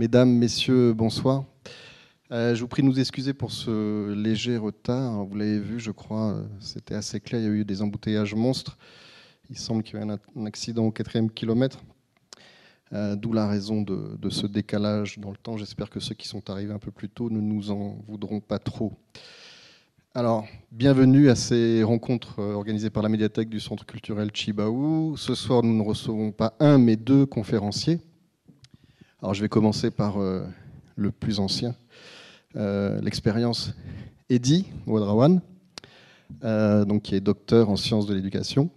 Mesdames, messieurs, bonsoir. Euh, je vous prie de nous excuser pour ce léger retard. Vous l'avez vu, je crois, euh, c'était assez clair. Il y a eu des embouteillages monstres. Il semble qu'il y ait un accident au quatrième kilomètre, euh, d'où la raison de, de, ce décalage dans le temps. J'espère que ceux qui sont arrivés un peu plus tôt ne nous en voudront pas trop. Alors, bienvenue à ces rencontres organisées par la médiathèque du Centre culturel Chibaou. Ce soir, nous ne recevons pas un, mais deux conférenciers. Alors je vais commencer par euh, le plus ancien, euh, l'expérience Eddy Wadrawan, euh, donc qui est docteur en sciences de l'éducation,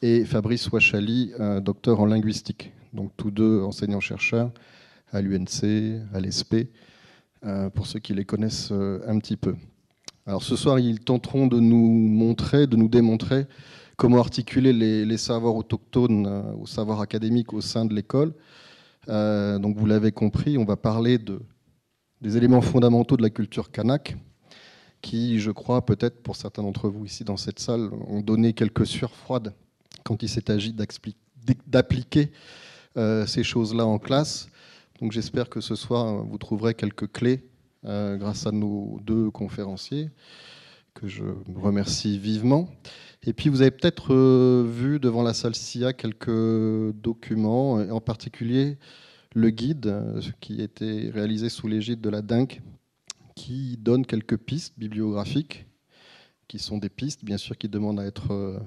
et Fabrice Wachali, docteur en linguistique, donc tous deux enseignants-chercheurs à l'UNC, à l'ESP, pour ceux qui les connaissent un petit peu. Alors ce soir, ils tenteront de nous montrer, de nous démontrer comment articuler les, les savoirs autochtones aux savoirs académiques au sein de l'école, euh, donc vous l'avez compris, on va parler de, des éléments fondamentaux de la culture kanak, qui, je crois, peut-être pour certains d'entre vous ici dans cette salle, ont donné quelques sueurs froides quand il s'est agi d'appliquer euh, ces choses-là en classe. Donc j'espère que ce soir, vous trouverez quelques clés euh, grâce à nos deux conférenciers, que je remercie vivement. Et puis vous avez peut-être euh, vu devant la salle SIA quelques documents, en particulier le guide euh, qui a été réalisé sous l'égide de la DINC, qui donne quelques pistes bibliographiques, qui sont des pistes bien sûr qui demandent à être euh,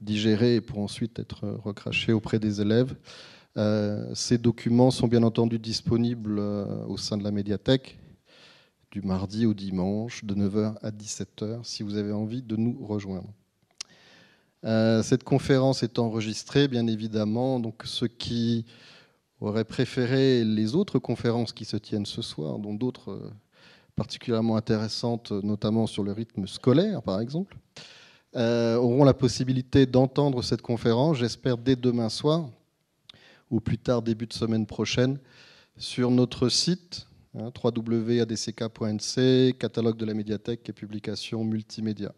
digérées pour ensuite être recrachées auprès des élèves. ces documents sont bien entendu disponibles au sein de la médiathèque du mardi au dimanche de 9h à 17h si vous avez envie de nous rejoindre. Euh, cette conférence est enregistrée, bien évidemment. Donc, ceux qui auraient préféré les autres conférences qui se tiennent ce soir, dont d'autres euh, particulièrement intéressantes, notamment sur le rythme scolaire, par exemple, euh, auront la possibilité d'entendre cette conférence, j'espère, dès demain soir, ou plus tard début de semaine prochaine, sur notre site hein, www.adck.nc, catalogue de la médiathèque et publications multimédia.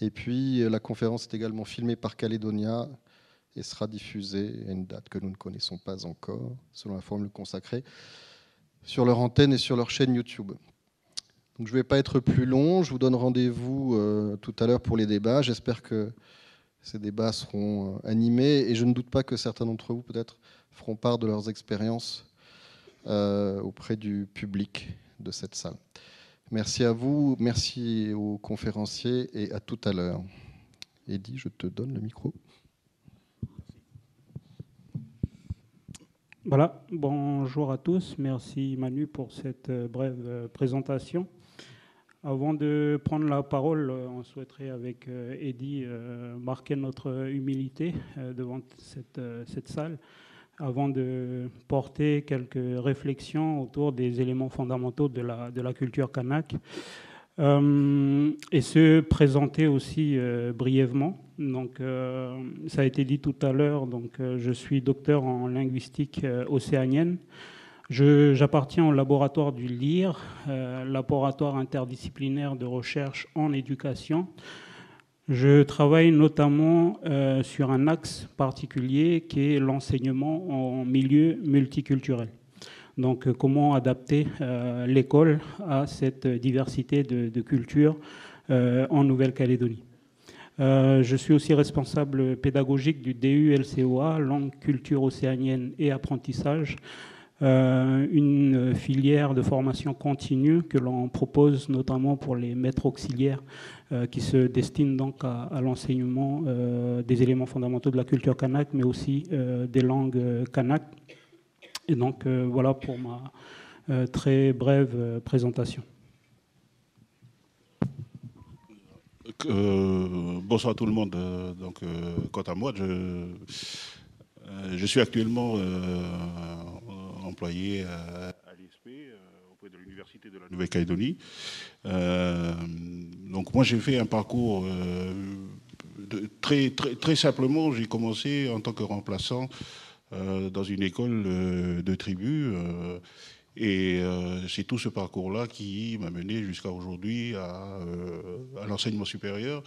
Et puis euh, la conférence est également filmée par Calédonia et sera diffusée à une date que nous ne connaissons pas encore, selon la formule consacrée, sur leur antenne et sur leur chaîne YouTube. Donc, je ne vais pas être plus long, je vous donne rendez-vous euh, tout à l'heure pour les débats. J'espère que ces débats seront euh, animés et je ne doute pas que certains d'entre vous peut-être feront part de leurs expériences auprès du public de cette salle. Merci à vous, merci aux conférenciers et à tout à l'heure. Eddy, je te donne le micro. Voilà, bonjour à tous. Merci Manu pour cette euh, brève euh, présentation. Avant de prendre la parole, euh, on souhaiterait avec Eddy marquer notre humilité devant cette, cette salle avant de porter quelques réflexions autour des éléments fondamentaux de la, culture kanak. Euh, et se présenter aussi euh, brièvement. Donc, euh, ça a été dit tout à l'heure. Donc, je suis docteur en linguistique océanienne. J'appartiens au laboratoire du LIR, laboratoire interdisciplinaire de recherche en éducation, je travaille notamment euh, sur un axe particulier qui est l'enseignement en milieu multiculturel. Donc, euh, comment adapter euh, l'école à cette diversité de, cultures en Nouvelle-Calédonie. je suis aussi responsable pédagogique du DU LCOA, langue, culture océanienne et apprentissage, une filière de formation continue que l'on propose notamment pour les maîtres auxiliaires euh, qui se destine donc à, l'enseignement euh, des éléments fondamentaux de la culture kanak, mais aussi euh, des langues kanak. Et donc voilà pour ma très brève présentation. bonsoir tout le monde. Donc, quant à moi, je, je suis actuellement employé à, l'ISP auprès de l'Université de la Nouvelle-Calédonie. Euh, donc moi j'ai fait un parcours euh, très, très, très simplement, j'ai commencé en tant que remplaçant euh, dans une école de tribu. et c'est tout ce parcours-là qui m'a mené jusqu'à aujourd'hui à, à l'enseignement supérieur.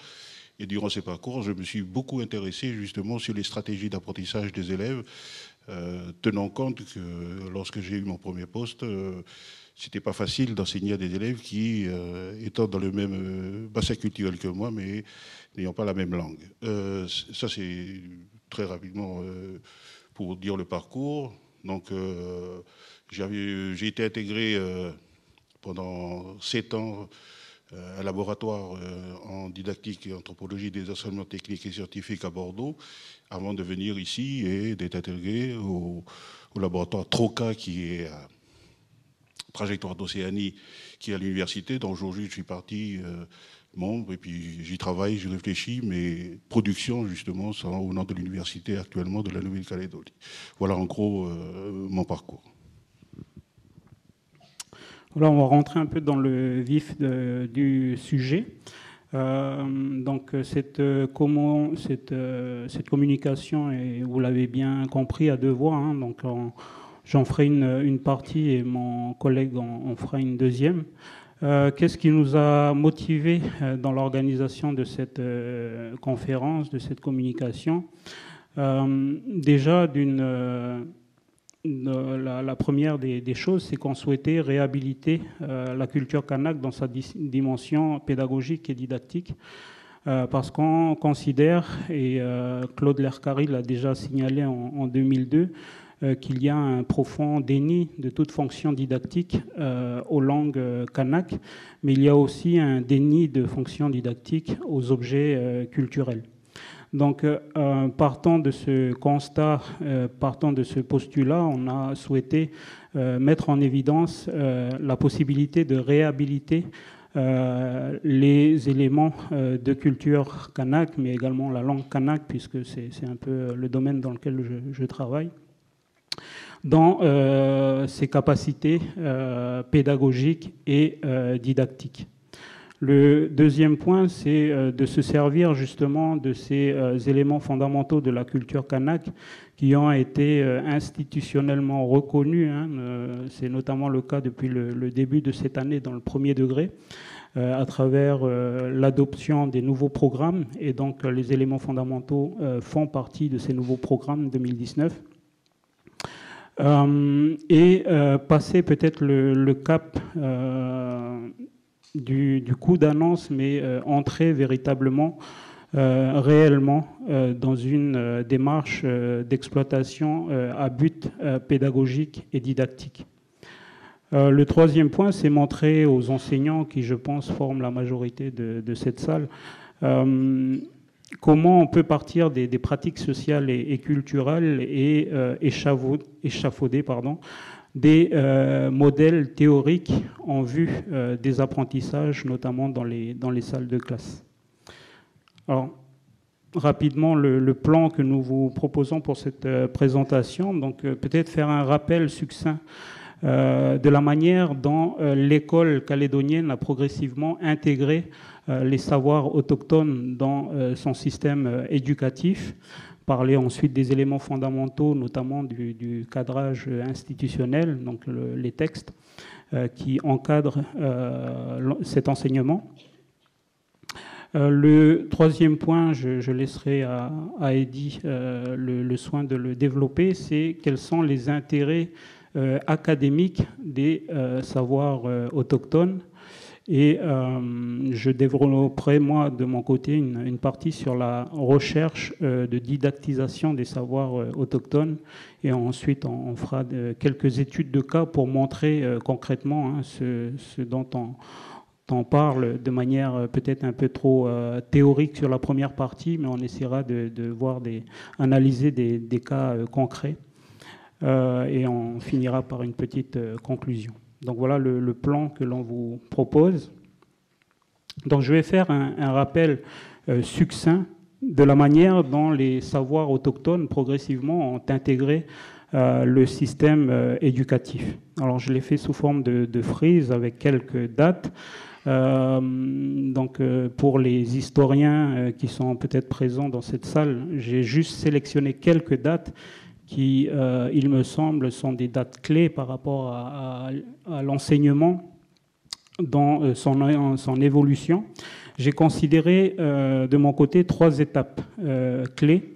Et durant ces parcours, je me suis beaucoup intéressé justement sur les stratégies d'apprentissage des élèves tenant compte que lorsque j'ai eu mon premier poste, c'était pas facile d'enseigner à des élèves qui, étant dans le même bassin culturel que moi, mais n'ayant pas la même langue. ça, c'est très rapidement pour dire le parcours. Donc, j'ai été intégré pendant sept ans euh, un laboratoire euh, en didactique et anthropologie des enseignements techniques et scientifiques à Bordeaux, avant de venir ici et d'être intégré au, laboratoire TROCA, qui est à trajectoire d'Océanie, qui est à l'université. Donc aujourd'hui, je suis parti euh, membre et puis j'y travaille, j'y réfléchis, mais production, justement, au nom de l'université actuellement de la Nouvelle-Calédonie. Voilà en gros mon parcours. Alors, on va rentrer un peu dans le vif du sujet. Euh, donc cette, comment, cette, cette, communication, et vous l'avez bien compris, à deux voix. Hein. donc j'en ferai une, partie et mon collègue en, fera une deuxième. Euh, qu'est-ce qui nous a motivés euh, dans l'organisation de cette conférence, de cette communication? Déjà d'une la, première des, choses, c'est qu'on souhaitait réhabiliter euh, la culture kanak dans sa dimension pédagogique et didactique, euh, parce qu'on considère, et euh, Claude Lercari l'a déjà signalé en, 2002, qu'il y a un profond déni de toute fonction didactique aux langues kanak, mais il y a aussi un déni de fonction didactique aux objets culturels. Donc, euh, partant de ce constat, euh, partant de ce postulat, on a souhaité euh, mettre en évidence la possibilité de réhabiliter les éléments de culture kanak, mais également la langue kanak, puisque c'est un peu le domaine dans lequel je, travaille, dans ses capacités pédagogiques et didactiques. Le deuxième point, c'est euh, de se servir justement de ces euh, éléments fondamentaux de la culture kanak qui ont été euh, institutionnellement reconnus. Hein, c'est notamment le cas depuis le début de cette année dans le premier degré à travers l'adoption des nouveaux programmes. Et donc les éléments fondamentaux font partie de ces nouveaux programmes 2019. et passer peut-être le, le cap du, coup d'annonce, mais euh, entrer véritablement, euh, réellement, euh, dans une démarche d'exploitation à but pédagogique et didactique. le troisième point, c'est montrer aux enseignants, qui je pense forment la majorité de, cette salle, comment on peut partir des, pratiques sociales et, culturelles et échafauder pardon, des euh, modèles théoriques en vue euh, des apprentissages, notamment dans les, dans les salles de classe. Alors, rapidement, le, plan que nous vous proposons pour cette euh, présentation, donc peut-être faire un rappel succinct de la manière dont l'école calédonienne a progressivement intégré les savoirs autochtones dans son système éducatif parler ensuite des éléments fondamentaux, notamment du, cadrage institutionnel, donc les textes euh, qui encadrent euh, cet enseignement. Euh, le troisième point, je, laisserai à, à Eddy le, le, soin de le développer, c'est quels sont les intérêts académiques des savoirs autochtones et euh, je développerai, moi, de mon côté, une, partie sur la recherche euh, de didactisation des savoirs euh, autochtones. Et ensuite, on, fera quelques études de cas pour montrer concrètement hein, ce, dont on, parle de manière peut-être un peu trop théorique sur la première partie, mais on essaiera de, voir des, analyser des, des cas concrets. et on finira par une petite conclusion. Donc voilà le, plan que l'on vous propose. Donc je vais faire un, rappel euh, succinct de la manière dont les savoirs autochtones progressivement ont intégré euh, le système euh, éducatif. Alors je l'ai fait sous forme de, de frise avec quelques dates. donc pour les historiens qui sont peut-être présents dans cette salle, j'ai juste sélectionné quelques dates qui, euh, il me semble, sont des dates clés par rapport à, l'enseignement dans euh, son, évolution. J'ai considéré euh, de mon côté trois étapes clés.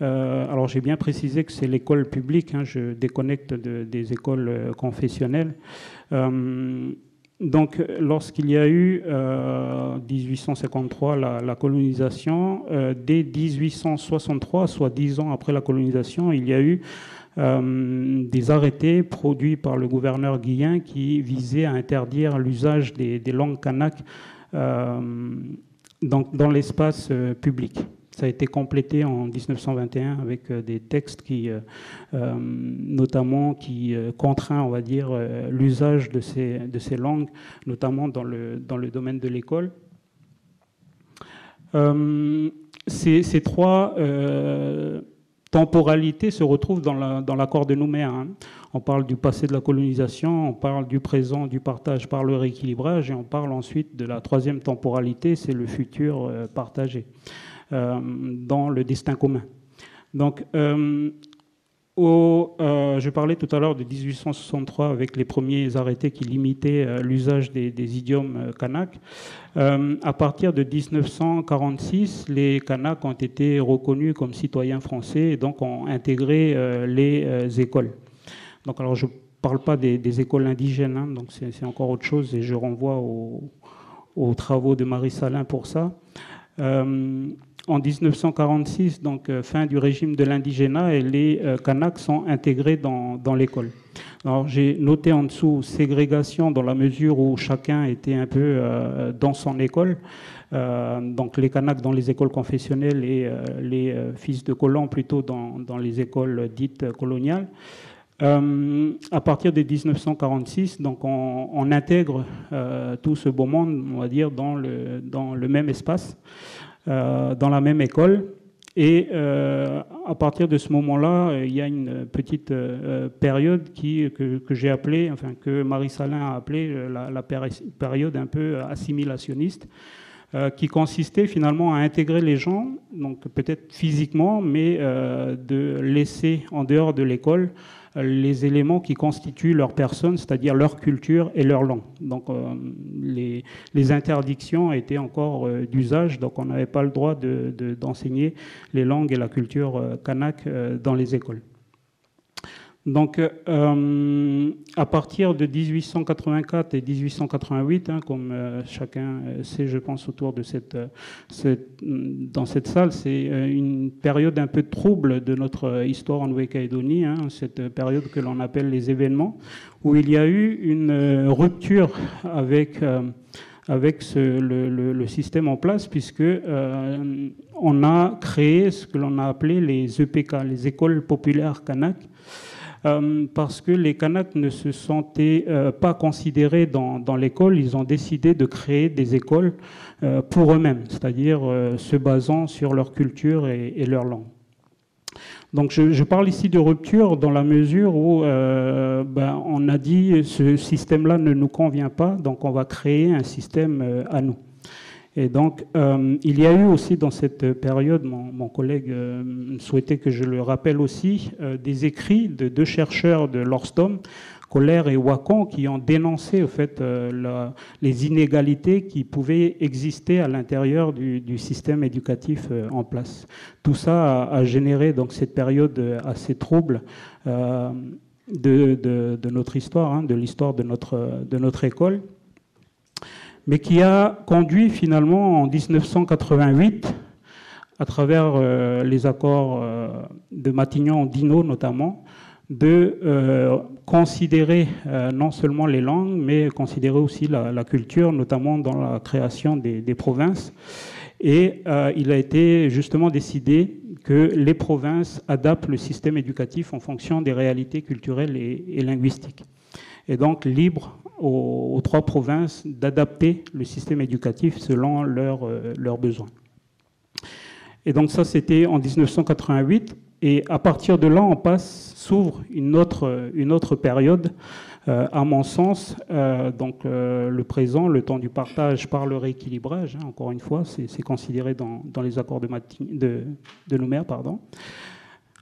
alors j'ai bien précisé que c'est l'école publique, hein, je déconnecte des écoles confessionnelles. Donc lorsqu'il y a eu 1853 la, colonisation, dès 1863, soit dix ans après la colonisation, il y a eu euh, des arrêtés produits par le gouverneur Guillain qui visaient à interdire l'usage des, langues kanak euh, dans, l'espace euh, public. Ça a été complété en 1921 avec des textes qui, notamment, qui contraint, on va dire, l'usage de ces, de ces langues, notamment dans le, dans le domaine de l'école. ces, ces, trois temporalité se retrouve dans l'accord de Nouméa. Hein. On parle du passé de la colonisation, on parle du présent du partage par le rééquilibrage, et on parle ensuite de la troisième temporalité, c'est le futur euh, partagé euh, dans le destin commun. Donc, euh, euh, je parlais tout à l'heure de 1863 avec les premiers arrêtés qui limitaient euh, l'usage des, idiomes euh, à partir de 1946, les kanaks ont été reconnus comme citoyens français et donc ont intégré les écoles. Donc, alors, je ne parle pas des, écoles indigènes, hein, donc c'est encore autre chose et je renvoie aux, travaux de Marie Salin pour ça en 1946, donc euh, fin du régime de l'indigénat, les euh, Kanaks sont intégrés dans, l'école. Alors j'ai noté en dessous ségrégation dans la mesure où chacun était un peu euh, dans son école. donc les Kanaks dans les écoles confessionnelles et les fils de colons plutôt dans, les écoles dites coloniales. à partir de 1946, donc on, intègre tout ce beau monde, on va dire, dans le même espace. Euh, dans la même école. Et euh, à partir de ce moment-là, euh, il y a une petite période que, j'ai appelée, enfin que Marie Salin a appelée la, période un peu assimilationniste, qui consistait finalement à intégrer les gens, donc peut-être physiquement, mais de laisser en dehors de l'école les éléments qui constituent leur personne, c'est-à-dire leur culture et leur langue. Donc euh, les, interdictions étaient encore euh, d'usage, donc on n'avait pas le droit d'enseigner les langues et la culture euh, kanak dans les écoles. Donc, euh, à partir de 1884 et 1888, hein, comme euh, chacun sait, je pense, autour de cette, dans cette salle, c'est euh, une période un peu trouble de notre histoire en Nouvelle-Calédonie, hein, cette période que l'on appelle les événements, où il y a eu une rupture avec avec le, le, système en place, puisque on a créé ce que l'on a appelé les EPK, les écoles populaires kanak, euh, parce que les Kanaks ne se sentaient euh, pas considérés dans, l'école. Ils ont décidé de créer des écoles euh, pour eux-mêmes, c'est-à-dire se basant sur leur culture et, leur langue. Donc je, parle ici de rupture dans la mesure où ben, on a dit ce système-là ne nous convient pas, donc on va créer un système à nous. Et donc, euh, il y a eu aussi dans cette période, mon, collègue euh, souhaitait que je le rappelle aussi, euh, des écrits de deux chercheurs de l'Orstom, Colère et Wacon, qui ont dénoncé au fait les inégalités qui pouvaient exister à l'intérieur du, système éducatif en place. Tout ça a, généré donc cette période assez trouble. De, notre histoire, hein, de l'histoire de notre, de notre école mais qui a conduit finalement en 1988, à travers euh, les accords euh, de Matignon-Dino notamment, de euh, considérer non seulement les langues, mais considérer aussi la, culture, notamment dans la création des, provinces. Et il a été justement décidé que les provinces adaptent le système éducatif en fonction des réalités culturelles et, et linguistiques. Et donc libre aux, trois provinces d'adapter le système éducatif selon euh, leurs besoins. Et donc ça, c'était en 1988. Et à partir de là, on passe, s'ouvre une autre, une autre période, euh, à mon sens, euh, donc le présent, le temps du partage par le rééquilibrage. Hein, encore une fois, c'est considéré dans, dans, les accords de, de, de Nouméa, pardon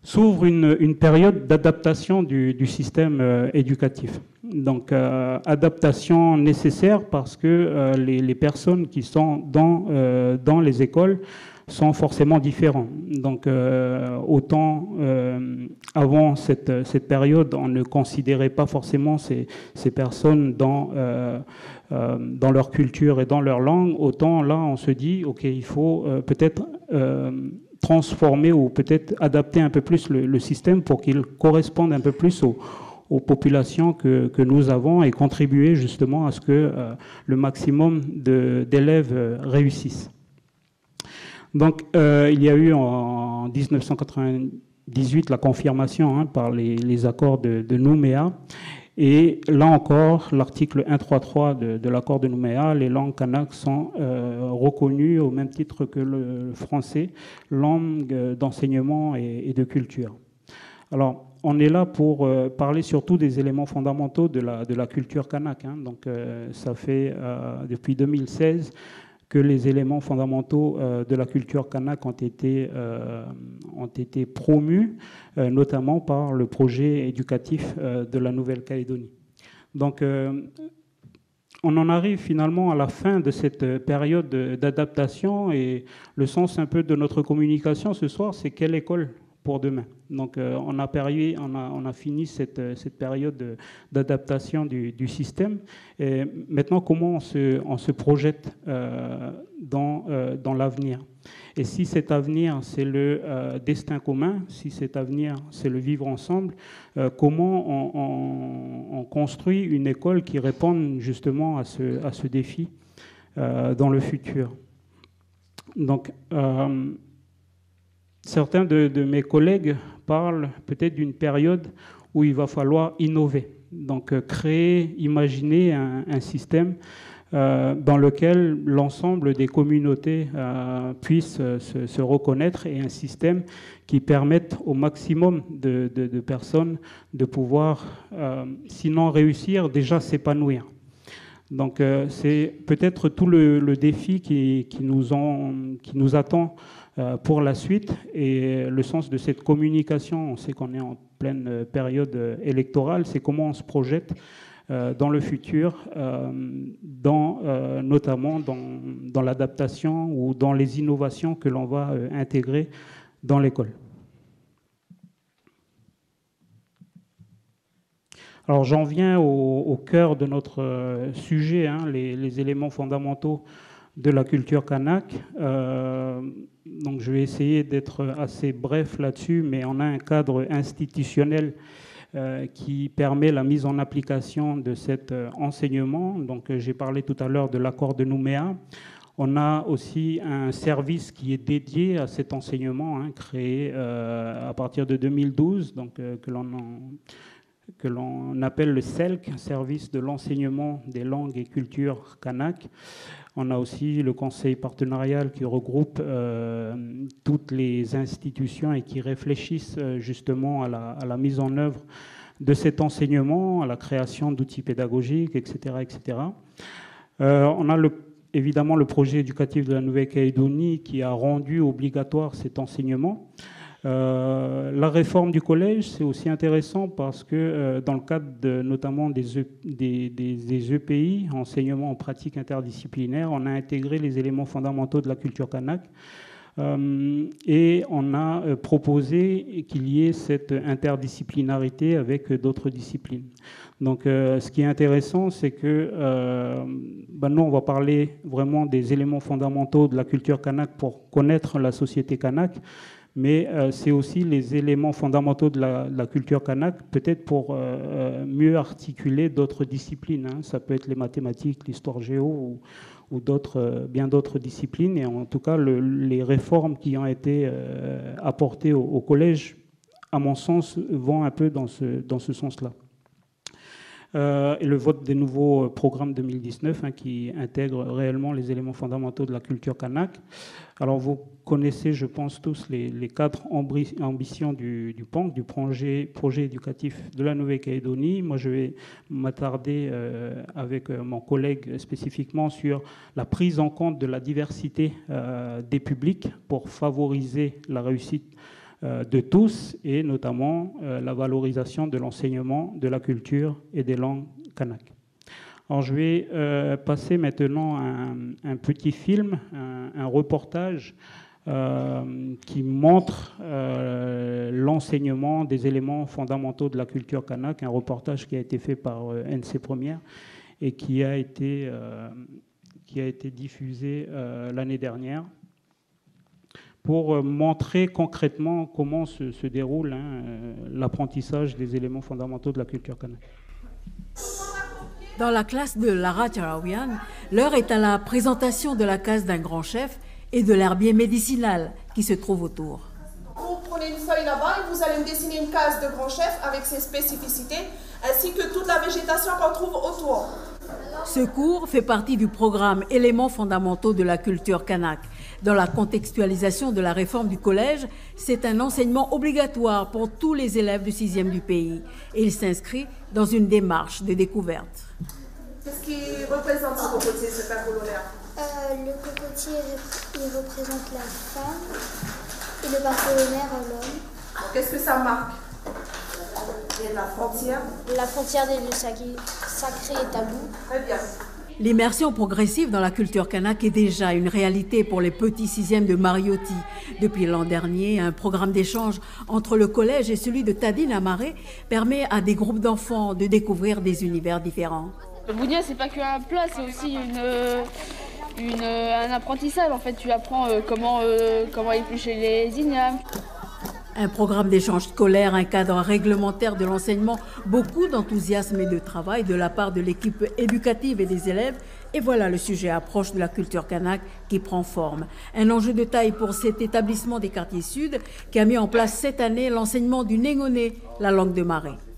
s'ouvre une, période d'adaptation du, système éducatif. Donc, euh, adaptation nécessaire parce que euh, les, personnes qui sont dans, euh, les écoles sont forcément différents. Donc, autant avant cette, période, on ne considérait pas forcément ces, ces personnes dans, dans leur culture et dans leur langue, autant là, on se dit, OK, il faut peut-être transformer ou peut-être adapter un peu plus le, système pour qu'il corresponde un peu plus aux, populations que, nous avons et contribuer justement à ce que euh, le maximum d'élèves euh, réussissent. Donc euh, il y a eu en 1998 la confirmation hein, par les, accords de Nouméa et là encore, l'article 133 de, l'accord de Nouméa, les langues kanak sont euh, reconnues au même titre que le français, langue d'enseignement et, de culture. Alors, on est là pour euh, parler surtout des éléments fondamentaux de la, de la culture kanak. Hein. Donc, euh, ça fait depuis 2016 que les éléments fondamentaux euh, de la culture kanak ont été, euh, ont été promus, euh, notamment par le projet éducatif de la Nouvelle-Calédonie. Donc, on en arrive finalement à la fin de cette période d'adaptation et le sens un peu de notre communication ce soir, c'est quelle école? Pour demain. Donc euh, on, a a, on, a, fini cette, cette période d'adaptation du, du, système. Et maintenant, comment on se, on se projette euh, dans, euh, dans l'avenir? Et si cet avenir, c'est le destin commun, si cet avenir, c'est le vivre ensemble, comment on, on, construit une école qui réponde justement à ce, à ce défi dans le futur? Donc, certains de, mes collègues parlent peut-être d'une période où il va falloir innover, donc euh, créer, imaginer un, système euh, dans lequel l'ensemble des communautés euh, puissent se, reconnaître et un système qui permette au maximum de, personnes de pouvoir, sinon réussir, déjà s'épanouir. Donc c'est peut-être tout le, défi qui, nous attend euh, pour la suite. Et le sens de cette communication, on sait qu'on est en pleine euh, période euh, électorale, c'est comment on se projette dans le futur, dans, notamment dans, dans l'adaptation ou dans les innovations que l'on va intégrer dans l'école. Alors j'en viens au, cœur de notre sujet, hein, les, éléments fondamentaux de la culture kanak. Euh, donc je vais essayer d'être assez bref là-dessus, mais on a un cadre institutionnel euh, qui permet la mise en application de cet euh, enseignement. Donc j'ai parlé tout à l'heure de l'accord de Nouméa. On a aussi un service qui est dédié à cet enseignement, hein, créé à partir de 2012, donc que l'on que l'on appelle le CELC, Service de l'enseignement des langues et cultures kanak. On a aussi le conseil partenarial qui regroupe euh, toutes les institutions et qui réfléchissent euh, justement à la, mise en œuvre de cet enseignement, à la création d'outils pédagogiques, etc. etc. Euh, on a évidemment le projet éducatif de la Nouvelle-Calédonie qui a rendu obligatoire cet enseignement. Euh, la réforme du collège, c'est aussi intéressant parce que euh, dans le cadre notamment des, e, EPI, enseignement en pratique interdisciplinaire, on a intégré les éléments fondamentaux de la culture kanak. Euh, et on a proposé qu'il y ait cette interdisciplinarité avec d'autres disciplines. Donc, ce qui est intéressant, c'est que maintenant, on va parler vraiment des éléments fondamentaux de la culture kanak pour connaître la société kanak mais euh, c'est aussi les éléments fondamentaux de la, culture kanak, peut-être pour euh, euh, mieux articuler d'autres disciplines. Hein. Ça peut être les mathématiques, l'histoire géo ou, bien d'autres disciplines. Et en tout cas, les réformes qui ont été apportées au, collège, à mon sens, vont un peu dans ce, dans ce sens-là. et le vote des nouveaux programmes 2019 hein, qui intègrent réellement les éléments fondamentaux de la culture kanak. Alors vous connaissez, je pense tous, les, quatre ambitions du, PANC, du projet, éducatif de la Nouvelle-Calédonie. Moi, je vais m'attarder euh, avec euh, mon collègue spécifiquement sur la prise en compte de la diversité euh, des publics pour favoriser la réussite de tous et notamment la valorisation de l'enseignement, de la culture et des langues kanak. Alors, je vais passer maintenant un, un, petit film, un, reportage qui montre l'enseignement des éléments fondamentaux de la culture kanak, un reportage qui a été fait par NC Première et qui a été, qui a été diffusé l'année dernière pour euh, montrer concrètement comment se, déroule hein, euh, l'apprentissage des éléments fondamentaux de la culture kanak. Dans la classe de Lara Charawian, l'heure est à la présentation de la case d'un grand chef et de l'herbier médicinal qui se trouve autour. Vous prenez une feuille là-bas et vous allez me dessiner une case de grand chef avec ses spécificités, ainsi que toute la végétation qu'on trouve autour. Ce cours fait partie du programme Éléments fondamentaux de la culture kanak dans la contextualisation de la réforme du collège, c'est un enseignement obligatoire pour tous les élèves du sixième du pays et il s'inscrit dans une démarche de découverte. Qu'est-ce qui représente ce cocotier, ce père euh, Le cocotier, il représente la femme et le parcolonaire l'homme. Qu'est-ce que ça marque? La frontière? La frontière des lieux sacrés et tabous. Très bien. L'immersion progressive dans la culture kanak est déjà une réalité pour les petits sixièmes de Mariotti. Depuis l'an dernier, un programme d'échange entre le collège et celui de Tadine à Marais permet à des groupes d'enfants de découvrir des univers différents. Le bounia, c'est pas qu'un plat, c'est aussi une, un apprentissage. En fait, tu apprends euh, comment, euh, comment éplucher les ignames. Un programme d'échange scolaire, un cadre réglementaire de l'enseignement, beaucoup d'enthousiasme et de travail de la part de l'équipe éducative et des élèves. Et voilà le sujet approche de la culture kanak qui prend forme. Un enjeu de taille pour cet établissement des quartiers sud qui a mis en place cette année l'enseignement du négoné, la langue de marée.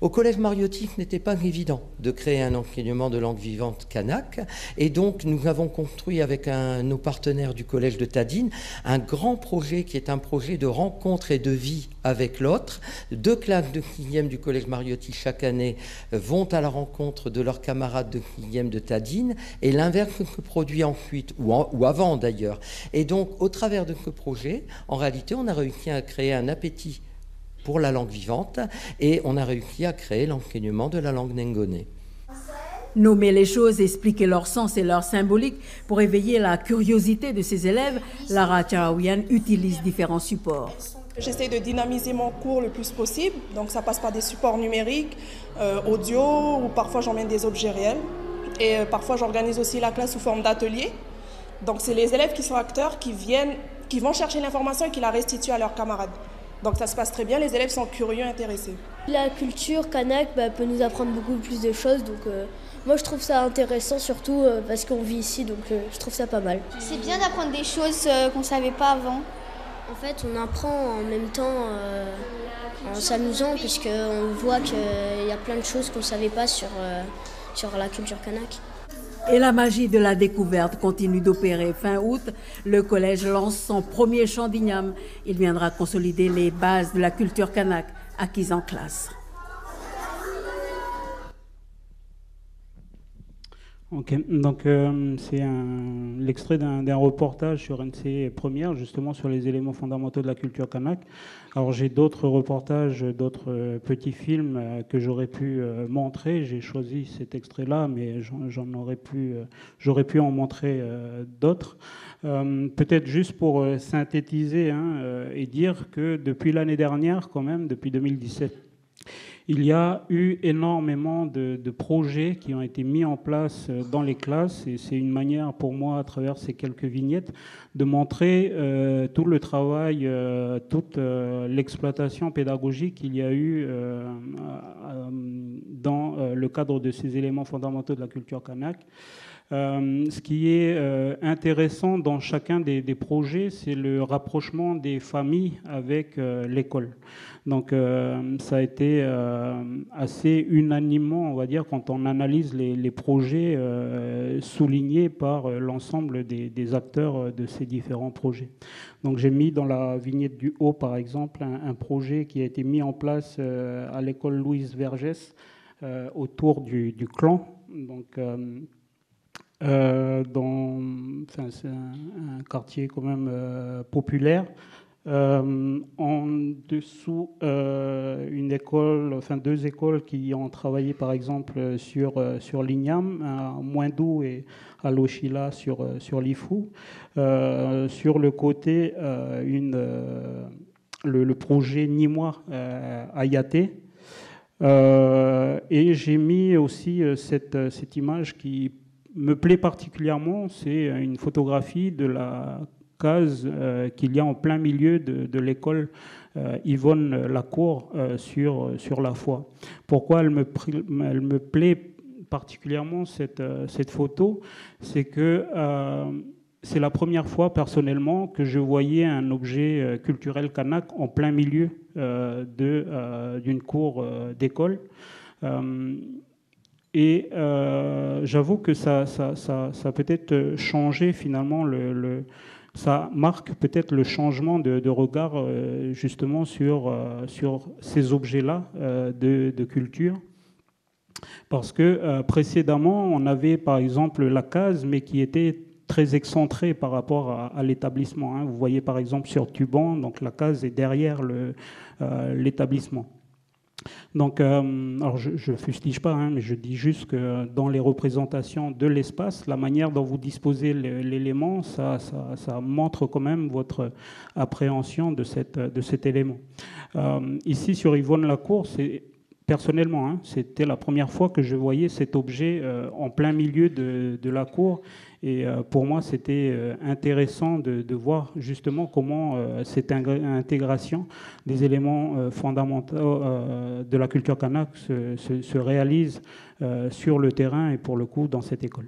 Au collège Mariotti, ce n'était pas évident de créer un enseignement de langue vivante kanak. Et donc, nous avons construit avec nos partenaires du collège de Tadine un grand projet qui est un projet de rencontre et de vie avec l'autre. Deux classes de 6e du collège Mariotti chaque année vont à la rencontre de leurs camarades de 6e de Tadine et l'inverse se produit ensuite, ou, ou avant d'ailleurs. Et donc, au travers de ce projet, en réalité, on a réussi à créer un appétit pour la langue vivante et on a réussi à créer l'enseignement de la langue nengone. Nommer les choses, expliquer leur sens et leur symbolique pour éveiller la curiosité de ses élèves, Lara Charawian utilise différents supports. J'essaie de dynamiser mon cours le plus possible, donc ça passe par des supports numériques, euh, audio, ou parfois j'emmène des objets réels. Et euh, parfois j'organise aussi la classe sous forme d'atelier. Donc c'est les élèves qui sont acteurs qui viennent, qui vont chercher l'information et qui la restituent à leurs camarades. Donc ça se passe très bien, les élèves sont curieux, intéressés. La culture kanak bah, peut nous apprendre beaucoup plus de choses, donc euh, moi je trouve ça intéressant surtout euh, parce qu'on vit ici, donc euh, je trouve ça pas mal. C'est bien d'apprendre des choses qu'on ne savait pas avant. En fait, on apprend en même temps en s'amusant, puisqu'on voit qu'il y a plein de choses qu'on ne savait pas sur, sur la culture kanak. Et la magie de la découverte continue d'opérer. Fin août, le collège lance son premier chant d'igname. Il viendra consolider les bases de la culture kanak acquise en classe. Ok, donc euh, c'est l'extrait d'un reportage sur NC Première, justement sur les éléments fondamentaux de la culture kanak. Alors j'ai d'autres reportages, d'autres euh, petits films euh, que j'aurais pu montrer. J'ai choisi cet extrait-là, mais j'en aurais pu, j'aurais pu en montrer d'autres. Peut-être juste pour synthétiser hein, et dire que depuis l'année dernière, quand même, depuis 2017 il y a eu énormément de, projets qui ont été mis en place euh, dans les classes et c'est une manière pour moi, à travers ces quelques vignettes, de montrer euh, tout le travail, euh, toute l'exploitation pédagogique qu'il y a eu dans le cadre de ces éléments fondamentaux de la culture kanak. Ce qui est intéressant dans chacun des projets, c'est le rapprochement des familles avec l'école. Donc euh, ça a été euh, assez unanimement, on va dire, quand on analyse les, projets euh, soulignés par l'ensemble des, acteurs de ces différents projets. Donc j'ai mis dans la vignette du haut, par exemple, un, projet qui a été mis en place à l'école Louise Vergès autour du, clan. Donc dans, c'est un, quartier quand même populaire. Euh, en dessous, euh, une école, enfin deux écoles qui ont travaillé par exemple sur, sur à Moindou et à Lochila sur, sur l'IFU. sur le côté, une, le, projet Nîmois à Yaté. et j'ai mis aussi cette, cette image qui me plaît particulièrement, c'est une photographie de la case euh, qu'il y a en plein milieu de, l'école euh, Yvonne Lacour euh, sur, sur la foi. Pourquoi elle me, elle me plaît particulièrement cette, cette photo C'est que c'est la première fois personnellement que je voyais un objet culturel kanak en plein milieu d'une cour d'école. Et euh, j'avoue que ça, peut-être changé finalement le, ça marque peut-être le changement de, regard euh, justement sur, euh, sur ces objets-là de, culture. Parce que précédemment, on avait par exemple la case, mais qui était très excentrée par rapport à, l'établissement. Hein. Vous voyez par exemple sur Tuban, donc la case est derrière l'établissement. Donc, euh, alors je ne fustige pas, hein, mais je dis juste que dans les représentations de l'espace, la manière dont vous disposez l'élément, ça, montre quand même votre appréhension de, cet élément. Euh, ici, sur Yvonne Lacour, c'est personnellement, hein, c'était la première fois que je voyais cet objet euh, en plein milieu de la cour et euh, pour moi, c'était euh, intéressant de, voir justement comment euh, cette intégration des éléments fondamentaux de la culture kanak se, réalise sur le terrain et pour le coup dans cette école.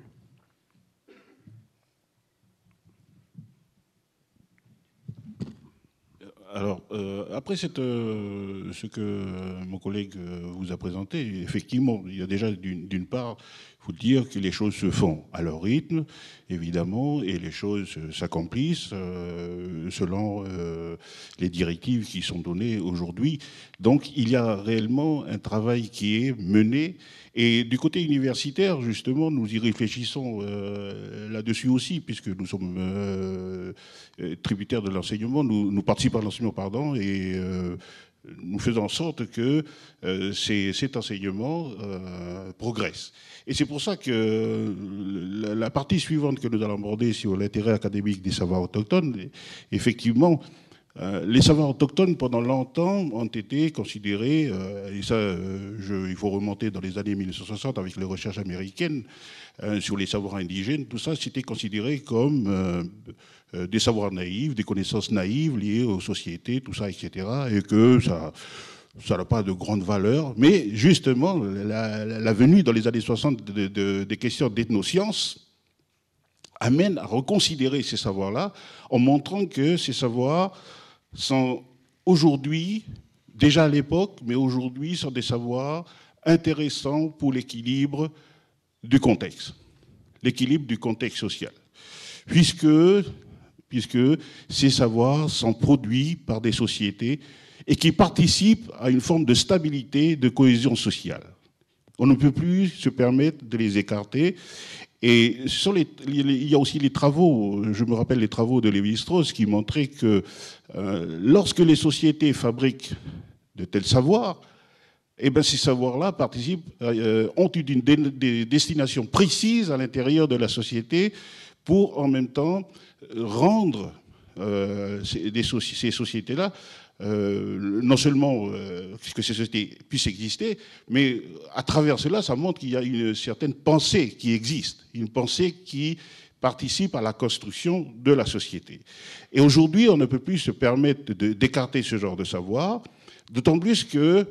Alors, après ce que mon collègue vous a présenté, effectivement, il y a déjà d'une part il faut dire que les choses se font à leur rythme, évidemment, et les choses s'accomplissent euh, selon euh, les directives qui sont données aujourd'hui. Donc il y a réellement un travail qui est mené. Et du côté universitaire, justement, nous y réfléchissons euh, là-dessus aussi, puisque nous sommes tributaires de l'enseignement, nous, nous, participons à l'enseignement, pardon, et nous faisons en sorte que euh, cet enseignement euh, progresse. Et c'est pour ça que la, partie suivante que nous allons aborder sur l'intérêt académique des savoirs autochtones, effectivement, euh, les savoirs autochtones, pendant longtemps, ont été considérés, et ça, il faut remonter dans les années 1960 avec les recherches américaines sur les savoirs indigènes, tout ça, c'était considéré comme euh, des savoirs naïfs, des connaissances naïves liées aux sociétés, tout ça, etc. Et que ça ça n'a pas de grande valeur, mais justement, la, venue dans les années 60 des questions d'ethnosciences amène à reconsidérer ces savoirs-là en montrant que ces savoirs sont aujourd'hui, déjà à l'époque, mais aujourd'hui sont des savoirs intéressants pour l'équilibre du contexte, l'équilibre du contexte social. Puisque puisque ces savoirs sont produits par des sociétés et qui participent à une forme de stabilité, de cohésion sociale. On ne peut plus se permettre de les écarter. Et il y a aussi les travaux, je me rappelle les travaux de Lévi-Strauss qui montraient que euh, lorsque les sociétés fabriquent de tels savoirs, eh ben, ces savoirs-là participent, euh, ont une destination précise à l'intérieur de la société pour en même temps rendre euh, ces, sociétés-là, euh, non seulement euh, que ces sociétés puissent exister, mais à travers cela, ça montre qu'il y a une certaine pensée qui existe, une pensée qui participe à la construction de la société. Et aujourd'hui, on ne peut plus se permettre d'écarter ce genre de savoir, d'autant plus que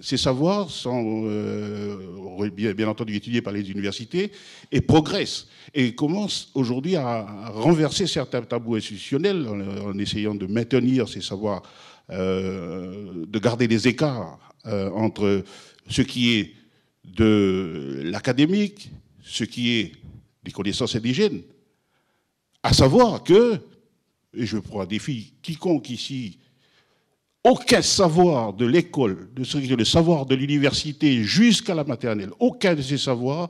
ces savoirs sont euh, bien, entendu étudiés par les universités et progressent et commencent aujourd'hui à, renverser certains tabous institutionnels en, essayant de maintenir ces savoirs, euh, de garder des écarts euh, entre ce qui est de l'académique, ce qui est des connaissances indigènes. À savoir que, et je prends un défi, quiconque ici aucun savoir de l'école, de ce le savoir de l'université jusqu'à la maternelle, aucun de ces savoirs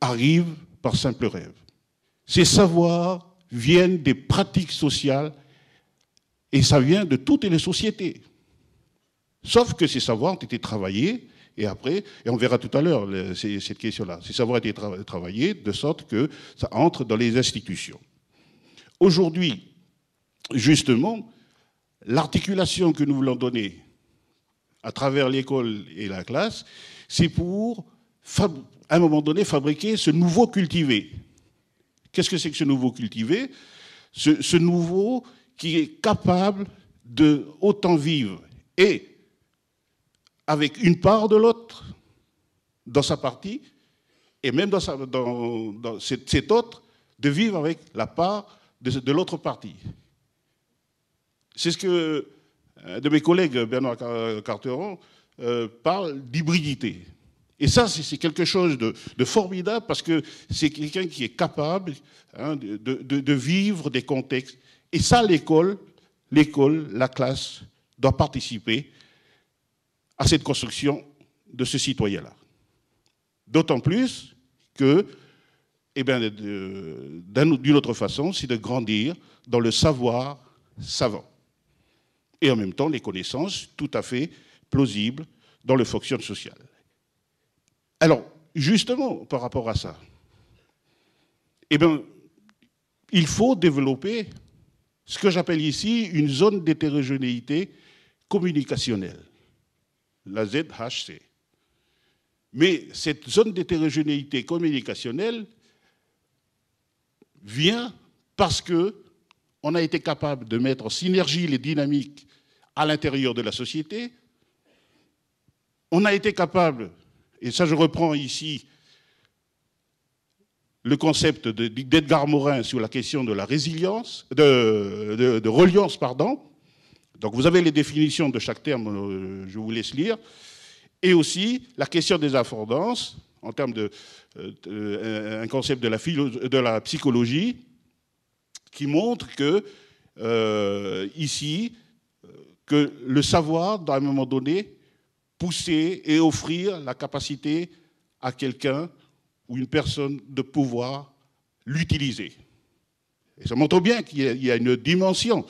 arrive par simple rêve. Ces savoirs viennent des pratiques sociales Et ça vient de toutes les sociétés. Sauf que ces savoirs ont été travaillés, et après, et on verra tout à l'heure cette question-là, ces savoirs ont été travaillés de sorte que ça entre dans les institutions. Aujourd'hui, justement, l'articulation que nous voulons donner à travers l'école et la classe, c'est pour, à un moment donné, fabriquer ce nouveau cultivé. Qu'est-ce que c'est que ce nouveau cultivé? Ce, nouveau qui est capable de autant vivre et avec une part de l'autre dans sa partie, et même dans, sa, dans, cet, autre, de vivre avec la part de, l'autre partie. C'est ce que un de mes collègues, Bernard Carteron, euh, parle d'hybridité. Et ça, c'est quelque chose de, formidable parce que c'est quelqu'un qui est capable hein, de, de, vivre des contextes. Et ça, l'école, l'école, la classe doit participer à cette construction de ce citoyen-là. D'autant plus que, eh bien, d'une autre façon, c'est de grandir dans le savoir savant. Et en même temps, les connaissances tout à fait plausibles dans le fonctionnement social. Alors, justement, par rapport à ça, eh bien, il faut développer ce que j'appelle ici une zone d'hétérogénéité communicationnelle la ZHC. Mais cette zone d'hétérogénéité communicationnelle vient parce que on a été capable de mettre en synergie les dynamiques à l'intérieur de la société. On a été capable, et ça je reprends ici le concept d'Edgar Morin sur la question de la résilience, de, de reliance, pardon, donc vous avez les définitions de chaque terme, euh, je vous laisse lire. Et aussi la question des affordances, en termes de euh, un concept de la, de la, psychologie, qui montre que euh, ici, que le savoir, à un moment donné, pousser et offrir la capacité à quelqu'un ou une personne de pouvoir l'utiliser. Et ça montre bien qu'il y a une dimension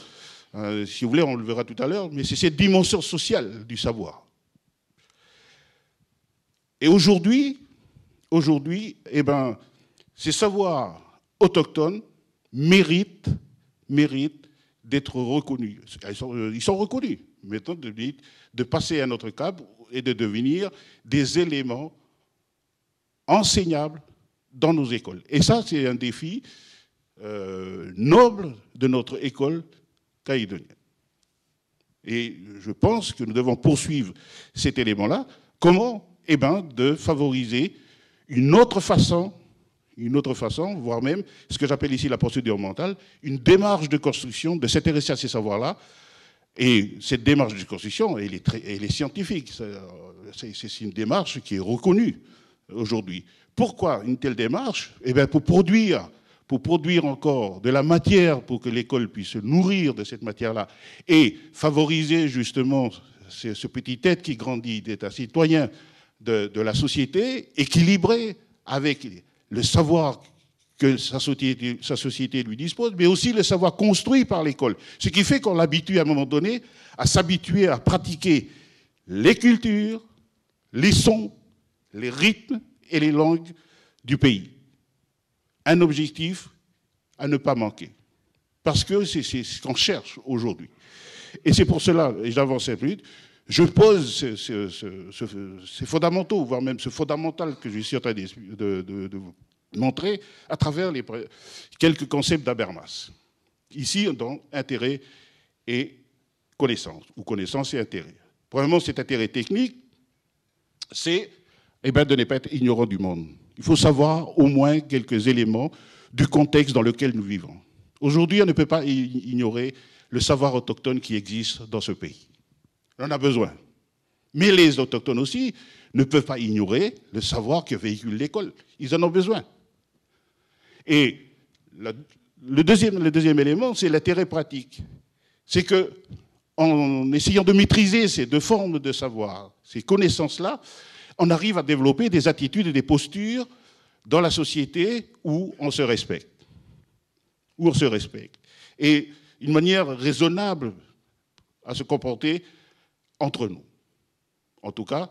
euh, si vous voulez, on le verra tout à l'heure, mais c'est cette dimension sociale du savoir. Et aujourd'hui, aujourd'hui, eh ben, ces savoirs autochtones méritent, méritent d'être reconnus. Ils sont, sont reconnus. Maintenant, de, passer à un autre cap et de devenir des éléments enseignables dans nos écoles. Et ça, c'est un défi euh, noble de notre école et je pense que nous devons poursuivre cet élément-là. Comment? Eh bien, de favoriser une autre façon, une autre façon, voire même ce que j'appelle ici la procédure mentale, une démarche de construction, de s'intéresser à ces savoirs-là. Et cette démarche de construction, elle est, scientifique. C'est une démarche qui est reconnue aujourd'hui. Pourquoi une telle démarche? Eh bien, pour produire pour produire encore de la matière pour que l'école puisse se nourrir de cette matière-là et favoriser justement ce, petit être qui grandit, d'être un citoyen de, la société, équilibré avec le savoir que sa société, sa société, lui dispose, mais aussi le savoir construit par l'école. Ce qui fait qu'on l'habitue à un moment donné à s'habituer à pratiquer les cultures, les sons, les rythmes et les langues du pays un objectif à ne pas manquer. Parce que c'est ce qu'on cherche aujourd'hui. Et c'est pour cela, et j'avance un peu vite, je pose ces, fondamentaux, voire même ce fondamental que je suis en train de, vous montrer à travers les, quelques concepts d'Abermas. Ici, dans intérêt et connaissance, ou connaissance et intérêt. Premièrement, cet intérêt technique, c'est eh ben, de ne pas être ignorant du monde. Il faut savoir au moins quelques éléments du contexte dans lequel nous vivons. Aujourd'hui, on ne peut pas ignorer le savoir autochtone qui existe dans ce pays. On en a besoin. Mais les autochtones aussi ne peuvent pas ignorer le savoir que véhicule l'école. Ils en ont besoin. Et le, deuxième, le deuxième élément, c'est l'intérêt pratique. C'est que, en essayant de maîtriser ces deux formes de savoir, ces connaissances-là, on arrive à développer des attitudes et des postures dans la société où on se respecte. Où on se respecte. Et une manière raisonnable à se comporter entre nous. En tout cas,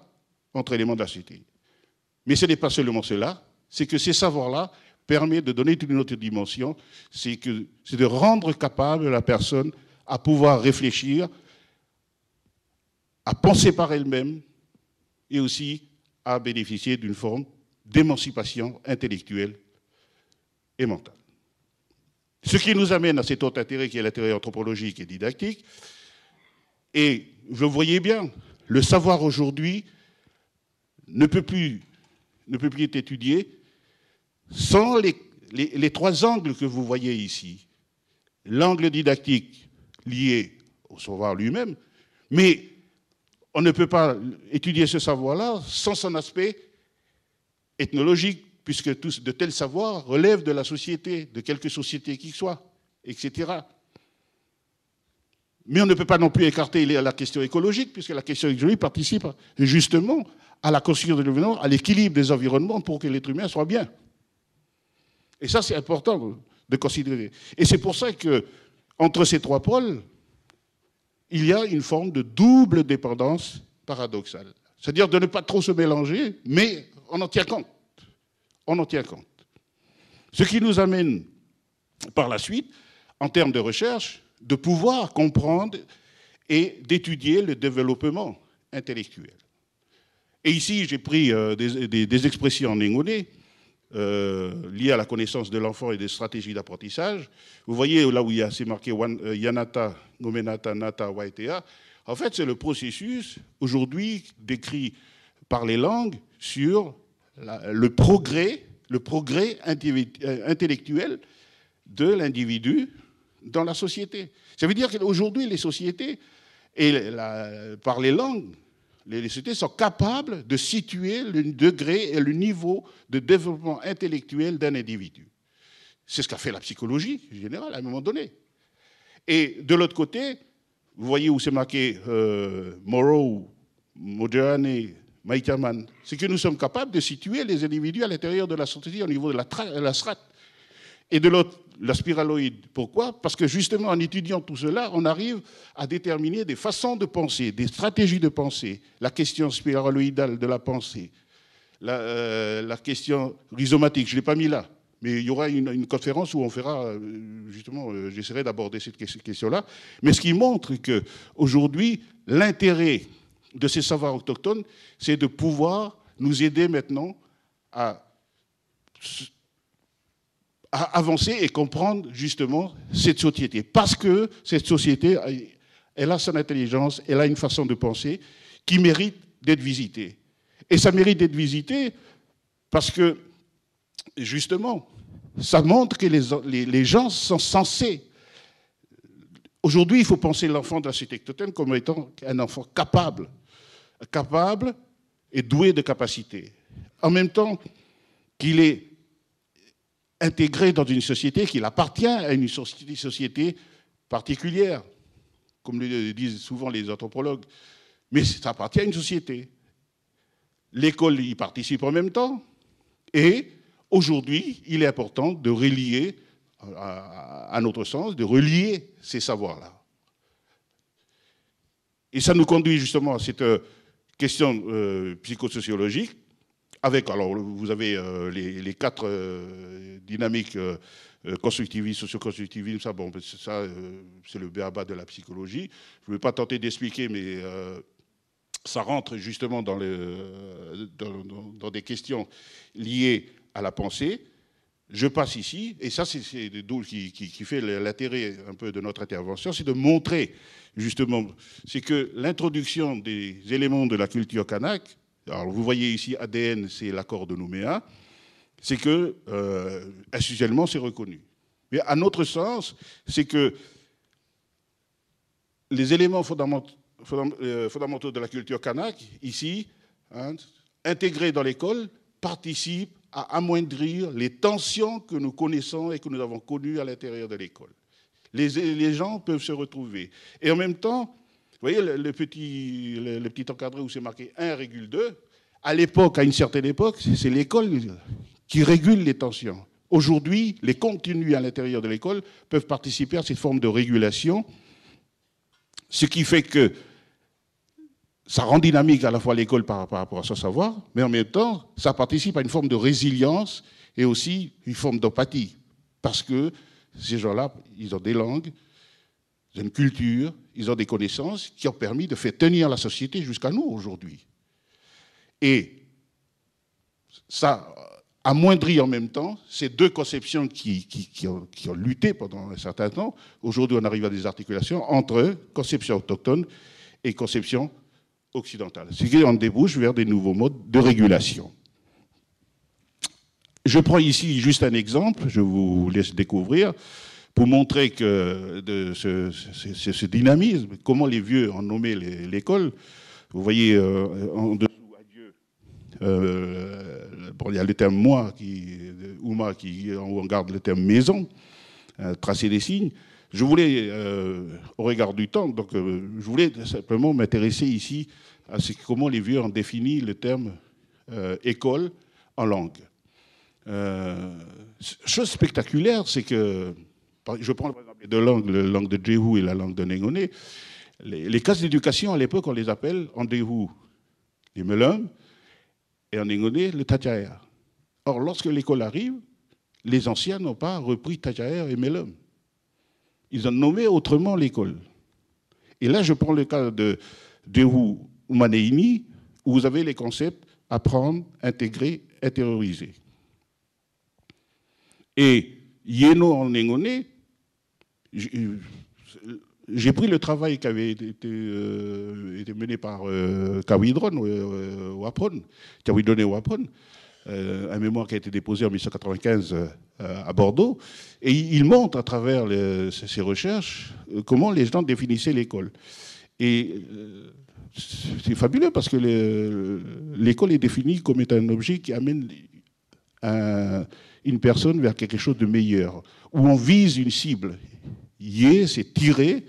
entre éléments de la société. Mais ce n'est pas seulement cela, c'est que ces savoirs-là permettent de donner une autre dimension, c'est de rendre capable la personne à pouvoir réfléchir, à penser par elle-même et aussi à bénéficier d'une forme d'émancipation intellectuelle et mentale. Ce qui nous amène à cet autre intérêt qui est l'intérêt anthropologique et didactique. Et vous voyez bien, le savoir aujourd'hui ne peut plus, ne peut plus être étudié sans les, les trois angles que vous voyez ici. L'angle didactique lié au savoir lui-même, mais on ne peut pas étudier ce savoir-là sans son aspect ethnologique, puisque tous de tels savoirs relèvent de la société, de quelque société qu'il soit, etc. Mais on ne peut pas non plus écarter la question écologique, puisque la question écologique participe justement à la construction de l'environnement, à l'équilibre des environnements pour que l'être humain soit bien. Et ça, c'est important de considérer. Et c'est pour ça que, entre ces trois pôles, il y a une forme de double dépendance paradoxale. C'est-à-dire de ne pas trop se mélanger, mais on en tient compte. On en tient compte. Ce qui nous amène par la suite, en termes de recherche, de pouvoir comprendre et d'étudier le développement intellectuel. Et ici, j'ai pris euh, des, expressions en négonais euh, liées à la connaissance de l'enfant et des stratégies d'apprentissage. Vous voyez là où il y a, c'est marqué euh, Yanata, Gomenata, Nata, Waitea. En fait, c'est le processus aujourd'hui décrit par les langues sur le progrès, le progrès intellectuel de l'individu dans la société. Ça veut dire qu'aujourd'hui, les sociétés, et par les langues, les sociétés sont capables de situer le degré et le niveau de développement intellectuel d'un individu. C'est ce qu'a fait la psychologie générale à un moment donné. Et de l'autre côté, vous voyez où c'est marqué euh, Morrow, Maïtaman, c'est que nous sommes capables de situer les individus à l'intérieur de la société au niveau de la, la strate. Et de l'autre, la spiraloïde. Pourquoi? Parce que justement, en étudiant tout cela, on arrive à déterminer des façons de penser, des stratégies de pensée. La question spiraloïdale de la pensée, la, euh, question rhizomatique, je ne l'ai pas mis là, mais il y aura une, conférence où on fera, euh, justement, euh, j'essaierai d'aborder cette question-là. Mais ce qui montre qu'aujourd'hui, l'intérêt de ces savoirs autochtones, c'est de pouvoir nous aider maintenant à avancer et comprendre justement cette société. Parce que cette société, elle a son intelligence, elle a une façon de penser qui mérite d'être visitée. Et ça mérite d'être visité parce que, justement, ça montre que les, les, gens sont censés. Aujourd'hui, il faut penser l'enfant de la cité totale comme étant un enfant capable, capable et doué de capacités. En même temps qu'il est intégré dans une société qui appartient à une société particulière, comme le disent souvent les anthropologues. Mais ça appartient à une société. L'école y participe en même temps. Et aujourd'hui, il est important de relier, à notre sens, de relier ces savoirs-là. Et ça nous conduit justement à cette euh, question euh, psychosociologique avec, alors vous avez euh, les, quatre euh, dynamiques euh, constructivisme, socio-constructivisme, ça, bon, ça c'est le béaba de la psychologie. Je ne vais pas tenter d'expliquer, mais ça rentre justement dans, des questions liées à la pensée. Je passe ici, et ça c'est qui, qui, qui fait l'intérêt un peu de notre intervention, c'est de montrer justement, c'est que l'introduction des éléments de la culture kanak, alors vous voyez ici ADN, c'est l'accord de Nouméa, c'est que euh, institutionnellement c'est reconnu. Mais à notre sens, c'est que les éléments euh, fondamentaux, de la culture kanak, ici, hein, intégrés dans l'école, participent à amoindrir les tensions que nous connaissons et que nous avons connues à l'intérieur de l'école. Les, les, gens peuvent se retrouver. Et en même temps, voyez le, petit, encadré où c'est marqué 1,2 À l'époque, à une certaine époque, c'est l'école qui régule les tensions. Aujourd'hui, les contenus à l'intérieur de l'école peuvent participer à cette forme de régulation Ce qui fait que ça rend dynamique à la fois l'école par, rapport à son savoir, mais en même temps, ça participe à une forme de résilience et aussi une forme d'empathie. Parce que ces gens-là, ils ont des langues, ils ont une culture, ils ont des connaissances qui ont permis de faire tenir la société jusqu'à nous aujourd'hui. Et ça amoindrit en même temps ces deux conceptions qui, ont, lutté pendant un certain temps. Aujourd'hui, on arrive à des articulations entre conception autochtone et conception occidentale. Ce qui en débouche vers des nouveaux modes de régulation. Je prends ici juste un exemple, je vous laisse découvrir, pour montrer que ce, dynamisme, comment les vieux ont nommé l'école. Vous voyez euh, en dessous adieu, euh, il y a le terme moi, qui, Ouma, qui, on garde le terme maison, euh, tracer des signes. Je voulais, au regard du temps, donc je voulais simplement m'intéresser ici à comment les vieux ont défini le terme école en langue. Euh, chose spectaculaire, c'est que, je prends exemple deux langues, la langue de Jehu et la langue de Nengone, les, les cases d'éducation à l'époque, on les appelle en Jehu les Melum et en Nengone le Tadjaer. Or, lorsque l'école arrive, les anciens n'ont pas repris Tadjaer et Melum. Ils ont nommé autrement l'école. Et là, je prends le cas de Jehu Maneini, où vous avez les concepts apprendre, intégrer, intérioriser. Et Yeno en Nengone, j'ai pris le travail qui avait été, euh, mené par euh, Kawidron euh, Wapron, Kawidron et Wapron, un mémoire qui a été déposé en 1995 à Bordeaux, et il montre à travers ses recherches comment les gens définissaient l'école. Et c'est fabuleux parce que l'école est définie comme étant un objet qui amène un, une personne vers quelque chose de meilleur, où on vise une cible. Yé, c'est tirer,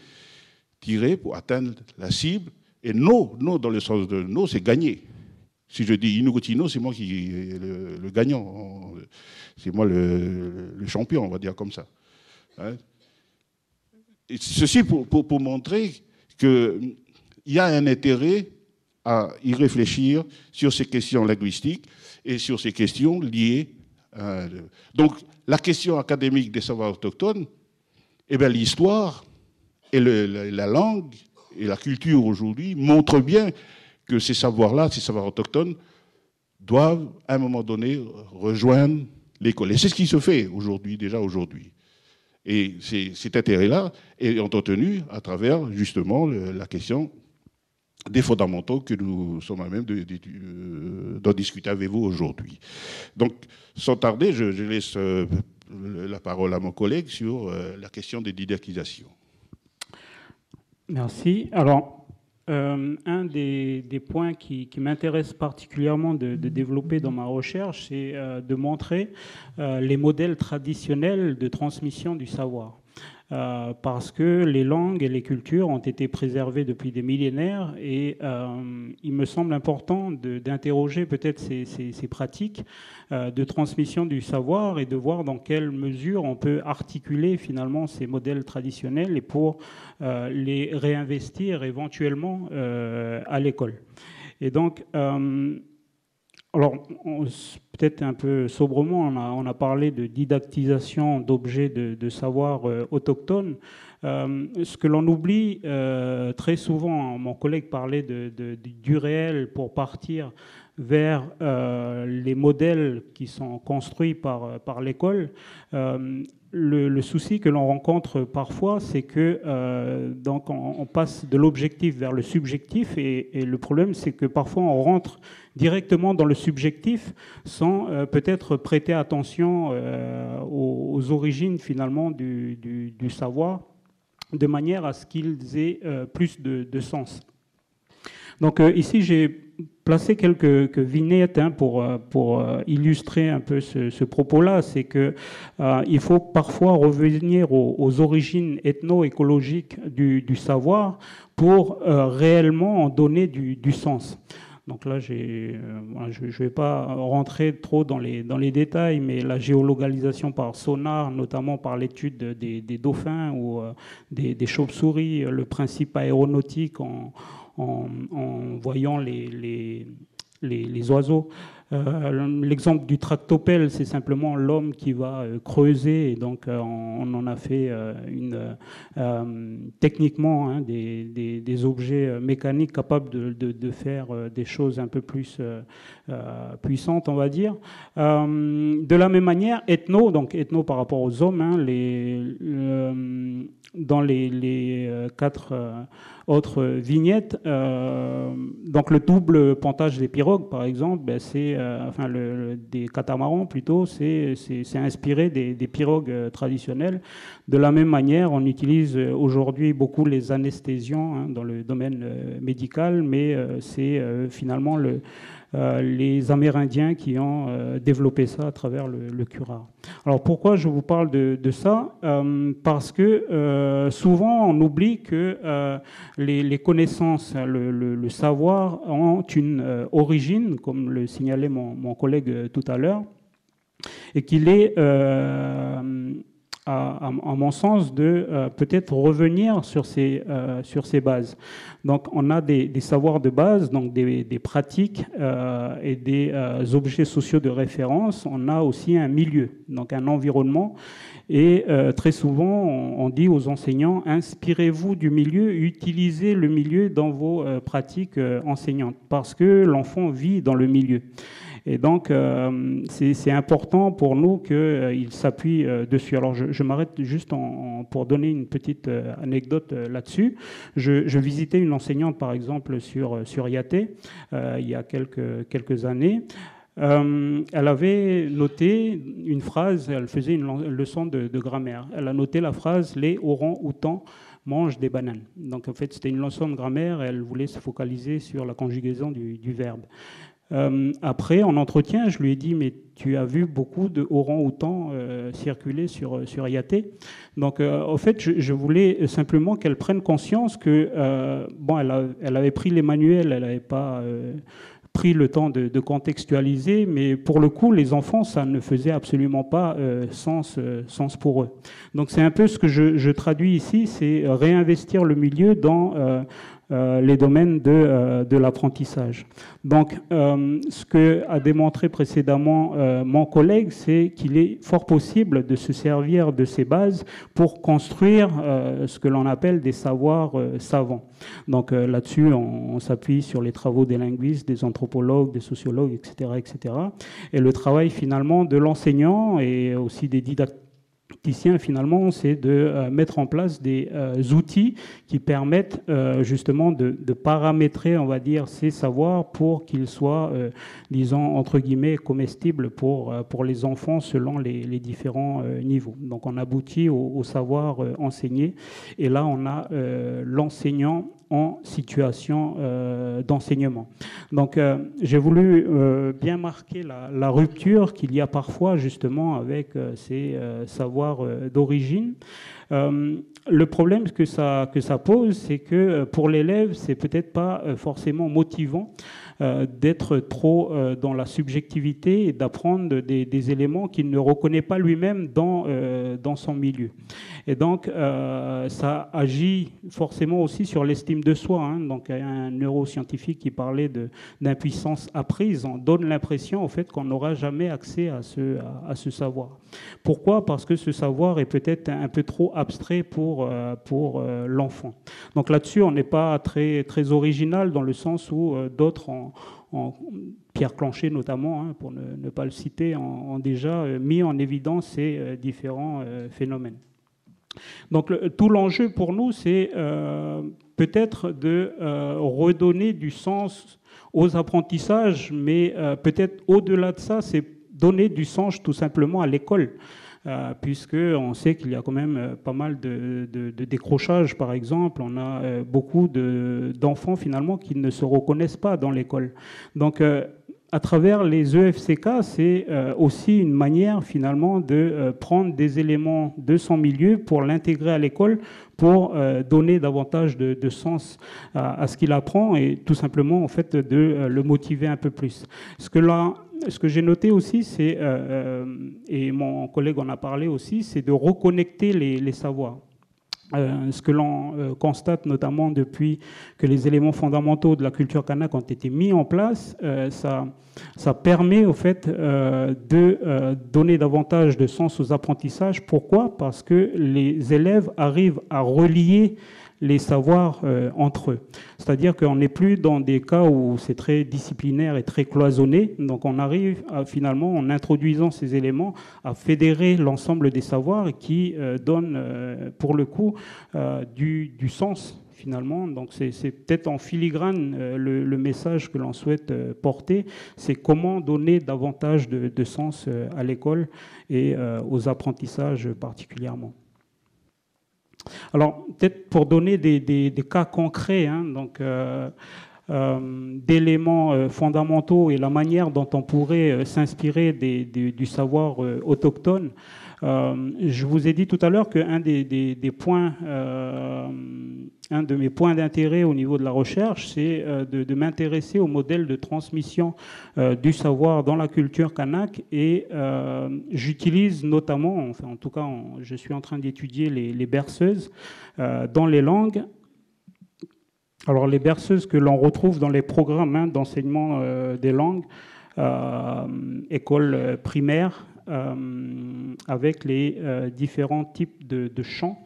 tirer pour atteindre la cible, et no, no dans le sens de no, c'est gagner. Si je dis Inugotino, c'est moi qui le, le gagnant, c'est moi le, champion, on va dire comme ça. Hein? Ceci pour, pour, pour montrer qu'il y a un intérêt à y réfléchir sur ces questions linguistiques et sur ces questions liées donc, la question académique des savoirs autochtones, eh bien, l'histoire et la, langue et la culture aujourd'hui montrent bien que ces savoirs-là, ces savoirs autochtones, doivent à un moment donné rejoindre l'école. Et c'est ce qui se fait aujourd'hui, déjà aujourd'hui. Et cet intérêt-là est entretenu à travers justement la question des fondamentaux que nous sommes à même euh, d'en discuter avec vous aujourd'hui. Donc, sans tarder, je, laisse euh, la parole à mon collègue sur euh, la question des didactisations. Merci. Alors, un des, points qui, m'intéresse particulièrement de, développer dans ma recherche, c'est de montrer les modèles traditionnels de transmission du savoir. Euh, parce que les langues et les cultures ont été préservées depuis des millénaires et euh, il me semble important d'interroger peut-être ces, pratiques euh, de transmission du savoir et de voir dans quelle mesure on peut articuler finalement ces modèles traditionnels et pour les réinvestir éventuellement à l'école. Et donc, alors, peut-être un peu sobrement, on a, parlé de didactisation d'objets de, savoir euh, autochtones. Euh, ce que l'on oublie euh, très souvent, mon collègue parlait de, du réel pour partir vers les modèles qui sont construits par, par l'école le, souci que l'on rencontre parfois, c'est que euh, donc on, passe de l'objectif vers le subjectif, et, le problème, c'est que parfois on rentre directement dans le subjectif sans euh, peut-être prêter attention euh, aux, origines finalement du, savoir, de manière à ce qu'ils aient plus de sens. Donc ici, j'ai placer quelques, vignettes hein, pour, euh, pour euh, illustrer un peu ce, propos-là. C'est qu'il euh, il faut parfois revenir aux, origines ethno-écologiques du, savoir pour réellement en donner du, sens. Donc là, je ne vais pas rentrer trop dans les, dans les détails, mais la géolocalisation par sonar, notamment par l'étude des, dauphins ou des, chauves-souris, le principe aéronautique en, en, voyant les, les, les oiseaux. Euh, l'exemple du tractopelle, c'est simplement l'homme qui va euh, creuser, et donc euh, on, en a fait techniquement hein, des, objets mécaniques capables de, faire des choses un peu plus puissantes, on va dire. de la même manière, ethno, donc ethno par rapport aux hommes, hein, dans les, quatre autre vignette, euh, donc le double pontage des pirogues, par exemple, ben c'est, euh, enfin des catamarans plutôt, c'est, inspiré des, pirogues euh, traditionnelles. De la même manière, on utilise aujourd'hui beaucoup les anesthésiants hein, dans le domaine médical, mais c'est finalement le, euh, les Amérindiens qui ont euh, développé ça à travers le, le. Alors pourquoi je vous parle de, ça? Euh, Parce que souvent on oublie que les, connaissances, le, savoir ont une origine, comme le signalait mon collègue tout à l'heure, et qu'il est à, mon sens, de euh, peut-être revenir sur ces, euh, sur ces bases. Donc, on a des, savoirs de base, donc des, pratiques euh, et des objets sociaux de référence. On a aussi un milieu, donc un environnement. Et très souvent, on, dit aux enseignants inspirez-vous du milieu, utilisez le milieu dans vos pratiques enseignantes, parce que l'enfant vit dans le milieu. Et donc, euh, c'est important pour nous qu'il euh, s'appuie euh, dessus. Alors, je, m'arrête juste pour donner une petite anecdote là-dessus. Je, visitais une enseignante, par exemple, sur, sur il y a quelques, années. elle avait noté une phrase, elle faisait une leçon de, grammaire. Elle a noté la phrase Les orangs-outans mangent des bananes. Donc en fait, c'était une leçon de grammaire elle voulait se focaliser sur la conjugaison du verbe. Euh, après, en entretien, je lui ai dit, mais tu as vu beaucoup de orang-outans euh, circuler sur, euh, sur Yaté. Donc, en fait, je, voulais simplement qu'elle prenne conscience que, bon, elle, avait pris les manuels, elle n'avait pas pris le temps de, contextualiser, mais pour le coup, les enfants, ça ne faisait absolument pas sens, sens pour eux. Donc, c'est un peu ce que je, traduis ici, c'est réinvestir le milieu dans euh, les domaines de, euh, de l'apprentissage. Donc, euh, ce que a démontré précédemment mon collègue, c'est qu'il est fort possible de se servir de ces bases pour construire ce que l'on appelle des savoirs savants. Donc là-dessus, on, s'appuie sur les travaux des linguistes, des anthropologues, des sociologues, etc., etc. Et le travail finalement de l'enseignant et aussi des didactes finalement, c'est de euh, mettre en place des euh, outils qui permettent euh, justement de, paramétrer, on va dire, ces savoirs pour qu'ils soient, disons, entre guillemets, comestibles pour, les enfants selon les, différents niveaux. Donc on aboutit au savoir enseigné. Et là, on a l'enseignant en situation euh, d'enseignement. Donc euh, j'ai voulu euh, bien marquer la, rupture qu'il y a parfois justement avec ces savoirs d'origine. le problème que ça, que ça pose, c'est que pour l'élève, c'est peut-être pas forcément motivant d'être trop euh, dans la subjectivité et d'apprendre des, éléments qu'il ne reconnaît pas lui-même dans, euh, dans son milieu. Et donc, ça agit forcément aussi sur l'estime de soi. Hein. Donc, un neuroscientifique qui parlait d'impuissance apprise. On donne l'impression, au fait, qu'on n'aura jamais accès à ce, à, ce savoir. Pourquoi? Parce que ce savoir est peut-être un peu trop abstrait pour, pour l'enfant. Donc là-dessus, on n'est pas très, très original dans le sens où d'autres ont en, Pierre Clancher notamment, hein, pour ne, pas le citer, ont, déjà euh, mis en évidence ces euh, différents euh, phénomènes. Donc tout l'enjeu pour nous, c'est peut-être de redonner du sens aux apprentissages, mais peut-être au-delà de ça, c'est donner du sens tout simplement à l'école. Euh, puisqu'on sait qu'il y a quand même euh, pas mal de, décrochages, par exemple. On a euh, beaucoup d'enfants, finalement, qui ne se reconnaissent pas dans l'école. Donc, à travers les EFCK, c'est aussi une manière finalement de prendre des éléments de son milieu pour l'intégrer à l'école, pour donner davantage de, sens à, ce qu'il apprend et tout simplement en fait de le motiver un peu plus. Ce que là, ce que j'ai noté aussi, c'est, et mon collègue en a parlé aussi, c'est de reconnecter les, savoirs. Euh, ce que l'on euh, constate notamment depuis que les éléments fondamentaux de la culture kanak ont été mis en place, euh, ça, ça, permet au fait de donner davantage de sens aux apprentissages. Pourquoi? Parce que les élèves arrivent à relier les savoirs euh, entre eux. C'est-à-dire qu'on n'est plus dans des cas où c'est très disciplinaire et très cloisonné. Donc on arrive finalement, en introduisant ces éléments, à fédérer l'ensemble des savoirs qui euh, donnent euh, pour le coup du, sens finalement. Donc c'est peut-être en filigrane le, message que l'on souhaite porter, c'est comment donner davantage de sens à l'école et aux apprentissages particulièrement. Alors, peut-être pour donner des, cas concrets, hein, donc, euh, euh, d'éléments euh, fondamentaux et la manière dont on pourrait s'inspirer du savoir autochtone. Je vous ai dit tout à l'heure qu'un des, points un de mes points d'intérêt au niveau de la recherche, c'est euh, de, m'intéresser au modèle de transmission euh, du savoir dans la culture kanak. Et euh, j'utilise notamment, enfin en tout cas, je suis en train d'étudier les, berceuses dans les langues. Alors les berceuses que l'on retrouve dans les programmes hein, d'enseignement des langues, école primaire, avec les différents types de, chants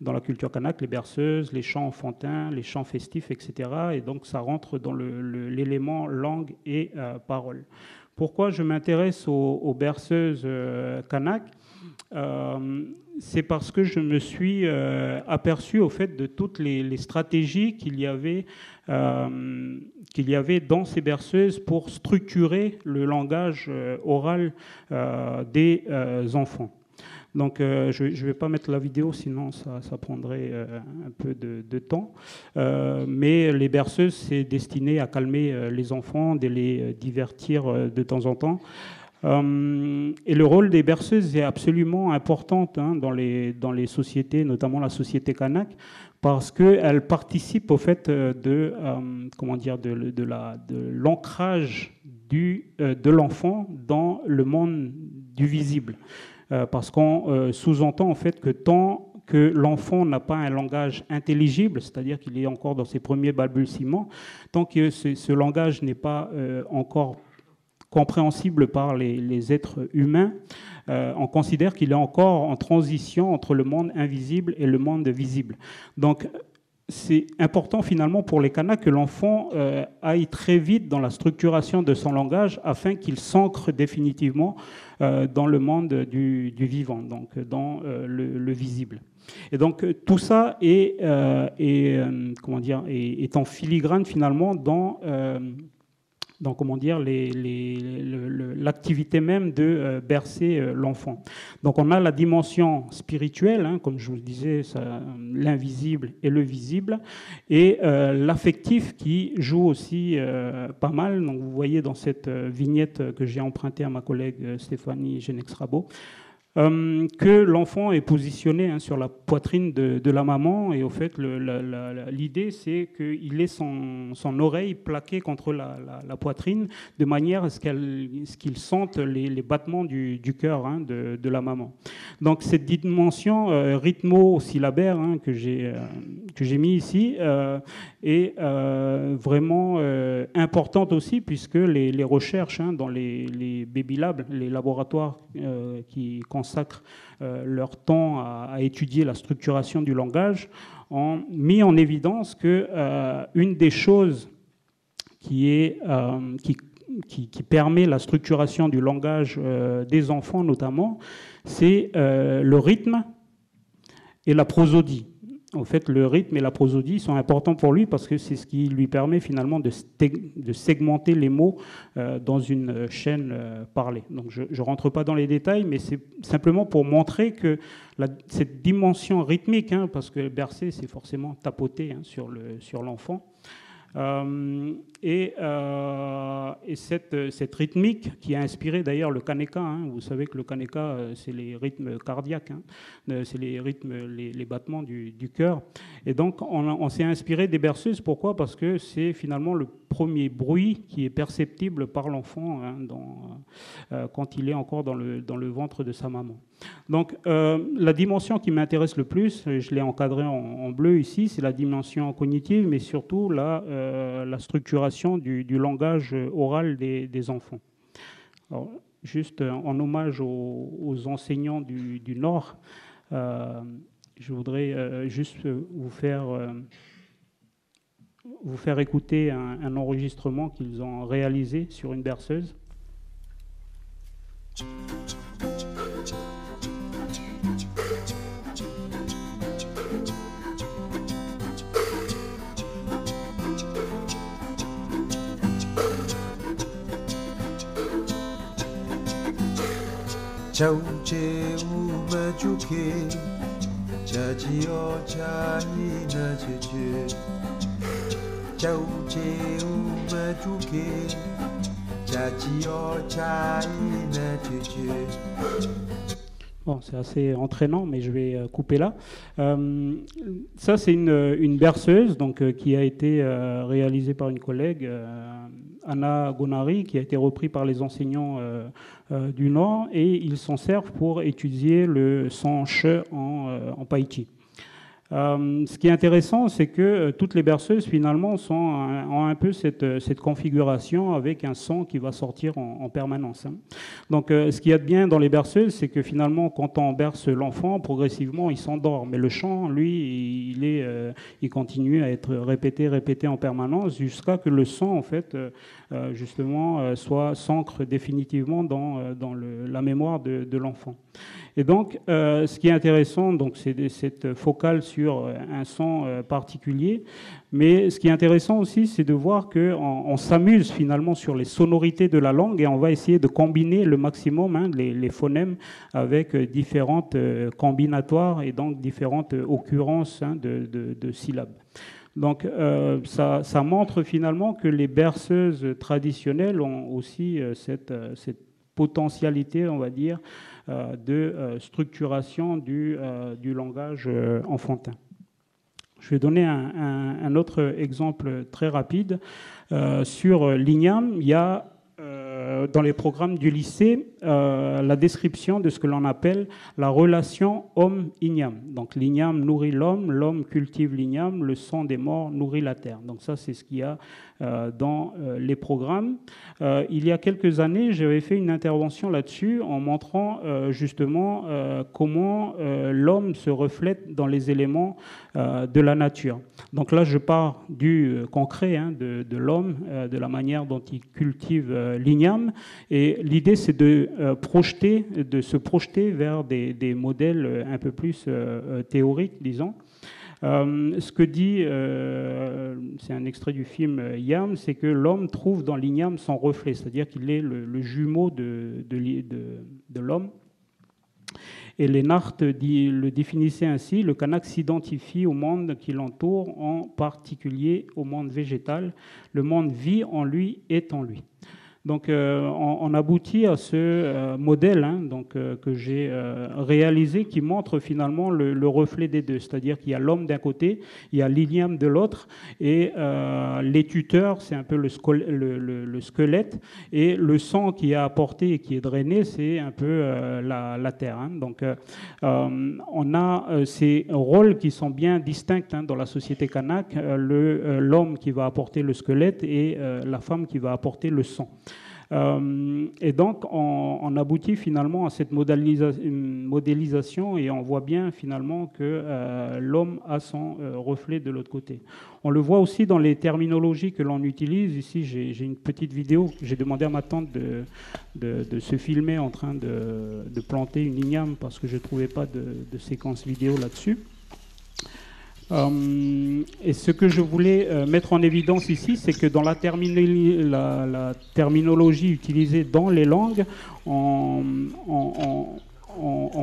dans la culture kanak, les berceuses, les chants enfantins, les chants festifs, etc. Et donc ça rentre dans l'élément langue et euh, parole. Pourquoi je m'intéresse aux, berceuses euh, kanak euh, C'est parce que je me suis aperçu au fait de toutes les, stratégies qu'il y avait qu'il y avait dans ces berceuses pour structurer le langage oral des enfants. Donc euh, je ne vais pas mettre la vidéo, sinon ça, prendrait euh, un peu de, temps. Euh, mais les berceuses, c'est destiné à calmer les enfants, de les divertir de temps en temps. et le rôle des berceuses est absolument important hein, dans, les, dans les sociétés, notamment la société kanak, parce qu'elle participe au fait de, comment dire, de, l'ancrage de l'enfant dans le monde du visible. Euh, parce qu'on euh, sous-entend en fait que tant que l'enfant n'a pas un langage intelligible, c'est-à-dire qu'il est encore dans ses premiers balbutiements, tant que ce, langage n'est pas euh, encore compréhensible par les, êtres humains, on considère qu'il est encore en transition entre le monde invisible et le monde visible. Donc c'est important finalement pour les Kanaks que l'enfant aille très vite dans la structuration de son langage afin qu'il s'ancre définitivement euh, dans le monde du, vivant, donc dans euh, le, visible. Et donc tout ça est, euh, comment dire, est, en filigrane finalement dans dans comment dire l'activité même de euh, bercer euh, l'enfant. Donc on a la dimension spirituelle, hein, comme je vous le disais, l'invisible et le visible, et euh, l'affectif qui joue aussi pas mal. Donc vous voyez dans cette vignette que j'ai empruntée à ma collègue Stéphanie Genexrabo, euh, que l'enfant est positionné hein, sur la poitrine de, la maman et au fait l'idée c'est qu'il ait son, oreille plaquée contre la, poitrine de manière à ce qu'il sente les, battements du, cœur hein, de, la maman. Donc cette dimension euh, rythmo-syllabaire hein, que j'ai euh, j'ai mis ici est vraiment importante aussi puisque les, recherches dans les, les Baby Labs, les laboratoires qui consacrent euh, leur temps à, étudier la structuration du langage, ont mis en évidence que euh, une des choses qui, est, euh, qui, qui, permet la structuration du langage des enfants notamment, c'est le rythme et la prosodie. En fait, le rythme et la prosodie sont importants pour lui parce que c'est ce qui lui permet finalement de, segmenter les mots euh, dans une chaîne euh, parlée. Donc, je ne rentre pas dans les détails, mais c'est simplement pour montrer que cette dimension rythmique, hein, parce que bercer, c'est forcément tapoter hein, sur l'enfant, Euh, et, euh, et cette, cette, rythmique qui a inspiré d'ailleurs le kaneka, hein, vous savez que le kaneka, euh, c'est les rythmes cardiaques, hein, c'est les rythmes, les, battements du, cœur. Et donc, on, s'est inspiré des berceuses. Pourquoi? Parce que c'est finalement le premier bruit qui est perceptible par l'enfant hein, euh, quand il est encore dans le, dans le ventre de sa maman. Donc, euh, la dimension qui m'intéresse le plus, je l'ai encadré en, bleu ici, c'est la dimension cognitive, mais surtout la, euh, structuration du, langage oral des, enfants. Juste en hommage aux, enseignants du, Nord, euh, je voudrais euh, juste vous faire vous faire écouter un enregistrement qu'ils ont réalisé sur une berceuse. Bon, c'est assez entraînant, mais je vais couper là. Euh, ça, c'est une, une, berceuse donc, euh, qui a été euh, réalisée par une collègue, Anna Gonari, qui a été repris par les enseignants du Nord, et ils s'en servent pour étudier le son che en, en Païti. Euh, ce qui est intéressant, c'est que euh, toutes les berceuses, finalement, ont un peu cette, cette, configuration avec un son qui va sortir en, en permanence. Hein. Donc, euh, ce qu'il y a de bien dans les berceuses, c'est que finalement, quand on berce l'enfant, progressivement, il s'endort. Mais le chant, lui, il, est, euh, continue à être répété, répété en permanence jusqu'à que le son, en fait, euh, justement, soit s'ancre définitivement dans, la mémoire de l'enfant. Et donc, euh, ce qui est intéressant, donc, c'est cette focale sur un son euh, particulier. Mais ce qui est intéressant aussi, c'est de voir qu'on on, s'amuse finalement sur les sonorités de la langue et on va essayer de combiner le maximum hein, les, phonèmes avec différentes euh, combinatoires et donc différentes occurrences hein, de, syllabes. Donc euh, ça, montre finalement que les berceuses traditionnelles ont aussi euh, cette, potentialité, on va dire, euh, de structuration du, du langage enfantin. Je vais donner un, autre exemple très rapide. Euh, sur l'IGNAM, il y a euh, dans les programmes du lycée euh, la description de ce que l'on appelle la relation homme-igname. Donc l'igname nourrit l'homme, l'homme cultive l'igname, le sang des morts nourrit la terre. Donc ça, c'est ce qu'il y a euh, dans euh, les programmes. Euh, il y a quelques années, j'avais fait une intervention là-dessus en montrant justement comment l'homme se reflète dans les éléments de la nature. Donc là, je pars du concret hein, de, de l'homme, de la manière dont il cultive l'igname. Et l'idée, c'est de projeter, de se projeter vers des, modèles un peu plus théoriques, disons. Euh, ce que dit, euh, c'est un extrait du film Yam, c'est que l'homme trouve dans l'igname son reflet, c'est-à-dire qu'il est le, jumeau de, l'homme. Et Lénart dit, le définissait ainsi, le Kanak s'identifie au monde qui l'entoure, en particulier au monde végétal. Le monde vit en lui, est en lui. Donc, euh, on, aboutit à ce euh, modèle hein, donc, euh, que j'ai réalisé qui montre finalement le, le reflet des deux. C'est-à-dire qu'il y a l'homme d'un côté, il y a l'ilium de l'autre, et les tuteurs, c'est un peu le, le, le, squelette, et le sang qui est apporté et qui est drainé, c'est un peu la, la, terre. Hein. Donc, on a ces rôles qui sont bien distincts hein, dans la société kanak l'homme qui va apporter le squelette et la femme qui va apporter le sang. Euh, et donc, on, aboutit finalement à cette modélisa modélisation et on voit bien finalement que euh, l'homme a son euh, reflet de l'autre côté. On le voit aussi dans les terminologies que l'on utilise. Ici, j'ai une petite vidéo. J'ai demandé à ma tante de, se filmer en train de, de planter une igname parce que je ne trouvais pas de séquence vidéo là-dessus. Euh, et ce que je voulais euh, mettre en évidence ici, c'est que dans la, terminologie utilisée dans les langues, on,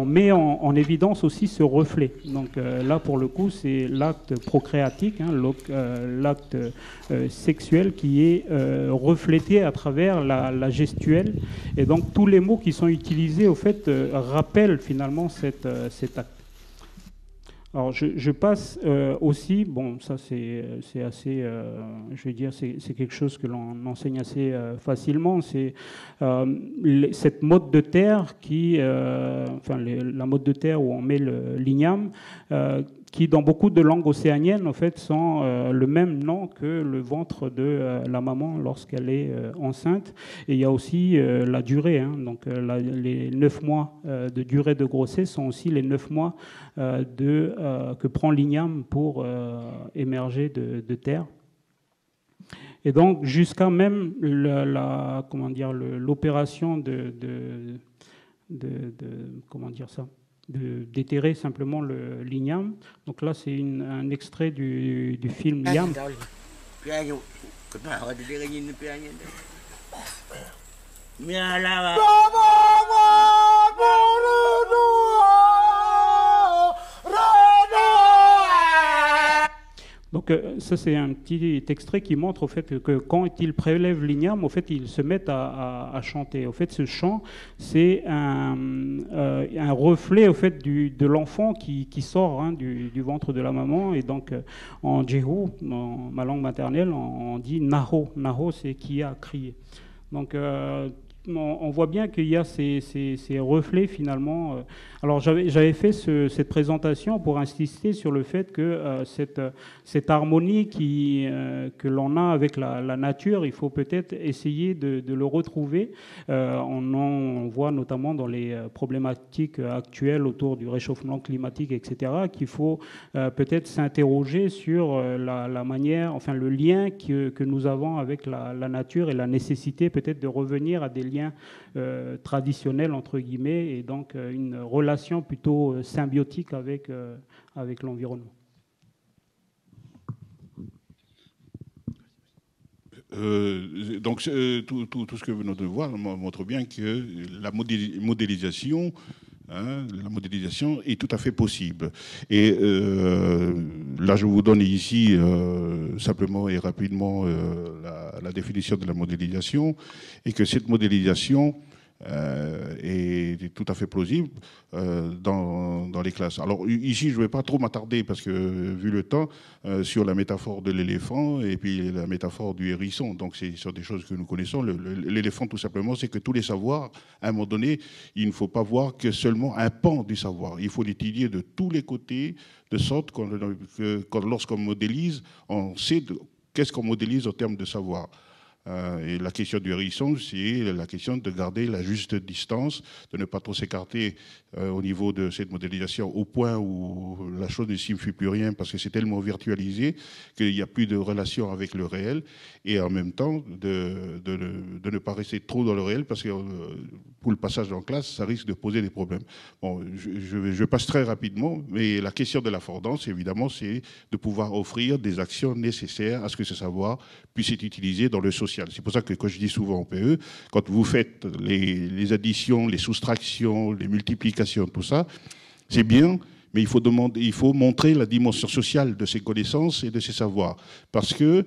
met en, évidence aussi ce reflet. Donc là, pour le coup, c'est l'acte procréatique, hein, l'acte sexuel qui est reflété à travers la, gestuelle. Et donc tous les mots qui sont utilisés, au fait, rappellent finalement cet acte. Alors je, passe euh, aussi, bon ça c'est assez, euh, je vais dire, c'est quelque chose que l'on enseigne assez euh, facilement, c'est cette mode de terre qui, enfin la mode de terre où on met l'igname, qui dans beaucoup de langues océaniennes en fait sont euh, le même nom que le ventre de euh, la maman lorsqu'elle est euh, enceinte. Et il y a aussi la durée, hein. donc les neuf mois de durée de grossesse sont aussi les neuf mois de, que prend l'igname pour émerger de, terre. Et donc jusqu'à même la, comment dire l'opération de, comment dire ça? Déterrer simplement le l'igname. Donc là, c'est un extrait du, du film Yam. Donc euh, ça c'est un petit extrait qui montre au fait que, quand ils prélèvent l'igname, au fait ils se mettent à, chanter. Au fait ce chant c'est un, euh, reflet au fait de l'enfant qui, sort hein, du, ventre de la maman et donc euh, en Jéhu, dans ma langue maternelle, on, dit naho. Naho c'est qui a crié. Donc on, voit bien qu'il y a ces, reflets finalement. Euh. Alors j'avais fait cette présentation pour insister sur le fait que euh, cette, harmonie euh, que l'on a avec la, nature, il faut peut-être essayer de, le retrouver. On, voit notamment dans les problématiques actuelles autour du réchauffement climatique, etc., qu'il faut peut-être s'interroger sur la, manière, enfin le lien que, que nous avons avec la, la nature et la nécessité peut-être de revenir à des liens euh, traditionnel, entre guillemets, et donc euh, une relation plutôt euh, symbiotique avec, avec l'environnement. donc tout, tout, ce que vous venez de voir montre bien que la modélisation Hein, la modélisation est tout à fait possible. Et euh, là, je vous donne ici euh, simplement et rapidement euh, la, la, définition de la modélisation, et que cette modélisation euh, est tout à fait plausible euh, dans, dans, les classes. Alors ici, je ne vais pas trop m'attarder parce que vu le temps euh, sur la métaphore de l'éléphant et puis la métaphore du hérisson. Donc c'est sur des choses que nous connaissons. L'éléphant, tout simplement, c'est que tous les savoirs, à un moment donné, il ne faut pas voir que seulement un pan du savoir. Il faut l'étudier de tous les côtés, de sorte que, lorsqu'on modélise, on sait qu'est-ce qu'on modélise en termes de savoir. Euh, et la question du hérisson, c'est la question de garder la juste distance, de ne pas trop s'écarter euh, au niveau de cette modélisation au point où la chose ne signifie plus rien parce que c'est tellement virtualisé qu'il n'y a plus de relation avec le réel et en même temps de, de, ne pas rester trop dans le réel parce que euh, le passage en classe, ça risque de poser des problèmes. Bon, je, passe très rapidement, mais la question de l'affordance, évidemment, c'est de pouvoir offrir des actions nécessaires à ce que ce savoir puisse être utilisé dans le social c'est pour ça que quand je dis souvent au PE, quand vous faites les, additions, les soustractions, les multiplications, tout ça, c'est bien, mais il faut, demander, il faut montrer la dimension sociale de ces connaissances et de ces savoirs. Parce que,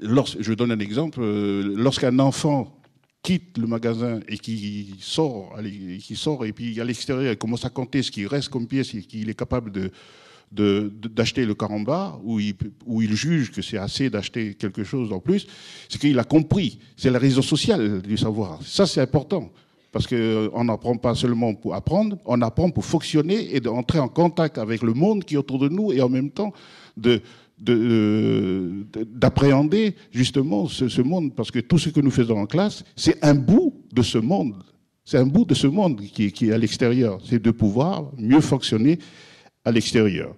je donne un exemple, euh, lorsqu'un enfant quitte le magasin et qui sort, qui sort et puis à l'extérieur, il commence à compter ce qui reste comme pièce et qu'il est capable de, d'acheter le caramba, où il, il juge que c'est assez d'acheter quelque chose en plus, c'est qu'il a compris. C'est la raison sociale du savoir. Ça, c'est important. Parce qu'on n'apprend pas seulement pour apprendre, on apprend pour fonctionner et d'entrer en contact avec le monde qui est autour de nous et en même temps de, d'appréhender justement ce, monde, parce que tout ce que nous faisons en classe, c'est un bout de ce monde. C'est un bout de ce monde qui, est à l'extérieur. C'est de pouvoir mieux fonctionner à l'extérieur.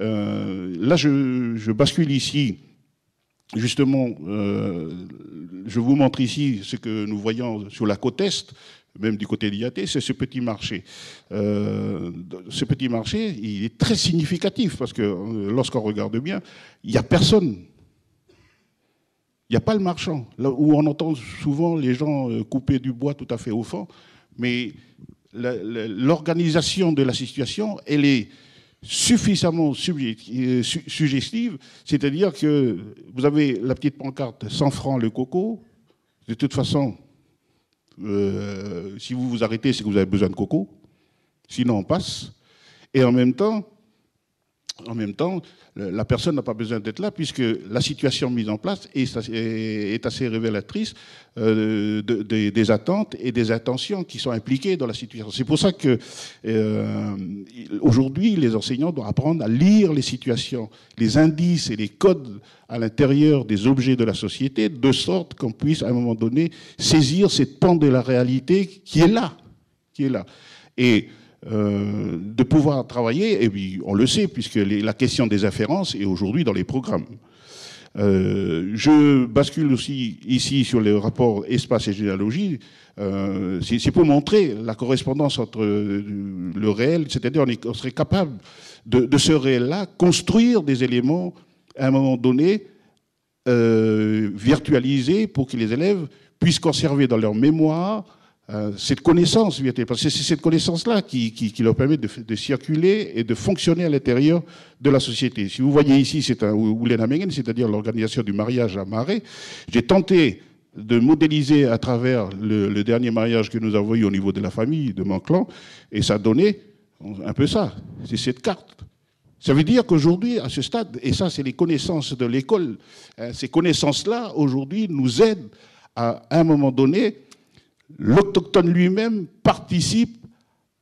Euh, là, je, bascule ici. Justement, euh, je vous montre ici ce que nous voyons sur la côte est, même du côté d'IAT, c'est ce petit marché. Euh, ce petit marché, il est très significatif parce que lorsqu'on regarde bien, il n'y a personne. Il n'y a pas le marchand. Là où on entend souvent les gens couper du bois tout à fait au fond, mais l'organisation de la situation, elle est suffisamment euh, suggestive, c'est-à-dire que vous avez la petite pancarte 100 francs le coco, de toute façon, euh, si vous vous arrêtez, c'est que vous avez besoin de coco, sinon on passe, et en même temps, en même temps, la personne n'a pas besoin d'être là puisque la situation mise en place est, assez révélatrice euh, des attentes et des intentions qui sont impliquées dans la situation. C'est pour ça que euh, aujourd'hui, les enseignants doivent apprendre à lire les situations, les indices et les codes à l'intérieur des objets de la société, de sorte qu'on puisse à un moment donné saisir cette pente de la réalité qui est là, qui est là. Et euh, de pouvoir travailler, et puis on le sait, puisque la question des inférences est aujourd'hui dans les programmes. Euh, je bascule aussi ici sur le rapport espace et généalogie. Euh, c'est pour montrer la correspondance entre le réel, c'est-à-dire on, serait capable de, de ce réel-là construire des éléments à un moment donné virtualisés pour que les élèves puissent conserver dans leur mémoire euh, cette connaissance, parce que c'est cette connaissance-là qui, leur permet de, circuler et de fonctionner à l'intérieur de la société. Si vous voyez ici, c'est un Mengen, c'est-à-dire l'organisation du mariage à Marais. J'ai tenté de modéliser à travers le, dernier mariage que nous avons eu au niveau de la famille de mon clan, et ça donnait un peu ça. C'est cette carte. Ça veut dire qu'aujourd'hui, à ce stade, et ça c'est les connaissances de l'école, hein, ces connaissances-là, aujourd'hui, nous aident à, à un moment donné, l'autochtone lui-même participe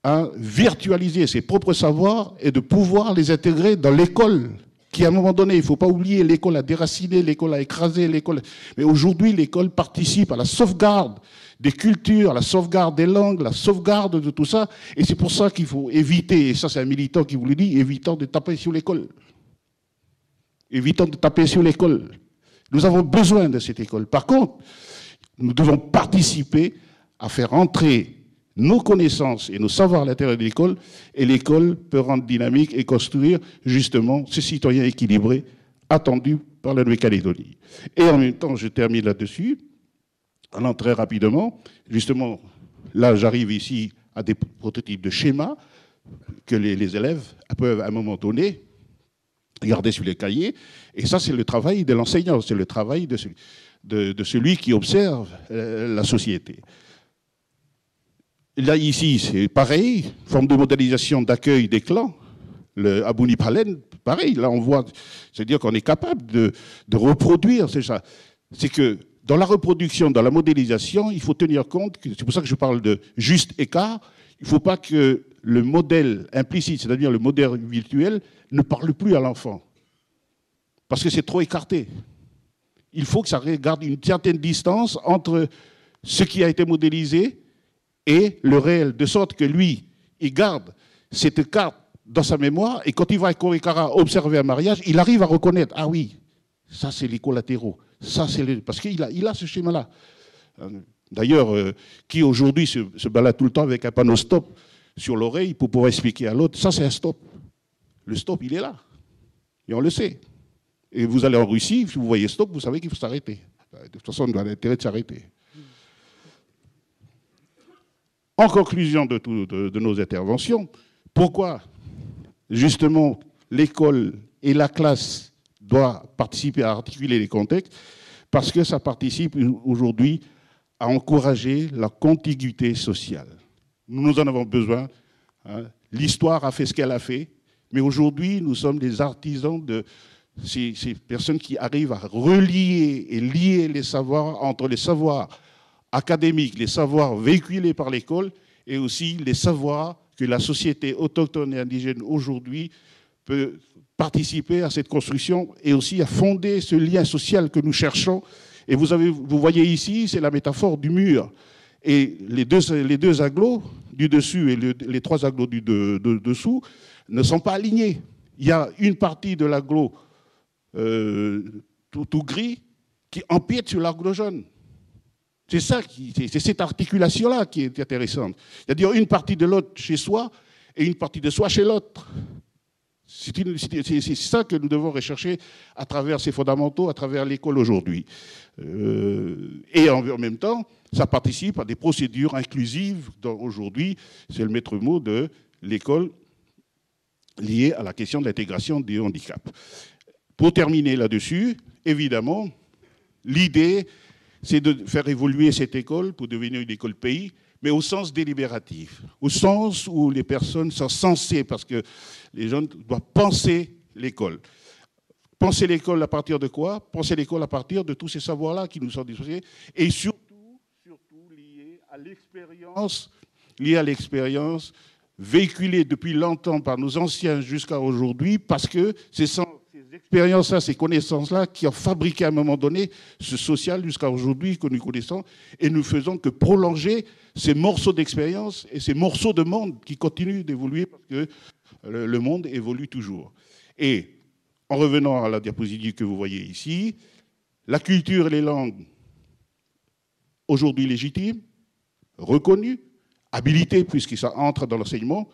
à virtualiser ses propres savoirs et de pouvoir les intégrer dans l'école, qui à un moment donné, il ne faut pas oublier, l'école a déraciné, l'école a écrasé, l'école... Mais aujourd'hui, l'école participe à la sauvegarde des cultures, à la sauvegarde des langues, la sauvegarde de tout ça. Et c'est pour ça qu'il faut éviter, et ça c'est un militant qui vous le dit, évitant de taper sur l'école. Évitant de taper sur l'école. Nous avons besoin de cette école. Par contre, nous devons participer à faire entrer nos connaissances et nos savoirs à l'intérieur de l'école, et l'école peut rendre dynamique et construire justement ce citoyen équilibré attendu par la Nouvelle-Calédonie. Et en même temps, je termine là-dessus, allant très rapidement, justement, là j'arrive ici à des prototypes de schémas que les, élèves peuvent à un moment donné garder sur les cahiers, et ça c'est le travail de l'enseignant, c'est le travail de celui, qui observe euh, la société. Là, ici, c'est pareil, forme de modélisation d'accueil des clans. Le Abouni Palen, pareil, là, on voit, c'est-à-dire qu'on est capable de, reproduire, c'est ça. C'est que dans la reproduction, dans la modélisation, il faut tenir compte, c'est pour ça que je parle de juste écart, il ne faut pas que le modèle implicite, c'est-à-dire le modèle virtuel, ne parle plus à l'enfant. Parce que c'est trop écarté. Il faut que ça garde une certaine distance entre ce qui a été modélisé et le réel, de sorte que lui, il garde cette carte dans sa mémoire, et quand il va à Korikara observer un mariage, il arrive à reconnaître, ah oui, ça c'est les collatéraux, ça c'est les... parce qu'il a, il a ce schéma-là. Euh, d'ailleurs, euh, qui aujourd'hui se, balade tout le temps avec un panneau stop sur l'oreille pour pouvoir expliquer à l'autre, ça c'est un stop. Le stop, il est là. Et on le sait. Et vous allez en Russie, si vous voyez stop, vous savez qu'il faut s'arrêter. De toute façon, on a l'intérêt de s'arrêter. En conclusion de, nos interventions, pourquoi justement l'école et la classe doivent participer à articuler les contextes? Parce que ça participe aujourd'hui à encourager la contiguïté sociale. Nous en avons besoin. Hein. L'histoire a fait ce qu'elle a fait, mais aujourd'hui, nous sommes des artisans de ces, personnes qui arrivent à relier et lier les savoirs entre les savoirs académiques, les savoirs véhiculés par l'école et aussi les savoirs que la société autochtone et indigène aujourd'hui peut participer à cette construction et aussi à fonder ce lien social que nous cherchons. Et vous, voyez ici, c'est la métaphore du mur. Et les deux, les du dessus et les trois agglos du dessous ne sont pas alignés. Il y a une partie de l'agglo euh, tout, tout, gris qui empiète sur l'agglo jaune. C'est ça, c'est cette articulation-là qui est intéressante. C'est-à-dire une partie de l'autre chez soi et une partie de soi chez l'autre. C'est ça que nous devons rechercher à travers ces fondamentaux, à travers l'école aujourd'hui. Euh, et en, même temps, ça participe à des procédures inclusives. Aujourd'hui, c'est le maître mot de l'école liée à la question de l'intégration des handicaps. Pour terminer là-dessus, évidemment, l'idée, c'est de faire évoluer cette école pour devenir une école pays, mais au sens délibératif, au sens où les personnes sont censées, parce que les gens doivent penser l'école. Penser l'école à partir de quoi? Penser l'école à partir de tous ces savoirs-là qui nous sont dissociés, et surtout, surtout liés à l'expérience, liés à l'expérience véhiculée depuis longtemps par nos anciens jusqu'à aujourd'hui, parce que c'est sans expériences-là, ces connaissances-là qui ont fabriqué à un moment donné ce social jusqu'à aujourd'hui que nous connaissons et nous faisons que prolonger ces morceaux d'expérience et ces morceaux de monde qui continuent d'évoluer parce que le monde évolue toujours. Et en revenant à la diapositive que vous voyez ici, la culture et les langues aujourd'hui légitimes, reconnues, habilitées puisque ça entre dans l'enseignement,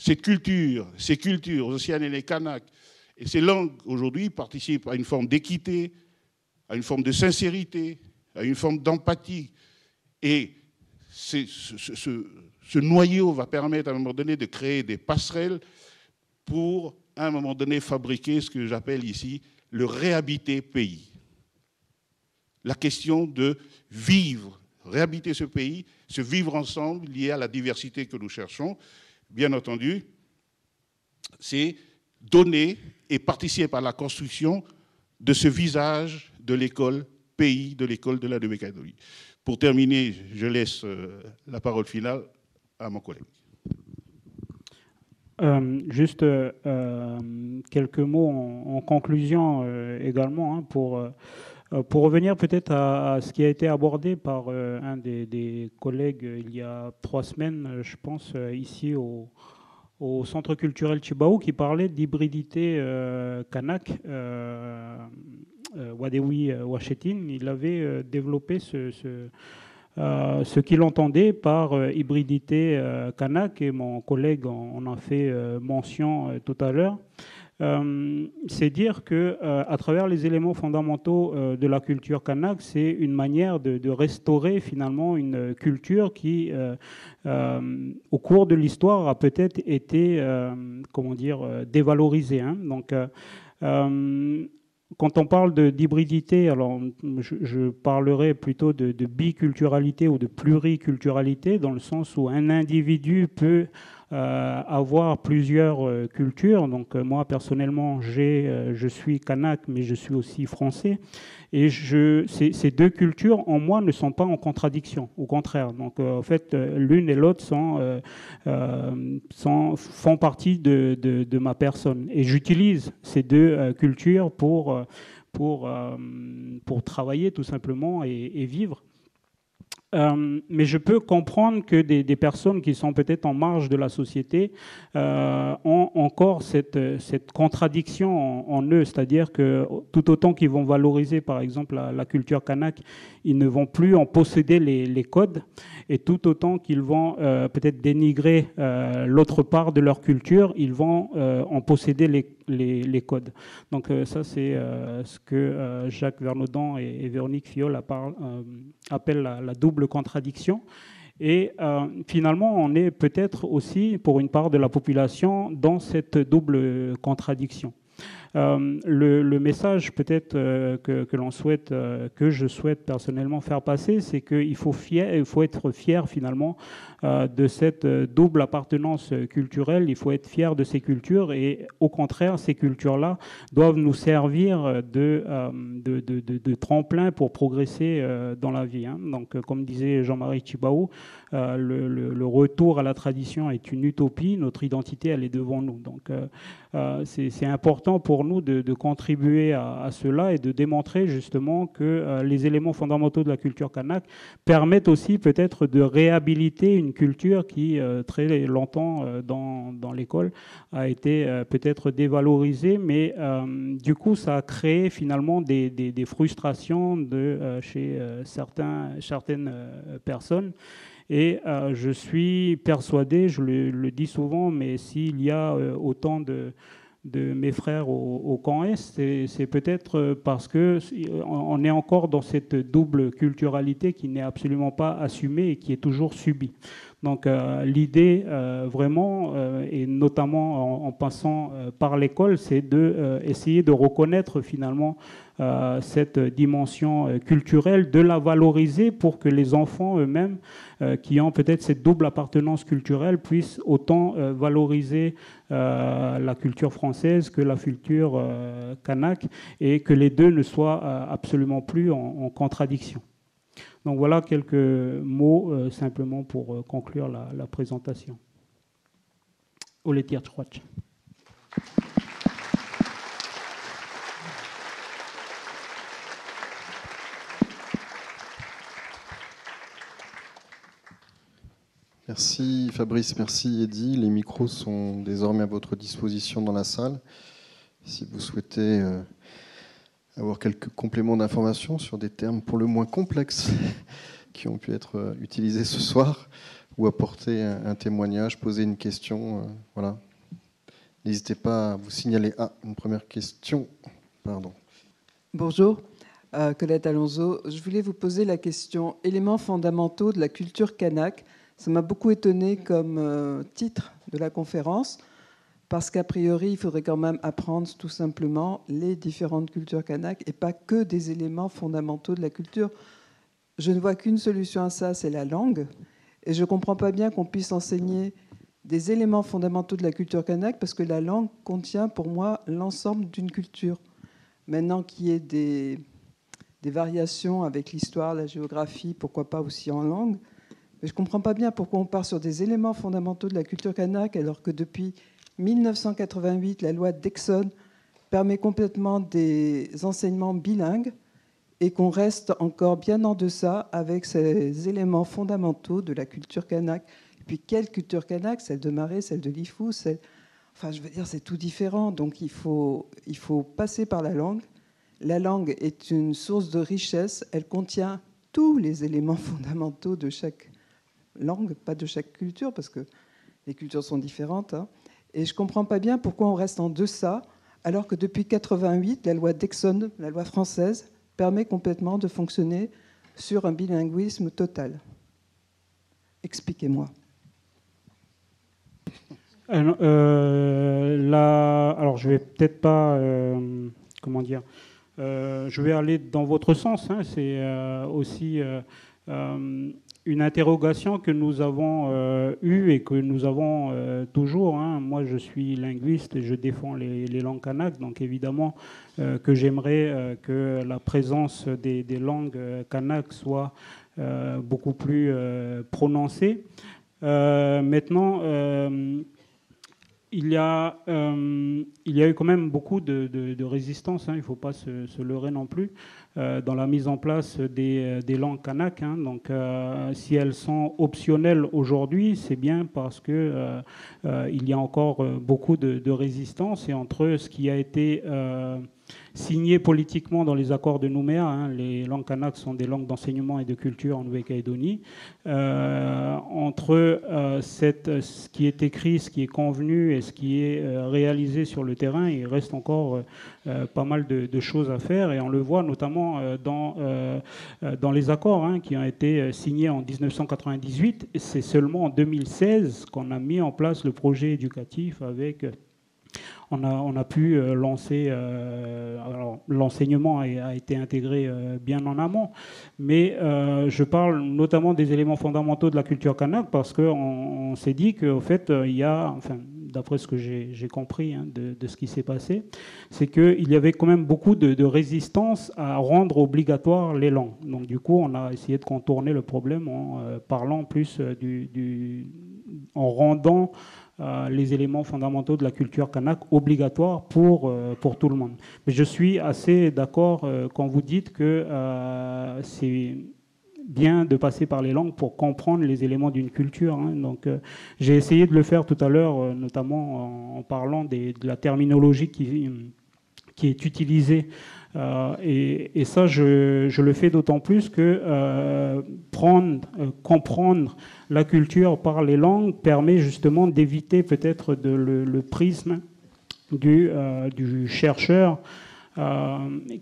cette culture, ces cultures océaniennes et kanak et ces langues aujourd'hui participent à une forme d'équité, à une forme de sincérité, à une forme d'empathie. Et ce, ce, noyau va permettre à un moment donné de créer des passerelles pour, à un moment donné, fabriquer ce que j'appelle ici le réhabiter pays. La question de vivre, réhabiter ce pays, se vivre ensemble lié à la diversité que nous cherchons bien entendu, c'est donner et participer à la construction de ce visage de l'école pays, de l'école de la Nouvelle-Calédonie. Pour terminer, je laisse euh, la parole finale à mon collègue. Euh, juste euh, quelques mots en, conclusion également hein, pour pour revenir peut-être à, ce qui a été abordé par euh, un des, collègues euh, il y a trois semaines, je pense, ici au, Centre culturel Chibao, qui parlait d'hybridité kanak, Wadewi Washetin. Il avait développé ce, qu'il entendait par hybridité kanak, et mon collègue en a fait mention tout à l'heure. Euh, c'est dire que euh, à travers les éléments fondamentaux euh, de la culture kanak, c'est une manière de, restaurer finalement une culture qui, au cours de l'histoire, a peut-être été, comment dire, dévalorisée. Hein. Donc quand on parle d'hybridité, alors je, parlerai plutôt de, de, biculturalité ou de pluriculturalité, dans le sens où un individu peut avoir plusieurs euh, cultures. Donc euh, moi personnellement, je suis kanak, mais je suis aussi français. Et je, ces, deux cultures en moi ne sont pas en contradiction, au contraire. Donc en fait, l'une et l'autre sont, sont, font partie de, de, ma personne. Et j'utilise ces deux cultures pour, pour, pour travailler tout simplement et vivre. Euh, mais je peux comprendre que des, personnes qui sont peut-être en marge de la société euh, ont encore cette, contradiction en, eux, c'est-à-dire que tout autant qu'ils vont valoriser par exemple la, culture kanak, ils ne vont plus en posséder les, codes, et tout autant qu'ils vont euh, peut-être dénigrer l'autre part de leur culture, ils vont en posséder les, les, codes. Donc ça c'est ce que Jacques Vernaudan et, Véronique Fiol appellent la, double contradiction. Et euh, finalement, on est peut-être aussi, pour une part de la population, dans cette double contradiction. Euh, le, message peut-être euh, que, l'on souhaite, que je souhaite personnellement faire passer, c'est qu'il faut, faut être fier finalement euh, de cette euh, double appartenance culturelle. Il faut être fier de ces cultures et au contraire, ces cultures-là doivent nous servir de, euh, tremplin pour progresser dans la vie. Hein. Donc, comme disait Jean-Marie Chibao, le, retour à la tradition est une utopie. Notre identité, elle est devant nous. Donc, c'est important pour nous de, contribuer à, cela et de démontrer justement que les éléments fondamentaux de la culture kanak permettent aussi peut-être de réhabiliter une culture qui, euh, très longtemps euh, dans, dans l'école, a été euh, peut-être dévalorisée, mais du coup, ça a créé finalement des, des, frustrations de, chez certains, certaines personnes. Et je suis persuadé, je le, dis souvent, mais s'il y a autant de, de mes frères au, camp Est, c'est peut-être parce que on est encore dans cette double culturalité qui n'est absolument pas assumée et qui est toujours subie. Donc euh, l'idée euh, vraiment, euh, et notamment en, passant par l'école, c'est de essayer de reconnaître finalement cette dimension culturelle, de la valoriser pour que les enfants eux-mêmes, qui ont peut-être cette double appartenance culturelle, puissent autant valoriser la culture française que la culture kanak, et que les deux ne soient absolument plus en contradiction. Donc voilà quelques mots euh, simplement pour euh, conclure la, présentation. Merci Fabrice, merci Eddy. Les micros sont désormais à votre disposition dans la salle. Si vous souhaitez euh, avoir quelques compléments d'information sur des termes pour le moins complexes qui ont pu être euh, utilisés ce soir, ou apporter un, témoignage, poser une question. Euh, voilà. N'hésitez pas à vous signaler. Ah, une première question. Pardon. Bonjour, Colette Alonso. Je voulais vous poser la question éléments fondamentaux de la culture kanak. Ça m'a beaucoup étonné comme titre de la conférence parce qu'a priori, il faudrait quand même apprendre tout simplement les différentes cultures kanak et pas que des éléments fondamentaux de la culture. Je ne vois qu'une solution à ça, c'est la langue. Et je ne comprends pas bien qu'on puisse enseigner des éléments fondamentaux de la culture kanak parce que la langue contient pour moi l'ensemble d'une culture. Maintenant qu'il y ait des, des variations avec l'histoire, la géographie, pourquoi pas aussi en langue, je ne comprends pas bien pourquoi on part sur des éléments fondamentaux de la culture kanak alors que depuis 1988, la loi Dexon permet complètement des enseignements bilingues et qu'on reste encore bien en deçà avec ces éléments fondamentaux de la culture kanak. Et puis, quelle culture kanak? Celle de Marais, celle de Lifou Enfin, je veux dire, c'est tout différent. Donc, il faut, il faut passer par la langue. La langue est une source de richesse. Elle contient tous les éléments fondamentaux de chaque langue, pas de chaque culture, parce que les cultures sont différentes. Hein. Et je ne comprends pas bien pourquoi on reste en deçà, alors que depuis 88, la loi Dexon, la loi française, permet complètement de fonctionner sur un bilinguisme total. Expliquez-moi. Alors, euh, alors, je vais peut-être pas, euh, comment dire, euh, je vais aller dans votre sens. Hein. c'est aussi une interrogation que nous avons euh, eue et que nous avons euh, toujours. Hein. Moi, je suis linguiste et je défends les, langues kanak, donc évidemment euh, que j'aimerais que la présence des, langues kanak soit beaucoup plus prononcée. maintenant, il y, a, eu quand même beaucoup de, résistance, hein. il ne faut pas se, leurrer non plus. Euh, dans la mise en place des, des langues kanak. Hein. Donc, euh, si elles sont optionnelles aujourd'hui, c'est bien parce que euh, il y a encore beaucoup de, de, résistance et entre ce qui a été signé politiquement dans les accords de Nouméa. Hein, les langues kanak sont des langues d'enseignement et de culture en Nouvelle-Calédonie. Euh, entre euh, cette, ce qui est écrit, ce qui est convenu et ce qui est euh, réalisé sur le terrain, il reste encore pas mal de, choses à faire. Et on le voit notamment dans, dans les accords hein, qui ont été signés en 1998. C'est seulement en 2016 qu'on a mis en place le projet éducatif avec on a, pu euh, lancer. Euh, l'enseignement a, été intégré euh, bien en amont, mais je parle notamment des éléments fondamentaux de la culture kanak parce qu'on s'est dit qu'au fait, il y a, enfin, d'après ce que j'ai compris hein, de, ce qui s'est passé, c'est qu'il y avait quand même beaucoup de, résistance à rendre obligatoire les langues. Donc du coup, on a essayé de contourner le problème en parlant plus du, en rendant les éléments fondamentaux de la culture kanak obligatoires pour, euh, pour tout le monde. Mais je suis assez d'accord euh, quand vous dites que c'est bien de passer par les langues pour comprendre les éléments d'une culture. Hein. Donc, j'ai essayé de le faire tout à l'heure, notamment en, parlant de la terminologie qui, qui est utilisé. Et, ça, je, le fais d'autant plus que prendre, comprendre la culture par les langues permet justement d'éviter peut-être le, prisme du, chercheur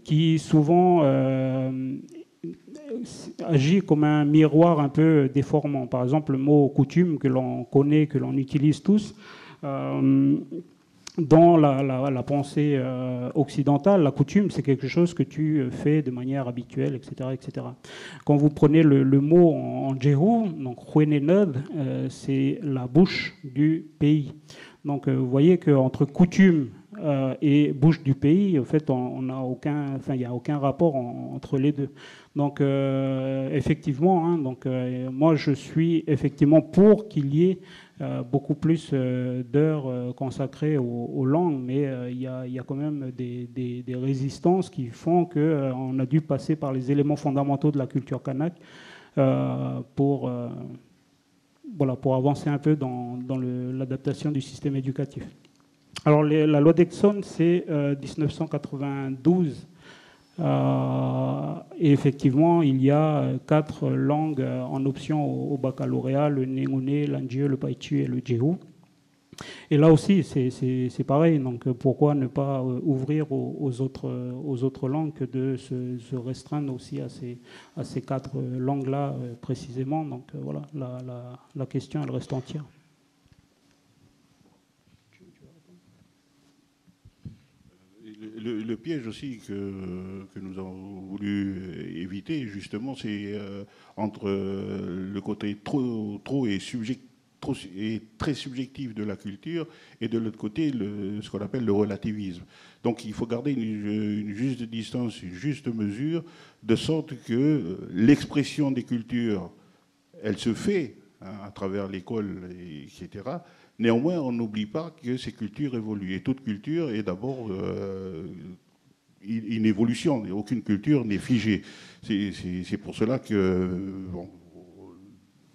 qui souvent agit comme un miroir un peu déformant. Par exemple, le mot coutume que l'on connaît, que l'on utilise tous, euh, dans la, pensée euh, occidentale, la coutume, c'est quelque chose que tu fais de manière habituelle, etc. etc. Quand vous prenez le, mot en, en donc euh, c'est la bouche du pays. Donc vous voyez qu'entre coutume et bouche du pays, en fait, on, n'a aucun, il n'y a aucun rapport entre les deux. Donc euh, effectivement, hein, donc, euh, moi je suis effectivement pour qu'il y ait euh, beaucoup plus d'heures consacrées aux, langues, mais il y, a quand même des, résistances qui font qu'on a dû passer par les éléments fondamentaux de la culture kanak pour, voilà, pour avancer un peu dans, l'adaptation du système éducatif. Alors la loi d'Exxon, c'est 1992. Euh, et effectivement, il y a euh, quatre langues euh, en option au, baccalauréat, le Nengune, l'Anjie, le Paichu et le Jehu. Et là aussi, c'est pareil. Donc, pourquoi ne pas ouvrir aux, autres, aux autres langues que de se, restreindre aussi à ces, à ces quatre langues-là précisément Donc, voilà, la, la, la question, elle reste entière. Le, piège aussi que, nous avons voulu éviter, justement, c'est euh, entre euh, le côté trop, trop et très subjectif de la culture et de l'autre côté ce qu'on appelle le relativisme. Donc il faut garder une, juste distance, une juste mesure, de sorte que euh, l'expression des cultures, elle se fait hein, à travers l'école, etc. Néanmoins, on n'oublie pas que ces cultures évoluent. Et toute culture est d'abord euh, une évolution. Aucune culture n'est figée. C'est pour cela que,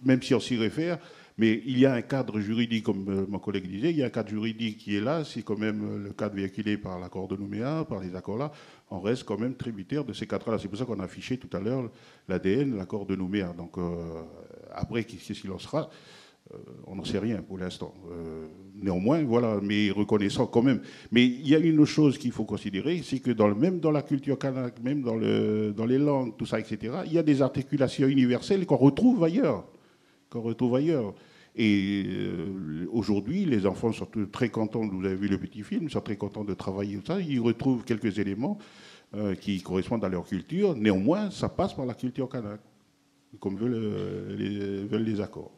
même si on s'y réfère, mais il y a un cadre juridique, comme euh, mon collègue disait, il y a un cadre juridique qui est là, c'est quand même le cadre véhiculé par l'accord de Nouméa, par les accords là, on reste quand même tributaire de ces cadres-là. C'est pour ça qu'on a affiché tout à l'heure l'ADN, l'accord de Nouméa. Donc euh, après, qu'est-ce qu'il en sera? euh, on n'en sait rien pour l'instant. Euh, néanmoins, voilà, mais reconnaissant quand même. Mais il y a une chose qu'il faut considérer, c'est que dans même dans la culture kanak, même dans, le, les langues, tout ça, etc., il y a des articulations universelles qu'on retrouve ailleurs. Et euh, aujourd'hui, les enfants sont très contents, vous avez vu le petit film, ils sont très contents de travailler ça. Ils retrouvent quelques éléments qui correspondent à leur culture. Néanmoins, ça passe par la culture kanak, comme veulent les accords.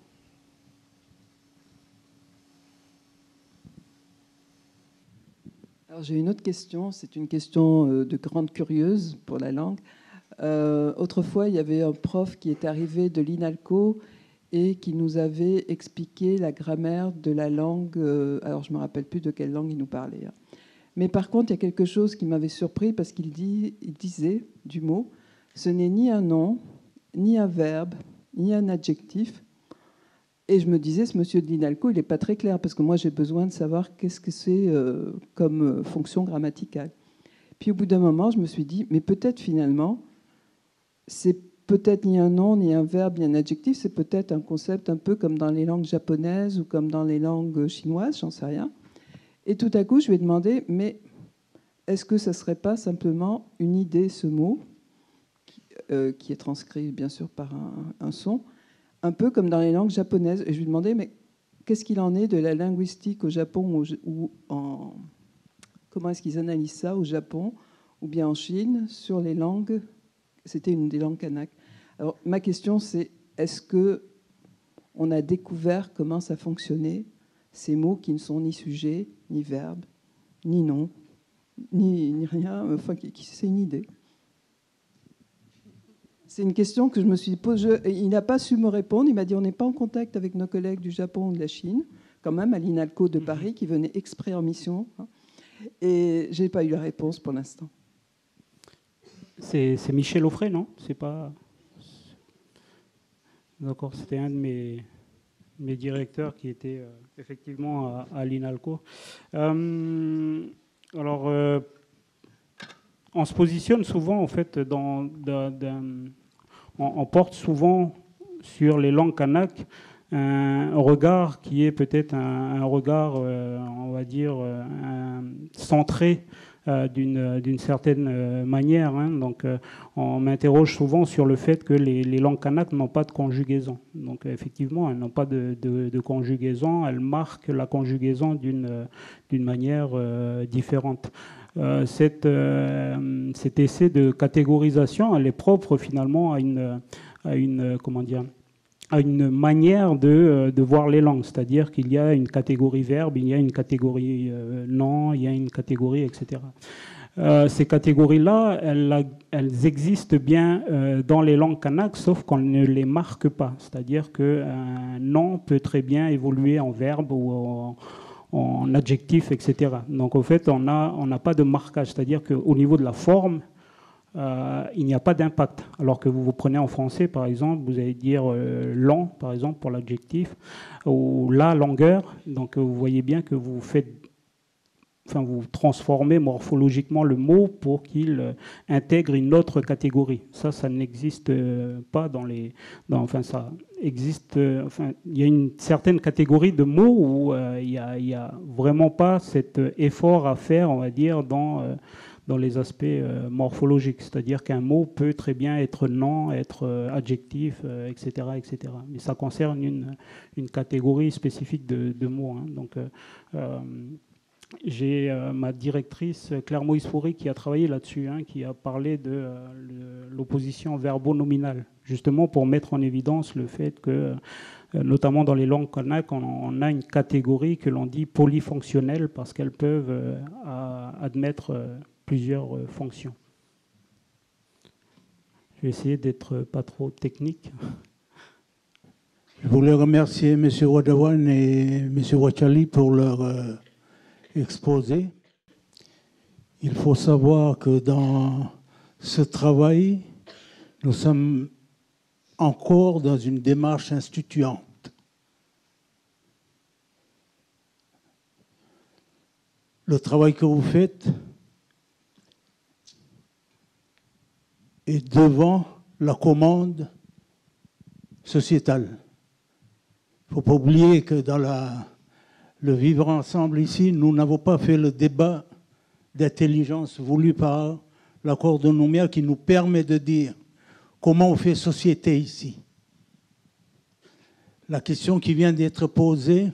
J'ai une autre question, c'est une question euh, de grande curieuse pour la langue. Euh, autrefois, il y avait un prof qui est arrivé de l'INALCO et qui nous avait expliqué la grammaire de la langue. Euh, alors, je ne me rappelle plus de quelle langue il nous parlait. Hein. Mais par contre, il y a quelque chose qui m'avait surpris parce qu'il disait du mot ce n'est ni un nom, ni un verbe, ni un adjectif, et je me disais, ce monsieur de l'INALCO, il n'est pas très clair, parce que moi, j'ai besoin de savoir qu'est-ce que c'est euh, comme euh, fonction grammaticale. Puis au bout d'un moment, je me suis dit, mais peut-être finalement, c'est peut-être ni un nom, ni un verbe, ni un adjectif, c'est peut-être un concept un peu comme dans les langues japonaises ou comme dans les langues chinoises, j'en sais rien. Et tout à coup, je lui ai demandé, mais est-ce que ça ne serait pas simplement une idée, ce mot, qui, euh, est transcrit bien sûr par un son, un peu comme dans les langues japonaises. Et je lui demandais, mais qu'est-ce qu'il en est de la linguistique au Japon ou en... Comment est-ce qu'ils analysent ça au Japon ou bien en Chine sur les langues? C'était une des langues kanak. Alors ma question c'est, est-ce que on a découvert comment ça fonctionnait, ces mots qui ne sont ni sujet, ni verbe, ni nom, ni, ni rien, enfin, c'est une idée. C'est une question que je me suis posée. Il n'a pas su me répondre. Il m'a dit on n'est pas en contact avec nos collègues du Japon ou de la Chine, quand même à l'INALCO de Paris, qui venait exprès en mission. Hein. Et je n'ai pas eu la réponse pour l'instant. C'est Michel Offray, non? C'est pas. D'accord, c'était un de mes, mes directeurs qui était euh, effectivement à, l'INALCO. Euh, alors. Euh, on se positionne souvent, en fait, dans, on, porte souvent sur les langues kanak un regard qui est peut-être un, regard, on va dire, centré euh, d'une certaine euh, manière. Hein. Donc, euh, on m'interroge souvent sur le fait que les, langues kanak n'ont pas de conjugaison. Donc, effectivement, elles n'ont pas de, conjugaison. Elles marquent la conjugaison d'une manière différente. Cette, cet essai de catégorisation, elle est propre finalement à une, à une comment dire, à une manière de, euh, de voir les langues, c'est-à-dire qu'il y a une catégorie verbe, il y a une catégorie euh, nom, il y a une catégorie, etc. Euh, ces catégories-là, elles, existent bien dans les langues kanak, sauf qu'on ne les marque pas. C'est-à-dire qu'un nom peut très bien évoluer en verbe ou en, en adjectif, etc. Donc, au fait, on n'a pas de marquage. C'est-à-dire qu'au niveau de la forme, euh, il n'y a pas d'impact. Alors que vous vous prenez en français, par exemple, vous allez dire euh, lent, par exemple, pour l'adjectif, ou la longueur. Donc vous voyez bien que vous faites, enfin vous transformez morphologiquement le mot pour qu'il euh, intègre une autre catégorie. Ça, ça n'existe pas dans les, enfin ça existe. enfin, il y a une certaine catégorie de mots où il n'y a, vraiment pas cet effort à faire, on va dire, dans dans les aspects euh, morphologiques, c'est-à-dire qu'un mot peut très bien être nom, être euh, adjectif, etc., euh, etc. Mais ça concerne une, une catégorie spécifique de, mots. Hein. Donc, j'ai ma directrice Claire Moïse qui a travaillé là-dessus, hein, qui a parlé de l'opposition verbo-nominale, justement pour mettre en évidence le fait que, notamment dans les langues kanak, on, a une catégorie que l'on dit polyfonctionnelle parce qu'elles peuvent admettre plusieurs euh, fonctions. Je vais essayer d'être pas trop technique. Je voulais remercier M. Wadawan et M. Wachali pour leur euh, exposé. Il faut savoir que dans ce travail, nous sommes encore dans une démarche instituante. Le travail que vous faites et devant la commande sociétale. Il ne faut pas oublier que dans la, le vivre ensemble ici, nous n'avons pas fait le débat d'intelligence voulu par l'accord de Nouméa qui nous permet de dire comment on fait société ici. La question qui vient d'être posée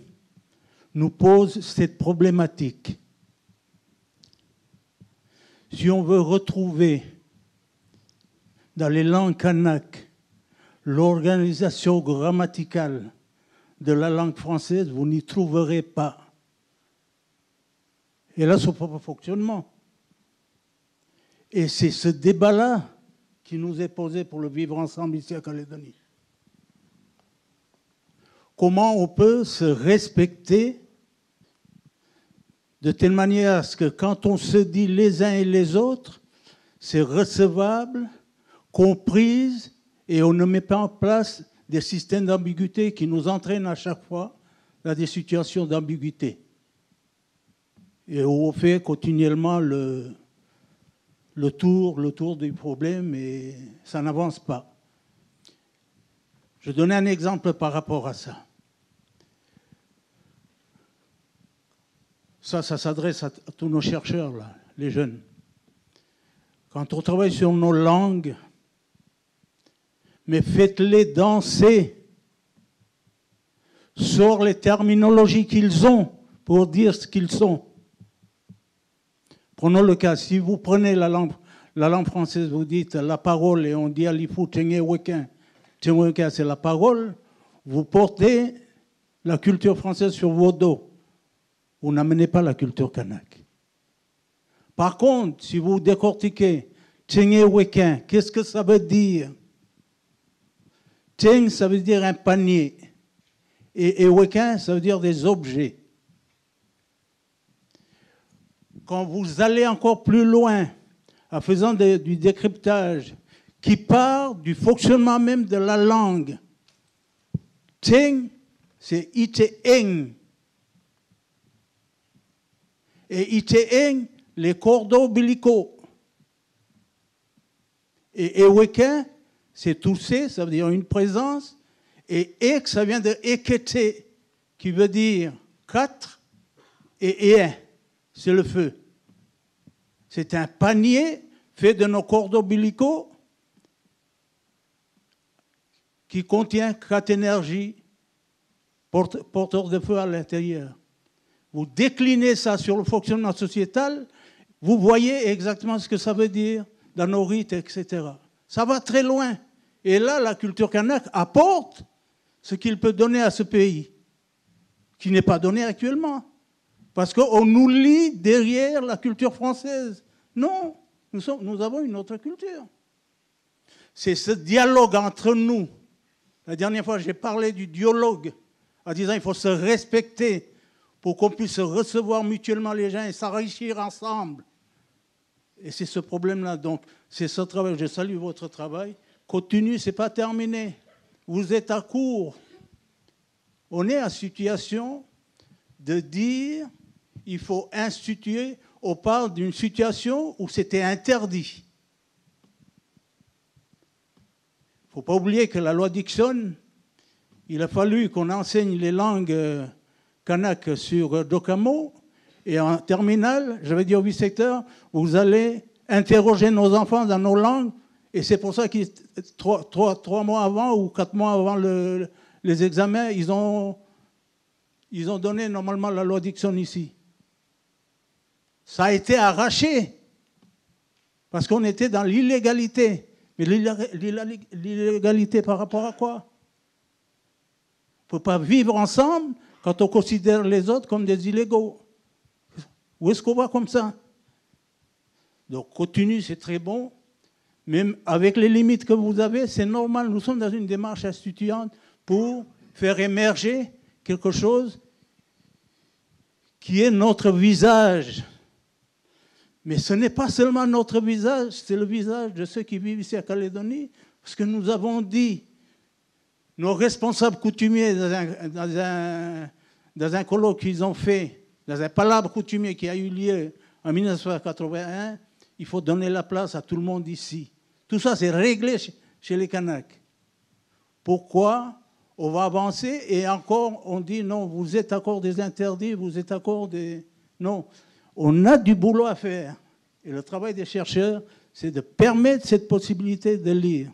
nous pose cette problématique. Si on veut retrouver dans les langues kanak, l'organisation grammaticale de la langue française, vous n'y trouverez pas. Et là, son propre fonctionnement. Et c'est ce débat-là qui nous est posé pour le vivre ensemble ici à Calédonie. Comment on peut se respecter de telle manière à ce que quand on se dit les uns et les autres, c'est recevable, comprise et on ne met pas en place des systèmes d'ambiguïté qui nous entraînent à chaque fois dans des situations d'ambiguïté. Et on fait continuellement le, tour, le tour du problème et ça n'avance pas. Je donner un exemple par rapport à ça. Ça, ça s'adresse à tous nos chercheurs, les jeunes. Quand on travaille sur nos langues, mais faites-les danser sur les terminologies qu'ils ont pour dire ce qu'ils sont. Prenons le cas, si vous prenez la langue, la langue française, vous dites la parole et on dit alifou wekin, c'est la parole, vous portez la culture française sur vos dos. Vous n'amenez pas la culture kanak. Par contre, si vous décortiquez wekin, qu'est-ce que ça veut dire? Ting, ça veut dire un panier. Et, et ça veut dire des objets. Quand vous allez encore plus loin, en faisant du décryptage, qui part du fonctionnement même de la langue, Ting, c'est eng. Et eng, les cordons ombilicaux. Et Ewekin, c'est tousser, ça veut dire une présence. Et Ek, ça vient de Ekete, qui veut dire quatre. Et un, c'est le feu. C'est un panier fait de nos cordes ombilicaux qui contient quatre énergies porteurs de feu à l'intérieur. Vous déclinez ça sur le fonctionnement sociétal, vous voyez exactement ce que ça veut dire dans nos rites, etc. Ça va très loin. Et là, la culture kanak apporte ce qu'il peut donner à ce pays, qui n'est pas donné actuellement. Parce qu'on nous lie derrière la culture française. Non, nous, nous avons une autre culture. C'est ce dialogue entre nous. La dernière fois, j'ai parlé du dialogue en disant qu'il faut se respecter pour qu'on puisse recevoir mutuellement les gens et s'enrichir ensemble. Et c'est ce problème-là. Donc, c'est ce travail. Je salue votre travail. Continue, ce n'est pas terminé. Vous êtes à court. On est en situation de dire il faut instituer. On parle d'une situation où c'était interdit. Il ne faut pas oublier que la loi Dixon, il a fallu qu'on enseigne les langues euh, kanak sur euh, Dokamo. Et en terminale, j'avais dit au vice-secteur, vous allez interroger nos enfants dans nos langues. Et c'est pour ça que trois, trois, mois avant ou quatre mois avant les examens, ils ont, ils ont donné normalement la loi Dixon ici. Ça a été arraché parce qu'on était dans l'illégalité. Mais l'illégalité par rapport à quoi? On ne peut pas vivre ensemble quand on considère les autres comme des illégaux. Où est-ce qu'on va comme ça? Donc continue, c'est très bon. Même avec les limites que vous avez, c'est normal. Nous sommes dans une démarche instituante pour faire émerger quelque chose qui est notre visage. Mais ce n'est pas seulement notre visage, c'est le visage de ceux qui vivent ici à Calédonie, parce que nous avons dit, nos responsables coutumiers dans un, dans un, colloque qu'ils ont fait, dans un palabre coutumier qui a eu lieu en 1981, il faut donner la place à tout le monde ici. Tout ça, c'est réglé chez les Kanaks. Pourquoi on va avancer et encore on dit non, vous êtes encore des interdits, vous êtes encore des... Non, on a du boulot à faire. Et le travail des chercheurs, c'est de permettre cette possibilité de lire.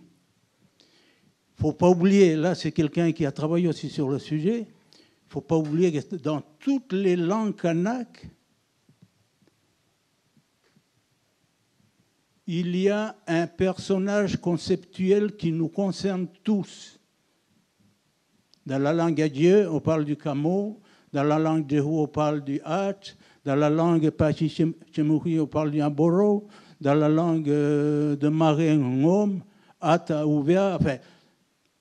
Il ne faut pas oublier, là c'est quelqu'un qui a travaillé aussi sur le sujet, ne faut pas oublier que dans toutes les langues kanak, il y a un personnage conceptuel qui nous concerne tous. Dans la langue Dieu, on parle du camo, dans la langue de on parle du hach, dans la langue Pachichemuri, on parle du Amboro. Dans la langue euh, de Marin Ngom. Enfin,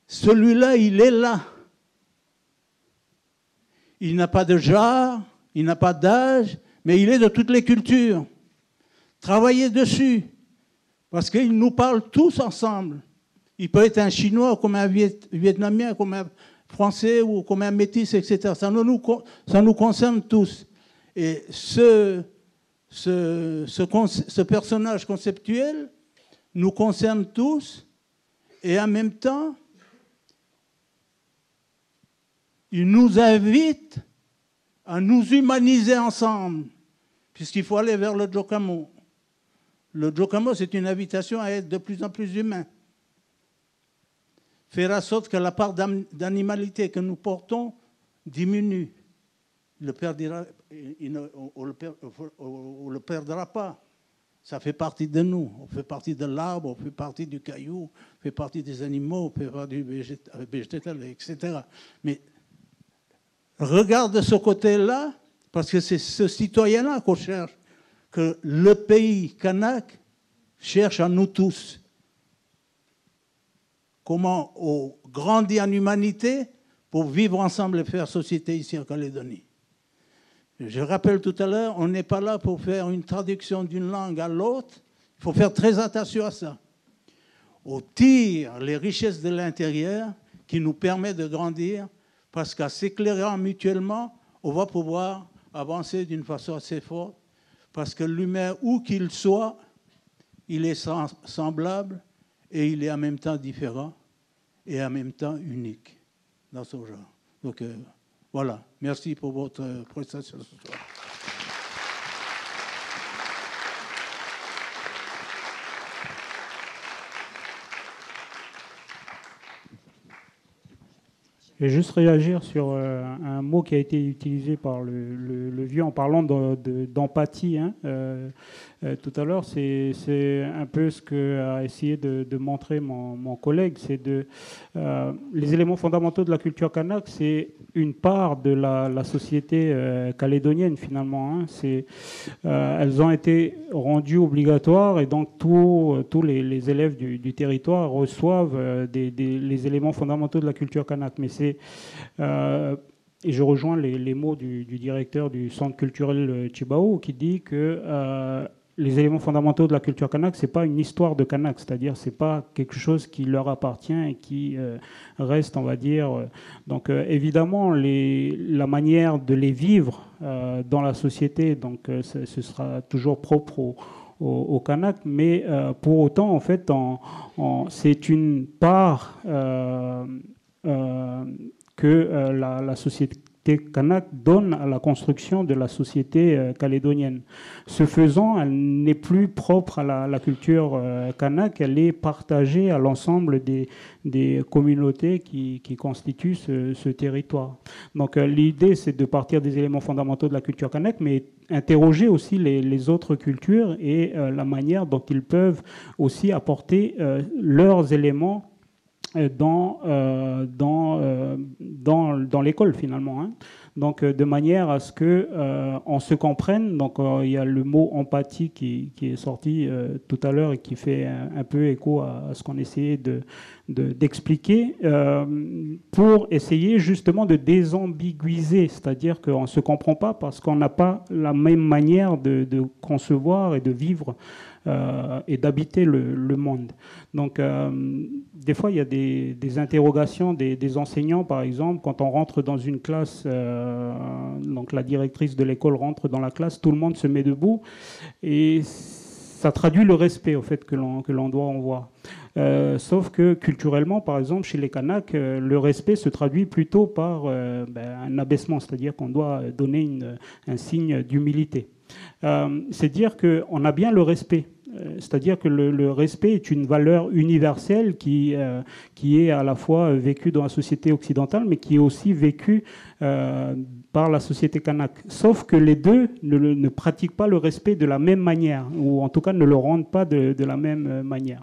celui-là, il est là. Il n'a pas de genre, il n'a pas d'âge, mais il est de toutes les cultures. Travaillez dessus, parce qu'il nous parle tous ensemble. Il peut être un Chinois comme un Vietnamien, comme un Français ou comme un Métis, etc. Ça nous, concerne tous. Et ce, personnage conceptuel nous concerne tous et en même temps, il nous invite à nous humaniser ensemble, puisqu'il faut aller vers le Jokamo. Le Jokamo, c'est une invitation à être de plus en plus humain. Faire en sorte que la part d'animalité que nous portons diminue. On ne le, perdra pas. Ça fait partie de nous. On fait partie de l'arbre, on fait partie du caillou, on fait partie des animaux, on fait partie du végétal, etc. Mais regarde ce côté-là, parce que c'est ce citoyen-là qu'on cherche, que le pays kanak cherche à nous tous. Comment on grandit en humanité pour vivre ensemble et faire société ici en Calédonie. Je rappelle tout à l'heure, on n'est pas là pour faire une traduction d'une langue à l'autre. Il faut faire très attention à ça. On tire les richesses de l'intérieur qui nous permet de grandir parce qu'en s'éclairant mutuellement, on va pouvoir avancer d'une façon assez forte parce que l'humain, où qu'il soit, il est semblable et il est en même temps différent et en même temps unique dans son genre. Donc euh, voilà, merci pour votre prestation ce soir. Juste réagir sur euh, un mot qui a été utilisé par le, vieux en parlant d'empathie. Hein. Euh, euh, tout à l'heure, c'est un peu ce que a essayé de, montrer mon, collègue. C'est de les éléments fondamentaux de la culture kanak, c'est une part de la, société calédonienne finalement. Hein. elles ont été rendues obligatoires et donc tous, tous les, élèves du, territoire reçoivent des, les éléments fondamentaux de la culture kanak. Mais c'est euh, et je rejoins les, mots du, directeur du centre culturel Chibao qui dit que euh, les éléments fondamentaux de la culture kanak, c'est pas une histoire de kanak, c'est-à-dire c'est pas quelque chose qui leur appartient et qui euh, reste, on va dire. Donc évidemment, la manière de les vivre dans la société, donc ce sera toujours propre au, au, Kanak, mais pour autant, en fait, c'est une part euh, que euh, la, société kanak donne à la construction de la société euh, calédonienne. Ce faisant, elle n'est plus propre à la, culture kanak, elle est partagée à l'ensemble des, des, communautés qui, constituent ce, territoire. Donc l'idée, c'est de partir des éléments fondamentaux de la culture kanak, mais interroger aussi les, les autres cultures et la manière dont ils peuvent aussi apporter leurs éléments dans, euh, dans, euh, dans, dans l'école finalement. Hein. Donc de manière à ce que euh, on se comprenne. Donc il y a le mot empathie qui, qui est sorti tout à l'heure et qui fait un, peu écho à, ce qu'on essayait de, d'expliquer pour essayer justement de désambiguiser, c'est-à-dire qu'on ne se comprend pas parce qu'on n'a pas la même manière de, de concevoir et de vivre euh, et d'habiter le, monde. Donc, euh, des fois, il y a des, interrogations des, enseignants, par exemple, quand on rentre dans une classe, euh, donc la directrice de l'école rentre dans la classe, tout le monde se met debout, et ça traduit le respect, au fait, que l'on doit en voir. sauf que culturellement, par exemple, chez les Kanaks, le respect se traduit plutôt par ben, un abaissement, c'est-à-dire qu'on doit donner un signe d'humilité. c'est dire qu'on a bien le respect, c'est-à-dire que le, respect est une valeur universelle qui, euh, qui est à la fois vécue dans la société occidentale, mais qui est aussi vécue euh, par la société kanak. Sauf que les deux ne, pratiquent pas le respect de la même manière, ou en tout cas ne le rendent pas de la même manière.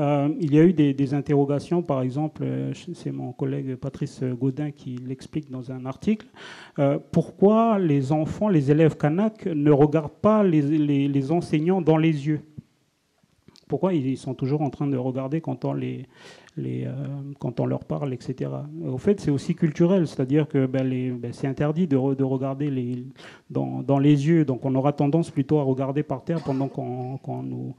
Euh, il y a eu des, interrogations, par exemple, euh, c'est mon collègue Patrice Gaudin qui l'explique dans un article, euh, pourquoi les enfants, les élèves kanak ne regardent pas les enseignants dans les yeux? Pourquoi ils sont toujours en train de regarder quand on les, euh, quand on leur parle, etc. Au fait, c'est aussi culturel, c'est-à-dire que ben, ben, c'est interdit de, regarder dans, les yeux, donc on aura tendance plutôt à regarder par terre pendant qu'on nous,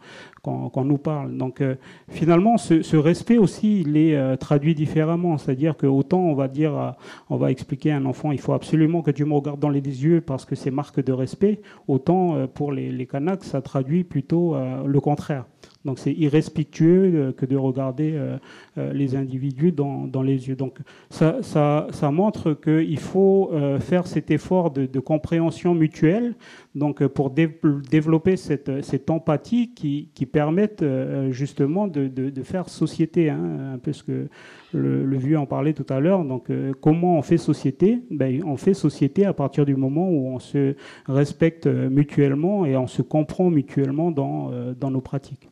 nous, parle. Donc euh, finalement, ce, respect aussi, il est euh, traduit différemment, c'est-à-dire que autant on va dire, on va expliquer à un enfant, il faut absolument que tu me regardes dans les yeux parce que c'est marque de respect, autant pour les, les Kanaks, ça traduit plutôt le contraire. Donc c'est irrespectueux euh, que de regarder euh, euh, les individus dans, les yeux. Donc ça, montre qu'il faut faire cet effort de, compréhension mutuelle donc, pour développer cette, empathie qui, permette justement de, faire société, hein, un peu ce que le, vieux en parlait tout à l'heure. Donc comment on fait société? Ben, On fait société à partir du moment où on se respecte mutuellement et on se comprend mutuellement dans nos pratiques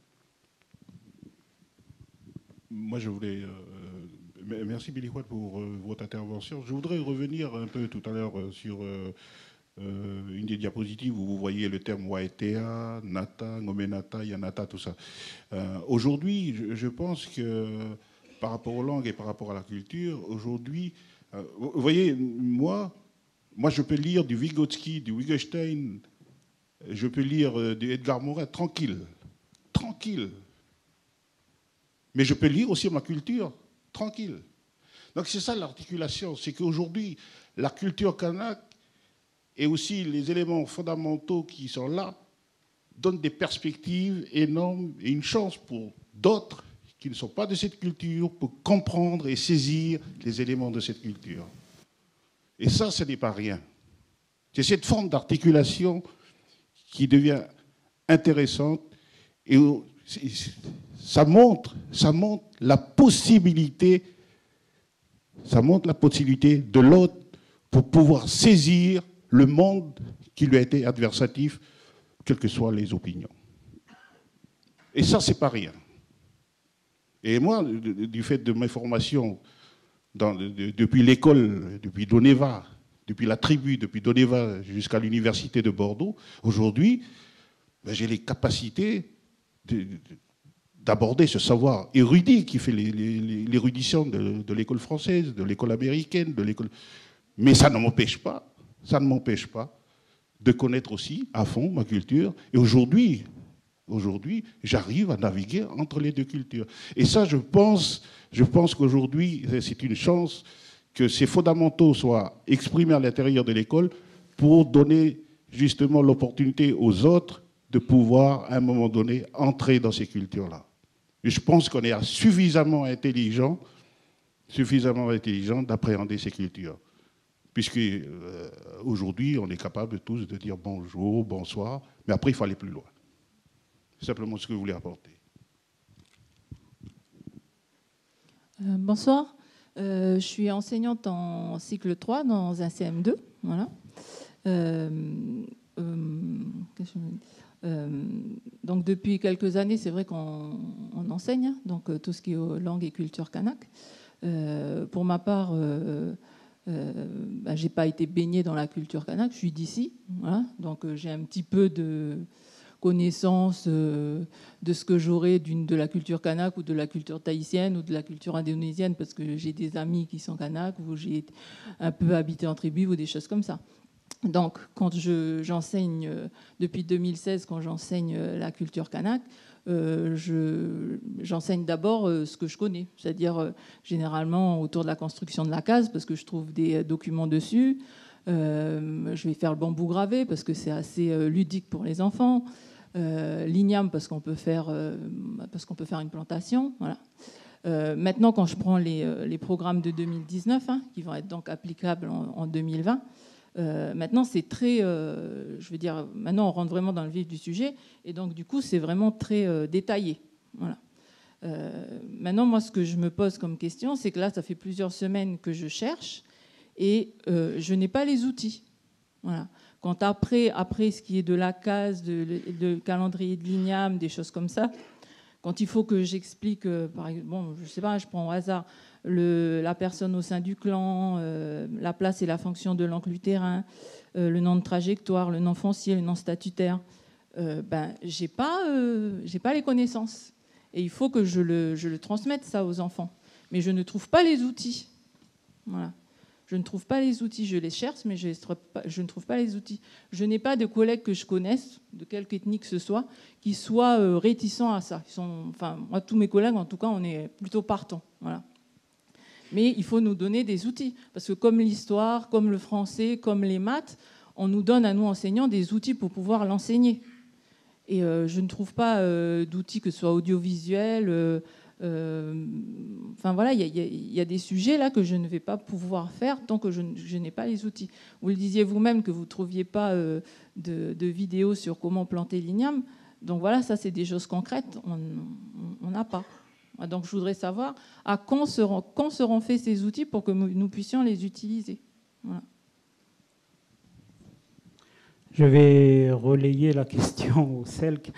moi, je voulais. Euh, merci Billy Watt pour euh, votre intervention. Je voudrais revenir un peu tout à l'heure euh, sur une des diapositives où vous voyez le terme Waitea, Nata, Ngomenata, Yanata, tout ça. aujourd'hui, je, pense que par rapport aux langues et par rapport à la culture, aujourd'hui, vous voyez, moi, moi, je peux lire du Vygotsky, du Wittgenstein, je peux lire du Edgar Morin tranquille, tranquille. Mais je peux lire aussi ma culture, tranquille. Donc c'est ça l'articulation, c'est qu'aujourd'hui, la culture kanak et aussi les éléments fondamentaux qui sont là donnent des perspectives énormes et une chance pour d'autres qui ne sont pas de cette culture pour comprendre et saisir les éléments de cette culture. Et ça, ce n'est pas rien. C'est cette forme d'articulation qui devient intéressante et ça montre, ça montre la possibilité, ça montre la possibilité de l'autre pour pouvoir saisir le monde qui lui a été adversatif, quelles que soient les opinions. Et ça, c'est pas rien. Et moi, du fait de mes formations depuis l'école, depuis Doneva, depuis la tribu, depuis Doneva jusqu'à l'université de Bordeaux, aujourd'hui, ben, j'ai les capacités d'aborder ce savoir érudit qui fait l'érudition de, l'école française, de l'école américaine, de l'école. Mais ça ne m'empêche pas, ça ne m'empêche pas de connaître aussi à fond ma culture. Et aujourd'hui, aujourd'hui, j'arrive à naviguer entre les deux cultures. Et ça, je pense, je pense qu'aujourd'hui, c'est une chance que ces fondamentaux soient exprimés à l'intérieur de l'école pour donner justement l'opportunité aux autres de pouvoir, à un moment donné, entrer dans ces cultures-là. Et je pense qu'on est suffisamment intelligent, suffisamment intelligent d'appréhender ces cultures. Puisque euh, aujourd'hui, on est capable tous de dire bonjour, bonsoir, mais après, il faut aller plus loin. C'est simplement ce que je voulais apporter. Euh, bonsoir. Euh, je suis enseignante en cycle 3 dans un CM2. Voilà. Donc depuis quelques années, c'est vrai qu'on enseigne hein, donc euh, tout ce qui est langue et culture kanak. Euh, pour ma part, euh, bah, j'ai pas été baignée dans la culture kanak, je suis d'ici, donc j'ai un petit peu de connaissance de ce que j'aurais de la culture kanak ou de la culture tahitienne ou de la culture indonésienne parce que j'ai des amis qui sont kanak ou j'ai un peu habité en tribu ou des choses comme ça. Donc, quand j'enseigne, euh, depuis 2016, quand j'enseigne euh, la culture kanak, euh, j'enseigne d'abord ce que je connais, c'est-à-dire généralement autour de la construction de la case, parce que je trouve des documents dessus. je vais faire le bambou gravé, parce que c'est assez ludique pour les enfants. L'igname, parce qu'on peut, faire, une plantation. Voilà. maintenant, quand je prends les, programmes de 2019, hein, qui vont être donc applicables en 2020, euh, maintenant, c'est très, euh, je veux dire, maintenant on rentre vraiment dans le vif du sujet, et donc du coup, c'est vraiment très euh, détaillé. Voilà. maintenant, moi, ce que je me pose comme question, c'est que là, ça fait plusieurs semaines que je cherche, et je n'ai pas les outils. Voilà. Quand après, après ce qui est de la case, de, calendrier de l'igname, des choses comme ça, quand il faut que j'explique, par exemple, bon, je sais pas, je prends au hasard, la personne au sein du clan, euh, la place et la fonction de l'encre lutérin, euh, le nom de trajectoire, le nom foncier, le nom statutaire. Euh, ben, j'ai pas, j'ai pas les connaissances. Et il faut que je le, je le, transmette ça aux enfants. Mais je ne trouve pas les outils. Voilà. Je ne trouve pas les outils. Je les cherche, mais je, ne trouve pas les outils. Je n'ai pas de collègues que je connaisse, de quelque ethnie que ce soit, qui soient réticents à ça. Ils sont, enfin, moi, tous mes collègues, en tout cas, on est plutôt partants. Voilà. Mais il faut nous donner des outils. Parce que comme l'histoire, comme le français, comme les maths, on nous donne à nous enseignants des outils pour pouvoir l'enseigner. Et euh, je ne trouve pas euh, d'outils que ce soit audiovisuels. Euh, enfin voilà, il y, a des sujets là que je ne vais pas pouvoir faire tant que je, n'ai pas les outils. Vous le disiez vous-même que vous ne trouviez pas de, de, vidéos sur comment planter l'igname. Donc voilà, ça c'est des choses concrètes, on n'a pas. Donc je voudrais savoir à quand seront, quand seront faits ces outils pour que nous puissions les utiliser. Je vais relayer la question au CELC.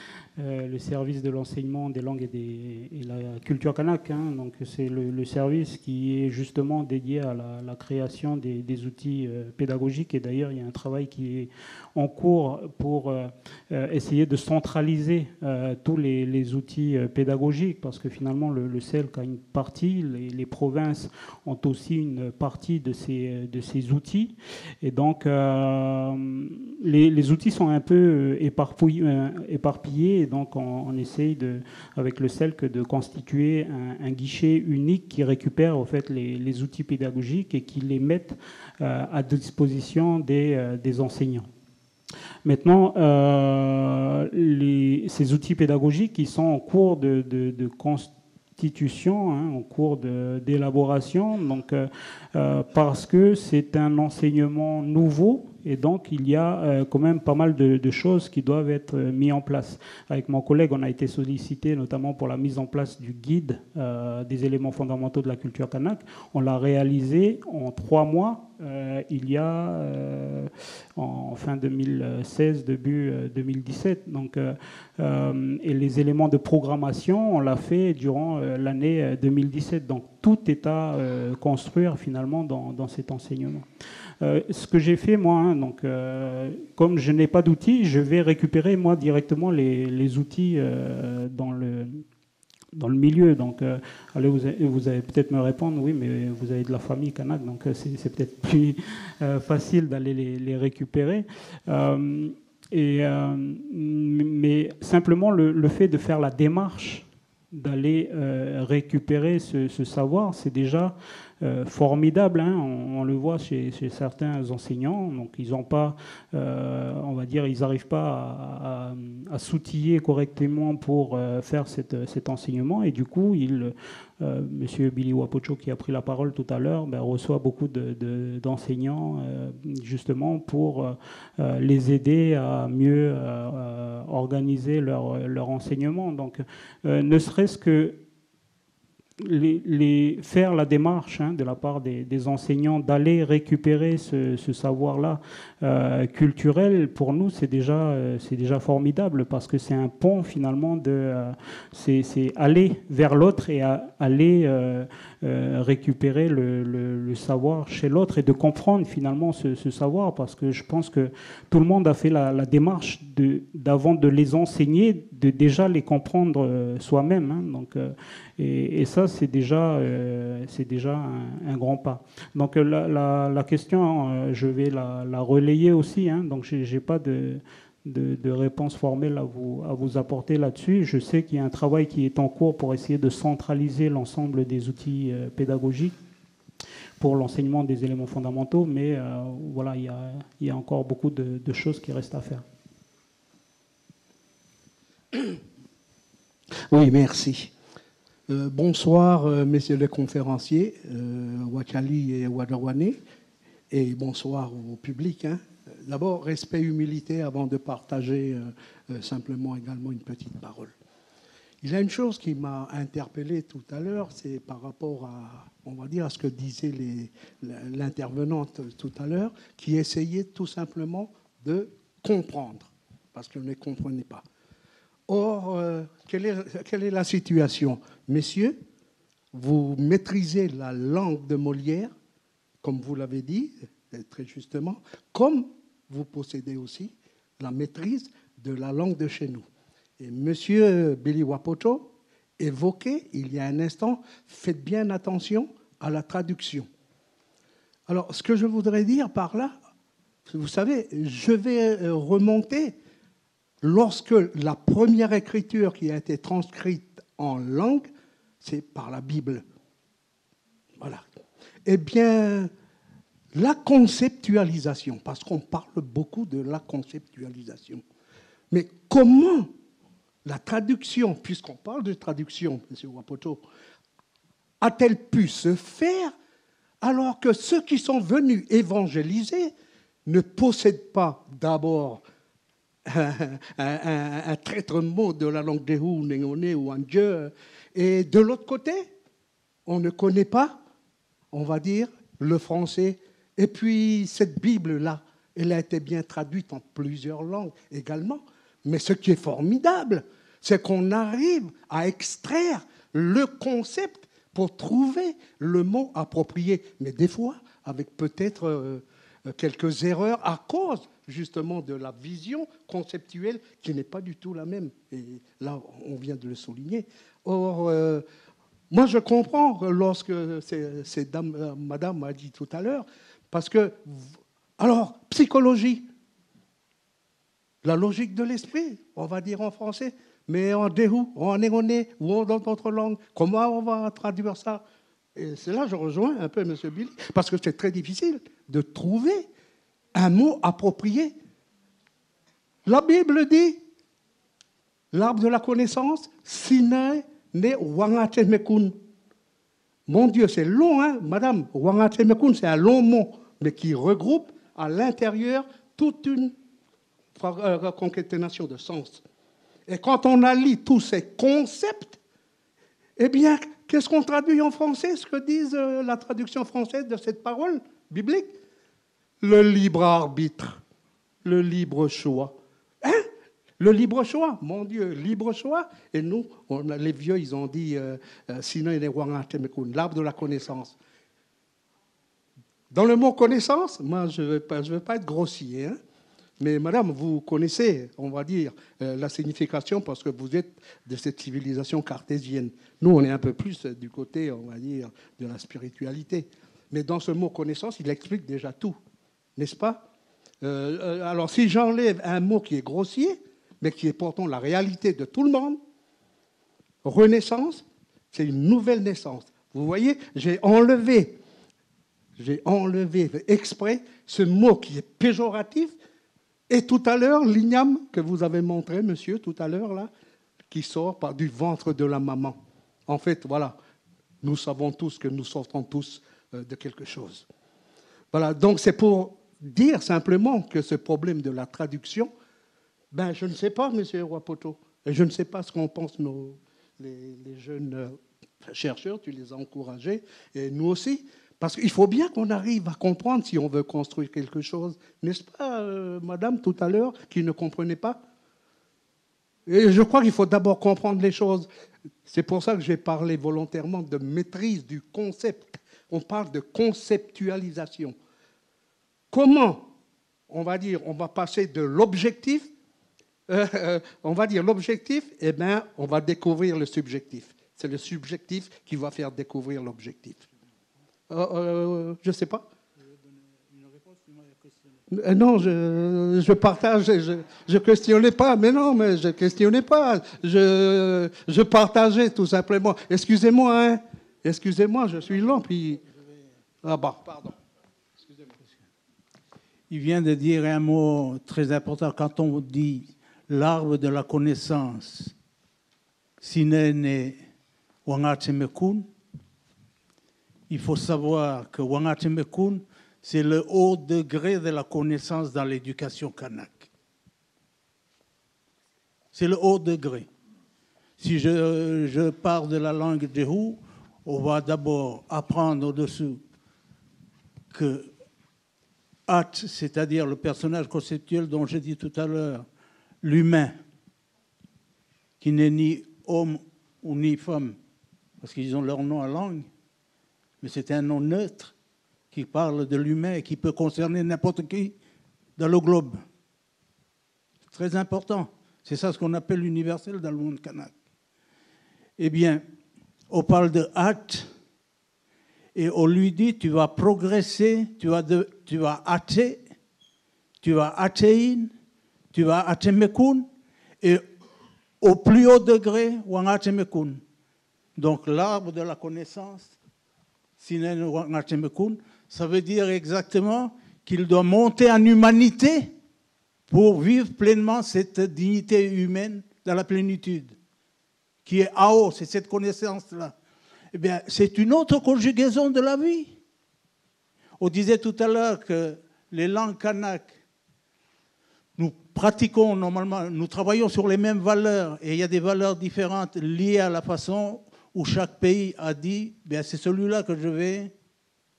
Euh, le service de l'enseignement des langues et, de la culture kanak. Hein. donc c'est le, service qui est justement dédié à la, création des, outils euh, pédagogiques. Et d'ailleurs, il y a un travail qui est en cours pour euh, essayer de centraliser tous les, outils pédagogiques, parce que finalement, le, le CELC a une partie, les, provinces ont aussi une partie de ces, de ces outils. Et donc, les, outils sont un peu éparpillés donc, on, essaye, de, avec le CELC, de constituer un, guichet unique qui récupère fait, les, outils pédagogiques et qui les met euh, à disposition des, euh, enseignants. Maintenant, euh, ces outils pédagogiques qui sont en cours de, constitution, hein, en cours d'élaboration, euh, parce que c'est un enseignement nouveau et donc, il y a euh, quand même pas mal de, choses qui doivent être euh, mises en place. Avec mon collègue, on a été sollicité notamment pour la mise en place du guide euh, des éléments fondamentaux de la culture kanak. On l'a réalisé en trois mois. il y a en fin 2016, début 2017. Donc, et les éléments de programmation, on l'a fait durant l'année 2017. Donc, tout est à construire finalement dans, dans cet enseignement. Euh, ce que j'ai fait, moi, hein, donc, euh, comme je n'ai pas d'outils, je vais récupérer, moi, directement les, outils euh, dans, le, dans le milieu. Donc, allez, vous, vous allez peut-être me répondre, oui, mais vous avez de la famille Kanak, donc c'est peut-être plus facile d'aller les, récupérer. et, mais simplement, le, fait de faire la démarche d'aller récupérer ce savoir, c'est déjà euh, formidable. Hein. On, le voit chez, certains enseignants. Donc, ils n'ont pas, euh, on va dire, ils n'arrivent pas à, s'outiller correctement pour euh, faire cet enseignement. Et du coup, il, Monsieur Billy Wapocho, qui a pris la parole tout à l'heure, ben, reçoit beaucoup d'enseignants justement pour les aider à mieux organiser leur, leur enseignement. Donc, ne serait-ce que les, faire la démarche hein, de la part des, enseignants d'aller récupérer ce, savoir-là euh, culturel, pour nous, c'est déjà, euh, déjà formidable parce que c'est un pont finalement de. Euh, c'est, aller vers l'autre et aller récupérer le, savoir chez l'autre et de comprendre finalement ce, savoir parce que je pense que tout le monde a fait la, démarche d'avant de les enseigner, de déjà les comprendre soi-même. Hein, donc, et, ça, c'est déjà, euh, c'est déjà un, grand pas. Donc la, question, euh, je vais la, relayer aussi. Hein. donc je n'ai pas de, de, réponse formelle à vous, apporter là-dessus. Je sais qu'il y a un travail qui est en cours pour essayer de centraliser l'ensemble des outils euh, pédagogiques pour l'enseignement des éléments fondamentaux, mais voilà, il y, a, encore beaucoup de, choses qui restent à faire. Oui, merci. Euh, bonsoir, euh, messieurs les conférenciers, euh, Wakali et Wadawane, et bonsoir au public. Hein. D'abord, respect, humilité avant de partager simplement également une petite parole. Il y a une chose qui m'a interpellé tout à l'heure, c'est par rapport à, on va dire, à ce que disait l'intervenante tout à l'heure, qui essayait tout simplement de comprendre, parce qu'elle ne comprenait pas. Or, euh, quelle, est, la situation? Messieurs, vous maîtrisez la langue de Molière, comme vous l'avez dit très justement, comme vous possédez aussi la maîtrise de la langue de chez nous. Et Monsieur Billy Wapoto évoquait il y a un instant, faites bien attention à la traduction. Alors, ce que je voudrais dire par là, vous savez, je vais remonter lorsque la première écriture qui a été transcrite en langue, c'est par la Bible. Voilà. Eh bien, la conceptualisation, parce qu'on parle beaucoup de la conceptualisation, mais comment la traduction, puisqu'on parle de traduction, M. Wapoto, a-t-elle pu se faire alors que ceux qui sont venus évangéliser ne possèdent pas d'abord un, un, mot de la langue des Hou, ou Dieu. Et de l'autre côté, on ne connaît pas, on va dire, le français. Et puis cette Bible-là, elle a été bien traduite en plusieurs langues également. Mais ce qui est formidable, c'est qu'on arrive à extraire le concept pour trouver le mot approprié. Mais des fois, avec peut-être euh, quelques erreurs à cause justement de la vision conceptuelle qui n'est pas du tout la même. Et là, on vient de le souligner. Or, euh, moi, je comprends lorsque cette dame, euh, madame m'a dit tout à l'heure, parce que, alors, psychologie, la logique de l'esprit, on va dire en français, mais en déhou, en négoné ou dans d'autres langues, comment on va traduire ça? Et c'est là que je rejoins un peu M. Billy, parce que c'est très difficile de trouver un mot approprié. La Bible dit, l'arbre de la connaissance, sine ne wangatemekun. Mon Dieu, c'est long, hein, madame. Wangatemekun, c'est un long mot, mais qui regroupe à l'intérieur toute une euh, concaténation de sens. Et quand on allie tous ces concepts, eh bien, qu'est-ce qu'on traduit en français Ce que disent euh, la traduction française de cette parole biblique? Le libre arbitre, le libre choix. Hein? Le libre choix, mon Dieu, libre choix. Et nous, les vieux, ils ont dit euh, euh, l'arbre de la connaissance. Dans le mot connaissance, moi, je ne veux, veux, pas être grossier. Hein mais madame, vous connaissez, on va dire, euh, la signification parce que vous êtes de cette civilisation cartésienne. Nous, on est un peu plus du côté, on va dire, de la spiritualité. Mais dans ce mot connaissance, il explique déjà tout, n'est-ce pas? Euh, euh, Alors, si j'enlève un mot qui est grossier, mais qui est pourtant la réalité de tout le monde, renaissance, c'est une nouvelle naissance. Vous voyez, j'ai enlevé, j'ai enlevé exprès ce mot qui est péjoratif et tout à l'heure, l'igname que vous avez montré, monsieur, tout à l'heure, là, qui sort par du ventre de la maman. En fait, voilà, nous savons tous que nous sortons tous euh, de quelque chose. Voilà, donc c'est pour dire simplement que ce problème de la traduction, ben, je ne sais pas, monsieur Wapoto, et je ne sais pas ce qu'en pensent nos, les, jeunes euh, chercheurs, tu les as encouragés, et nous aussi, parce qu'il faut bien qu'on arrive à comprendre si on veut construire quelque chose. N'est-ce pas, euh, madame, tout à l'heure, qui ne comprenait pas? Et je crois qu'il faut d'abord comprendre les choses. C'est pour ça que j'ai parlé volontairement de maîtrise du concept. On parle de conceptualisation. Comment, on va dire, on va passer de l'objectif, euh, euh, on va dire l'objectif, eh bien, on va découvrir le subjectif. C'est le subjectif qui va faire découvrir l'objectif. Euh, euh, je ne sais pas. Euh, non, je, je partage, je ne questionnais pas, mais non, mais je ne questionnais pas. Je, je partageais tout simplement. Excusez-moi, hein. Excusez-moi, je suis lent, puis. Ah bah, pardon. Il vient de dire un mot très important quand on dit l'arbre de la connaissance. Sinene wangatsemekun, il faut savoir que Wangatemekun, c'est le haut degré de la connaissance dans l'éducation kanak. C'est le haut degré. Si je, je de la langue Jehu, on va d'abord apprendre au-dessous que At, c'est-à-dire le personnage conceptuel dont j'ai dit tout à l'heure, l'humain, qui n'est ni homme ou ni femme, parce qu'ils ont leur nom à langue, mais c'est un nom neutre qui parle de l'humain et qui peut concerner n'importe qui dans le globe. Très important. C'est ça ce qu'on appelle l'universel dans le monde kanak. Eh bien, on parle de hâte et on lui dit tu vas progresser, tu vas, de, tu vas hâter, tu vas hâtein, tu vas et au plus haut degré, wangatemekun. Donc l'arbre de la connaissance ça veut dire exactement qu'il doit monter en humanité pour vivre pleinement cette dignité humaine dans la plénitude, qui est Ao, c'est cette connaissance-là. Eh bien, c'est une autre conjugaison de la vie. On disait tout à l'heure que les langues kanak, nous pratiquons normalement, nous travaillons sur les mêmes valeurs, et il y a des valeurs différentes liées à la façon où chaque pays a dit, bien c'est celui-là que je vais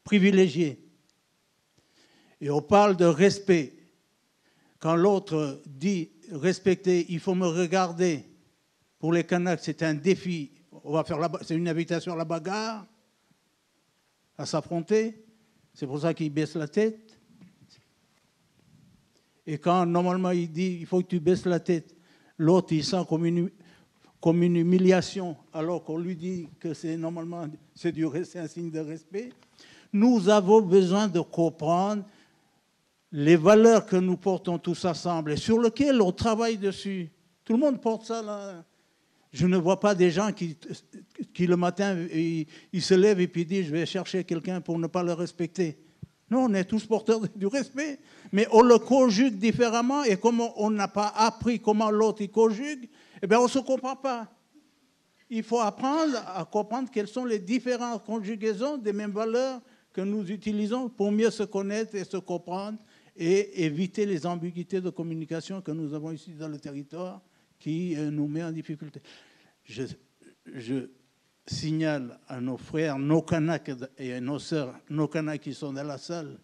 privilégier. Et on parle de respect. Quand l'autre dit respecter, il faut me regarder. Pour les Kanaks, c'est un défi. On va faire c'est une invitation à la bagarre, à s'affronter. C'est pour ça qu'il baisse la tête. Et quand normalement il dit il faut que tu baisses la tête, l'autre il sent comme une, comme une humiliation, alors qu'on lui dit que c'est normalement c'est du c'est un signe de respect. Nous avons besoin de comprendre les valeurs que nous portons tous ensemble et sur lesquelles on travaille dessus. Tout le monde porte ça là. Je ne vois pas des gens qui, qui le matin, ils, se lèvent et puis disent je vais chercher quelqu'un pour ne pas le respecter. Non, on est tous porteurs du respect, mais on le conjugue différemment et comme on n'a pas appris comment l'autre y conjugue, eh bien on ne se comprend pas. Il faut apprendre à comprendre quelles sont les différentes conjugaisons des mêmes valeurs que nous utilisons pour mieux se connaître et se comprendre et éviter les ambiguïtés de communication que nous avons ici dans le territoire qui euh, nous met en difficulté. Je, je signale à nos frères, nos Kanaks et à nos sœurs, nos Kanaks qui sont dans la salle,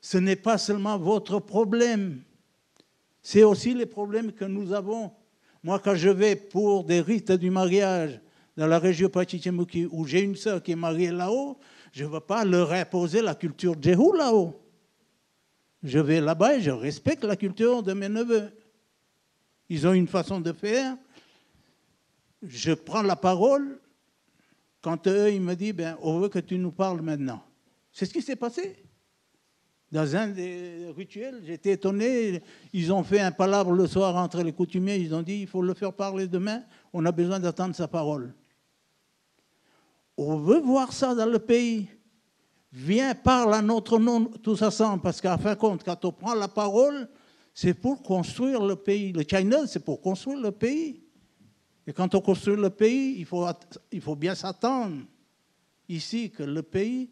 ce n'est pas seulement votre problème, c'est aussi les problèmes que nous avons. Moi, quand je vais pour des rites du mariage dans la région Pachichemuki, où j'ai une sœur qui est mariée là-haut, je ne veux pas leur imposer la culture Jéhu là-haut. Je vais là-bas et je respecte la culture de mes neveux. Ils ont une façon de faire. Je prends la parole quand eux, ils me disent, ben, on veut que tu nous parles maintenant. C'est ce qui s'est passé. Dans un des rituels, j'étais étonné. Ils ont fait un palabre le soir entre les coutumiers. Ils ont dit, il faut le faire parler demain. On a besoin d'attendre sa parole. On veut voir ça dans le pays. Viens, parle à notre nom tous ensemble, parce qu'à fin de compte, quand on prend la parole, c'est pour construire le pays. Le China, c'est pour construire le pays. Et quand on construit le pays, il faut, bien s'attendre ici que le pays,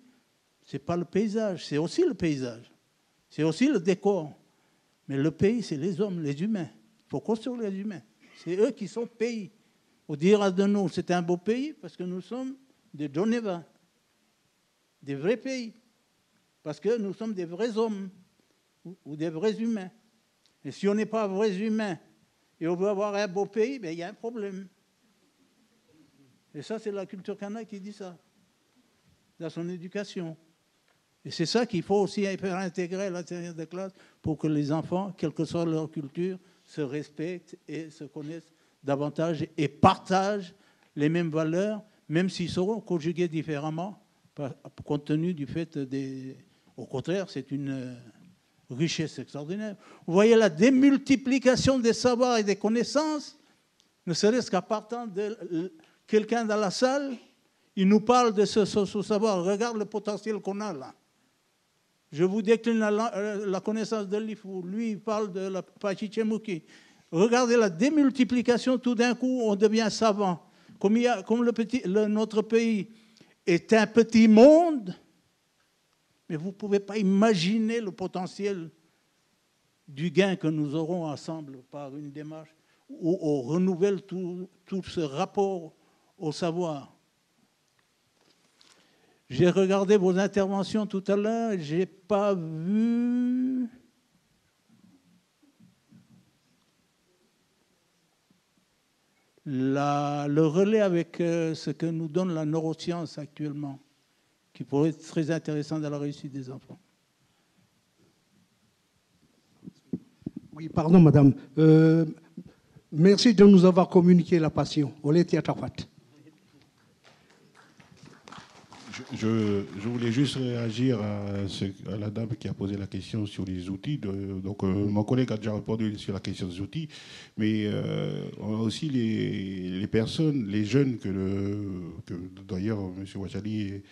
n'est pas le paysage, c'est aussi le paysage, c'est aussi le décor. Mais le pays, c'est les hommes, les humains. Il faut construire les humains. C'est eux qui sont pays. On dira de nous, c'est un beau pays parce que nous sommes des Geneva, des vrais pays, parce que nous sommes des vrais hommes ou des vrais humains. Et si on n'est pas vrais humains et on veut avoir un beau pays, ben, il y a un problème. Et ça, c'est la culture kanak qui dit ça, dans son éducation. Et c'est ça qu'il faut aussi faire intégrer à l'intérieur des classes pour que les enfants, quelle que soit leur culture, se respectent et se connaissent davantage et partagent les mêmes valeurs, même s'ils seront conjugués différemment, compte tenu du fait des... Au contraire, c'est une richesse extraordinaire. Vous voyez la démultiplication des savoirs et des connaissances, ne serait-ce qu'à partant de quelqu'un dans la salle, il nous parle de ce, savoir. Regarde le potentiel qu'on a là. Je vous décline la, euh, connaissance de l'IFU. Lui, il parle de la Pachichemuki. Regardez la démultiplication, tout d'un coup, on devient savant. Comme, il comme le petit, notre pays est un petit monde, mais vous ne pouvez pas imaginer le potentiel du gain que nous aurons ensemble par une démarche où on renouvelle tout, ce rapport au savoir. J'ai regardé vos interventions tout à l'heure, je n'ai pas vu... le relais avec euh, ce que nous donne la neuroscience actuellement qui pourrait être très intéressant dans la réussite des enfants. Oui, pardon, madame. Euh, merci de nous avoir communiqué la passion. On à je, voulais juste réagir à, la dame qui a posé la question sur les outils. donc, euh, mon collègue a déjà répondu sur la question des outils, mais euh, on a aussi les, les, personnes, les jeunes que, que d'ailleurs M. Ouachali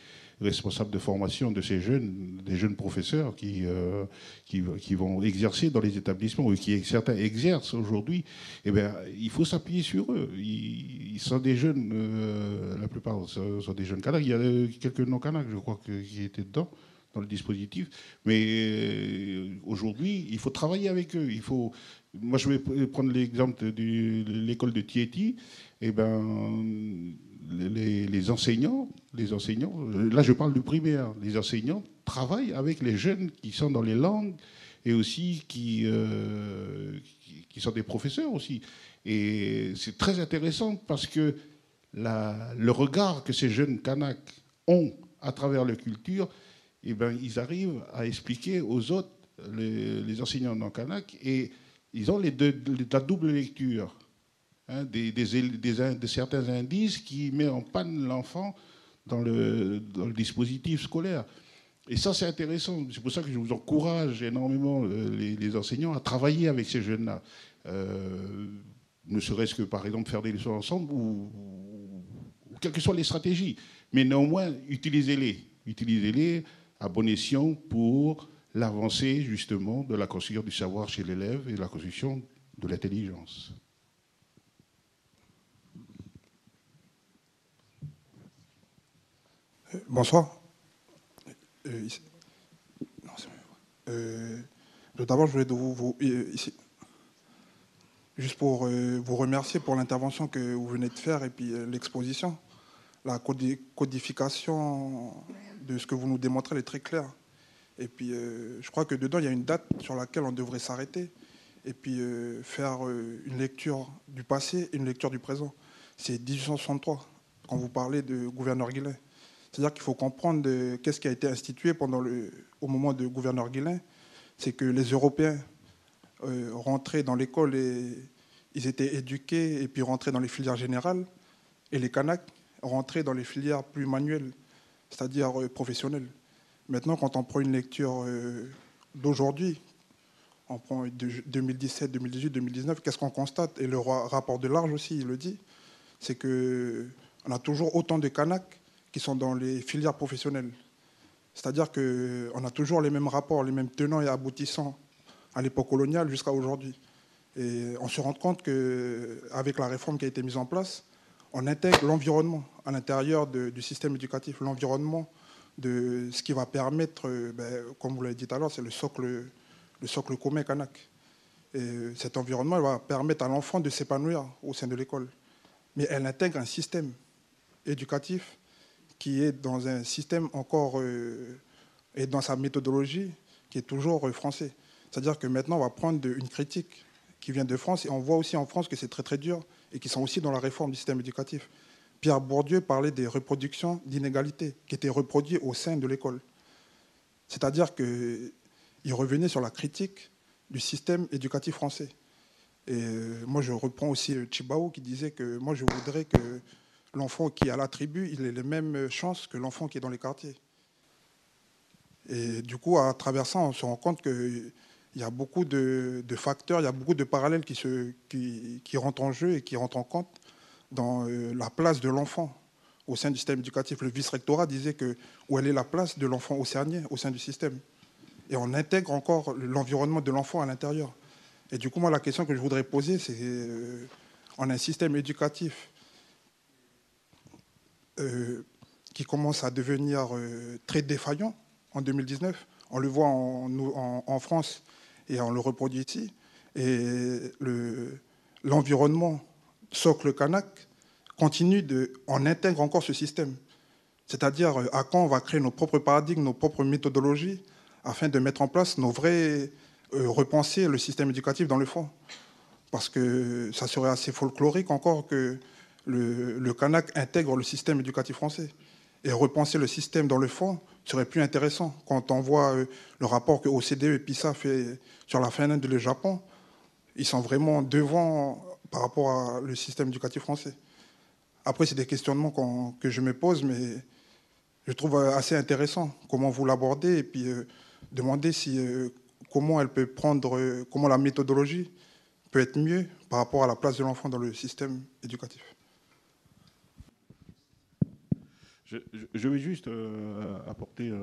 responsable de formation de ces jeunes, des jeunes professeurs qui, euh, qui, vont exercer dans les établissements ou qui certains exercent aujourd'hui, eh bien, il faut s'appuyer sur eux. Ils, sont des jeunes, euh, la plupart sont, des jeunes Kanaks. Il y a quelques non-Kanaks, je crois, qui étaient dedans dans le dispositif. Mais euh, aujourd'hui, il faut travailler avec eux. Il faut. Moi, je vais prendre l'exemple de l'école de Tieti. Eh ben, les, enseignants, les enseignants, là je parle du primaire, les enseignants travaillent avec les jeunes qui sont dans les langues et aussi qui, euh, qui, sont des professeurs aussi. Et c'est très intéressant parce que le regard que ces jeunes Kanaks ont à travers leur culture, eh ben, ils arrivent à expliquer aux autres, les, enseignants non Kanak, et ils ont la double lecture. Hein, des, de certains indices qui met en panne l'enfant dans le, dispositif scolaire. Et ça, c'est intéressant. C'est pour ça que je vous encourage énormément, euh, les, enseignants, à travailler avec ces jeunes-là. Euh, ne serait-ce que, par exemple, faire des leçons ensemble ou, quelles que soient les stratégies. Mais néanmoins, utilisez-les. Utilisez-les à bon escient pour l'avancée justement de la construction du savoir chez l'élève et la construction de l'intelligence. Euh, bonsoir. Euh, euh, D'abord, je voulais vous, vous ici, juste pour vous remercier pour l'intervention que vous venez de faire et puis l'exposition. La codification de ce que vous nous démontrez est très claire. Et puis, je crois que dedans, il y a une date sur laquelle on devrait s'arrêter et puis faire une lecture du passé et une lecture du présent. C'est 1863, quand vous parlez de gouverneur Guillain. C'est-à-dire qu'il faut comprendre qu'est-ce qui a été institué pendant le, au moment de gouverneur Guillain. C'est que les Européens euh, rentraient dans l'école et ils étaient éduqués et puis rentraient dans les filières générales. Et les Kanaks rentraient dans les filières plus manuelles, c'est-à-dire euh, professionnelles. Maintenant, quand on prend une lecture euh, d'aujourd'hui, on prend 2017, 2018, 2019, qu'est-ce qu'on constate? Et le rapport de large aussi, il le dit, c'est qu'on a toujours autant de Kanaks qui sont dans les filières professionnelles. C'est-à-dire qu'on a toujours les mêmes rapports, les mêmes tenants et aboutissants à l'époque coloniale jusqu'à aujourd'hui. Et on se rend compte qu'avec la réforme qui a été mise en place, on intègre l'environnement à l'intérieur du système éducatif, l'environnement de ce qui va permettre, ben, comme vous l'avez dit tout à l'heure, c'est le socle, le socle commun kanak. Et cet environnement va permettre à l'enfant de s'épanouir au sein de l'école. Mais elle intègre un système éducatif qui est dans un système encore euh, et dans sa méthodologie qui est toujours euh, français. C'est-à-dire que maintenant, on va prendre une critique qui vient de France et on voit aussi en France que c'est très très dur et qui sont aussi dans la réforme du système éducatif. Pierre Bourdieu parlait des reproductions d'inégalités qui étaient reproduites au sein de l'école. C'est-à-dire qu'il revenait sur la critique du système éducatif français. Et euh, moi, je reprends aussi Chibao qui disait que moi, je voudrais que l'enfant qui est à la tribu, il a les mêmes chances que l'enfant qui est dans les quartiers. Et du coup, à travers ça, on se rend compte qu'il y a beaucoup de, facteurs, il y a beaucoup de parallèles qui, rentrent en jeu et qui rentrent en compte dans euh, la place de l'enfant au sein du système éducatif. Le vice-rectorat disait que où est la place de l'enfant océanien au sein du système. Et on intègre encore l'environnement de l'enfant à l'intérieur. Et du coup, moi, la question que je voudrais poser, c'est euh, en un système éducatif qui commence à devenir euh, très défaillant en 2019. On le voit en, France et on le reproduit ici. Et l'environnement socle Kanak continue de. On intègre encore ce système. C'est-à-dire à quand on va créer nos propres paradigmes, nos propres méthodologies, afin de mettre en place nos vrais. Euh, repenser le système éducatif dans le fond. Parce que ça serait assez folklorique encore que le, le Kanak intègre le système éducatif français. Et repenser le système dans le fond serait plus intéressant. Quand on voit euh, le rapport que OCDE et PISA fait sur la Finlande et le Japon, ils sont vraiment devant par rapport à le système éducatif français. Après, c'est des questionnements que je me pose, mais je trouve assez intéressant comment vous l'abordez et puis euh, demander si, euh, comment elle peut prendre, comment la méthodologie peut être mieux par rapport à la place de l'enfant dans le système éducatif. Je, vais juste euh, apporter, euh,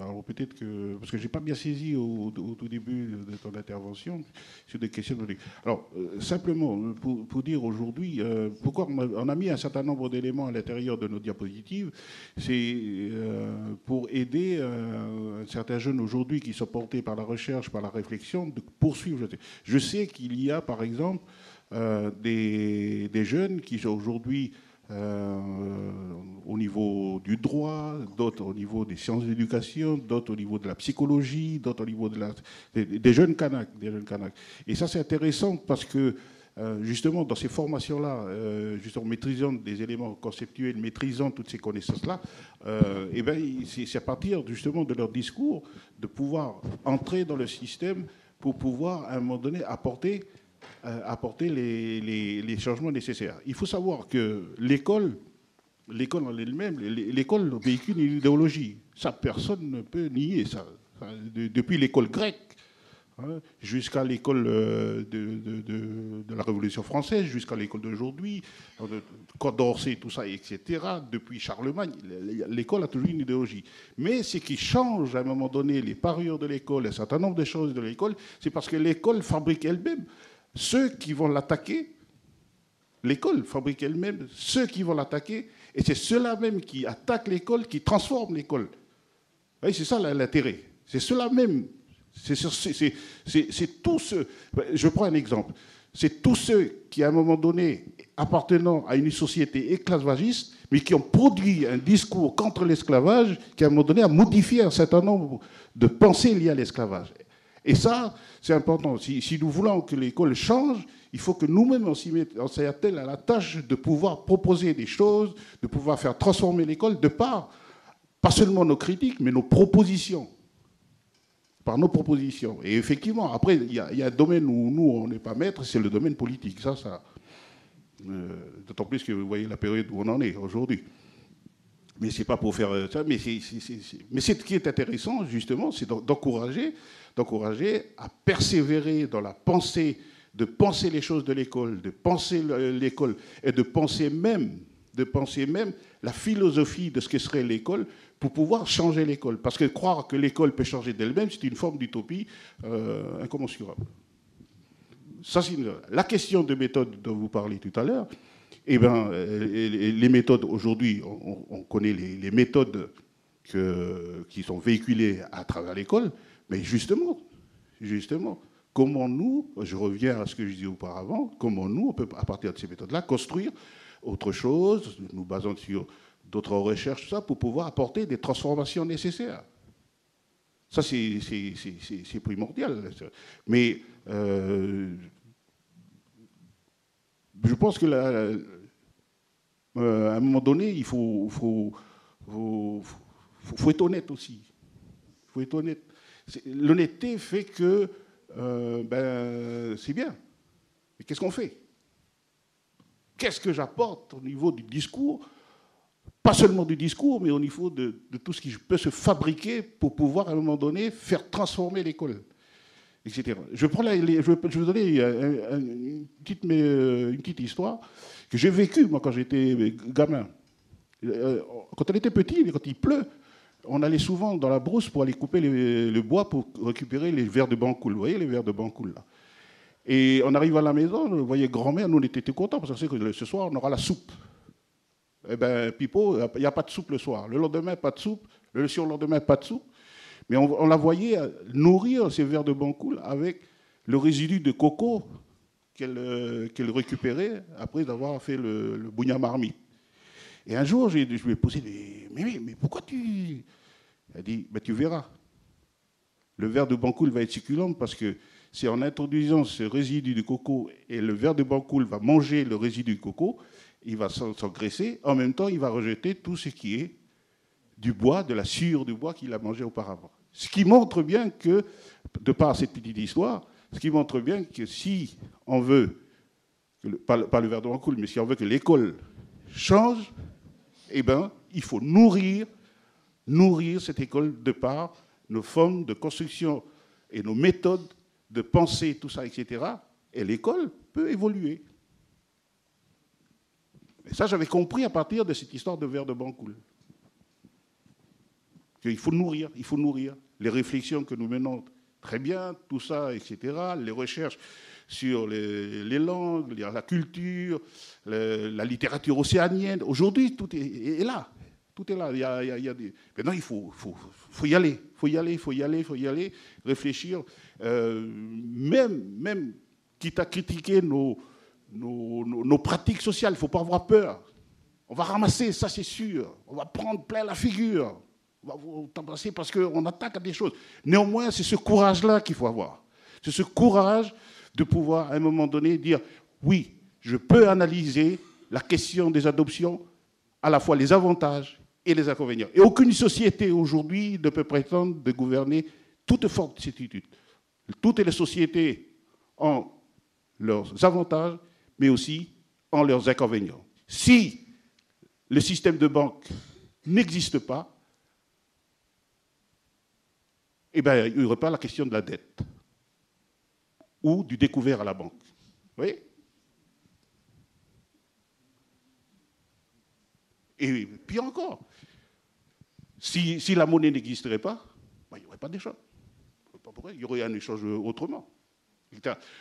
alors peut-être que, parce que je n'ai pas bien saisi au, tout début de ton intervention sur des questions. Alors, euh, simplement, pour, dire aujourd'hui, pourquoi on a, mis un certain nombre d'éléments à l'intérieur de nos diapositives, c'est pour aider certains jeunes aujourd'hui qui sont portés par la recherche, par la réflexion, de poursuivre. Je sais qu'il y a, par exemple, des, des, jeunes qui sont aujourd'hui au niveau du droit, d'autres au niveau des sciences d'éducation, d'autres au niveau de la psychologie, d'autres au niveau de la, des, jeunes Kanaks. Des jeunes Et ça, c'est intéressant parce que euh, justement, dans ces formations-là, euh, justement maîtrisant des éléments conceptuels, maîtrisant toutes ces connaissances-là, euh, eh ben, c'est à partir justement de leur discours de pouvoir entrer dans le système pour pouvoir, à un moment donné, apporter euh, apporter les, changements nécessaires. Il faut savoir que l'école, l'école en elle-même, l'école véhicule une idéologie. Ça, personne ne peut nier ça. Depuis l'école grecque, hein, jusqu'à l'école euh, de, de, la Révolution française, jusqu'à l'école d'aujourd'hui, Condorcet, tout ça, etc., depuis Charlemagne, l'école a toujours une idéologie. Mais ce qui change à un moment donné les parures de l'école, un certain nombre de choses de l'école, c'est parce que l'école fabrique elle-même ceux qui vont l'attaquer. L'école fabrique elle-même ceux qui vont l'attaquer, et c'est ceux-là même qui attaquent l'école, qui transforment l'école. C'est ça l'intérêt. C'est cela même. C'est tous ceux. Je prends un exemple. C'est tous ceux qui, à un moment donné, appartenant à une société esclavagiste, mais qui ont produit un discours contre l'esclavage, qui, à un moment donné, a modifié un certain nombre de pensées liées à l'esclavage. Et ça, c'est important. Si, nous voulons que l'école change, il faut que nous-mêmes, on s'y attelle à la tâche de pouvoir proposer des choses, de pouvoir faire transformer l'école de par, pas seulement nos critiques, mais nos propositions. Par nos propositions. Et effectivement, après, il y, a un domaine où nous, on n'est pas maître, c'est le domaine politique. Ça, ça. Euh, d'autant plus que vous voyez la période où on en est aujourd'hui. Mais c'est pas pour faire euh, ça. Mais, mais ce qui est intéressant, justement, c'est d'encourager, d'encourager à persévérer dans la pensée, de penser les choses de l'école, de penser l'école et de penser même, de penser même la philosophie de ce que serait l'école pour pouvoir changer l'école. Parce que croire que l'école peut changer d'elle-même, c'est une forme d'utopie euh, incommensurable. Ça, la question de méthode dont vous parlez tout à l'heure, eh ben, euh, les méthodes, aujourd'hui, on, connaît les, méthodes qui sont véhiculées à travers l'école, mais justement, justement, comment nous, je reviens à ce que je disais auparavant, comment nous, on peut, à partir de ces méthodes-là, construire autre chose, nous basant sur d'autres recherches, ça, pour pouvoir apporter des transformations nécessaires. Ça, c'est primordial. Mais euh, je pense que euh, à un moment donné, il faut, faut, faut, être honnête aussi. Il faut être honnête. L'honnêteté fait que euh, ben, c'est bien. Mais qu'est-ce qu'on fait? Qu'est-ce que j'apporte au niveau du discours? Pas seulement du discours, mais au niveau de, tout ce qui peut se fabriquer pour pouvoir, à un moment donné, faire transformer l'école. Etc. Je, je, vais, vous donner une, petite, euh, une petite histoire que j'ai vécue, moi, quand j'étais gamin. Euh, quand on était petit, quand il pleut, on allait souvent dans la brousse pour aller couper le bois pour récupérer les verres de bancoule. Vous voyez les verres de bancoule là Et on arrive à la maison, vous voyez grand-mère, nous on était contents parce que ce soir on aura la soupe. Eh bien, Pipo, il n'y a pas de soupe le soir. Le lendemain, pas de soupe. Le surlendemain, pas de soupe. Mais on, la voyait nourrir ces verres de bancoule avec le résidu de coco qu'elle euh, récupérait après avoir fait le, le marmite. Et un jour, je lui ai posé. Mais, mais, mais pourquoi tu. Elle dit ben, Tu verras. Le verre de bancoule va être succulent parce que c'est en introduisant ce résidu de coco et le verre de bancoule va manger le résidu de coco, il va s'engraisser. En même temps, il va rejeter tout ce qui est du bois, de la sciure du bois qu'il a mangé auparavant. Ce qui montre bien que, de par cette petite histoire, ce qui montre bien que si on veut, pas, le verre de bancoule, mais si on veut que l'école change, eh bien, il faut nourrir, nourrir cette école de par nos formes de construction et nos méthodes de pensée, tout ça, etc. Et l'école peut évoluer. Et ça, j'avais compris à partir de cette histoire de verre de Bancoul. Qu'il faut nourrir, il faut nourrir les réflexions que nous menons très bien, tout ça, etc., les recherches sur les, langues, la culture, la littérature océanienne. Aujourd'hui, tout est, là. Tout est là. Il y a, Maintenant, il faut, y aller. Il faut y aller, il faut y aller, il faut y aller, réfléchir. Euh, même, même, quitte à critiquer nos, nos, pratiques sociales, il ne faut pas avoir peur. On va ramasser, ça c'est sûr. On va prendre plein la figure. On va vous t'embrasser parce qu'on attaque à des choses. Néanmoins, c'est ce courage-là qu'il faut avoir. C'est ce courage de pouvoir, à un moment donné, dire oui, je peux analyser la question des adoptions, à la fois les avantages et les inconvénients. Et aucune société aujourd'hui ne peut prétendre de gouverner toute forme de certitude. Toutes les sociétés ont leurs avantages, mais aussi ont leurs inconvénients. Si le système de banque n'existe pas, eh bien, il n'y aurait pas la question de la dette. ou du découvert à la banque. Voyez? Et puis encore, si, la monnaie n'existerait pas, ben, il n'y aurait pas d'échange. Il y aurait un échange autrement.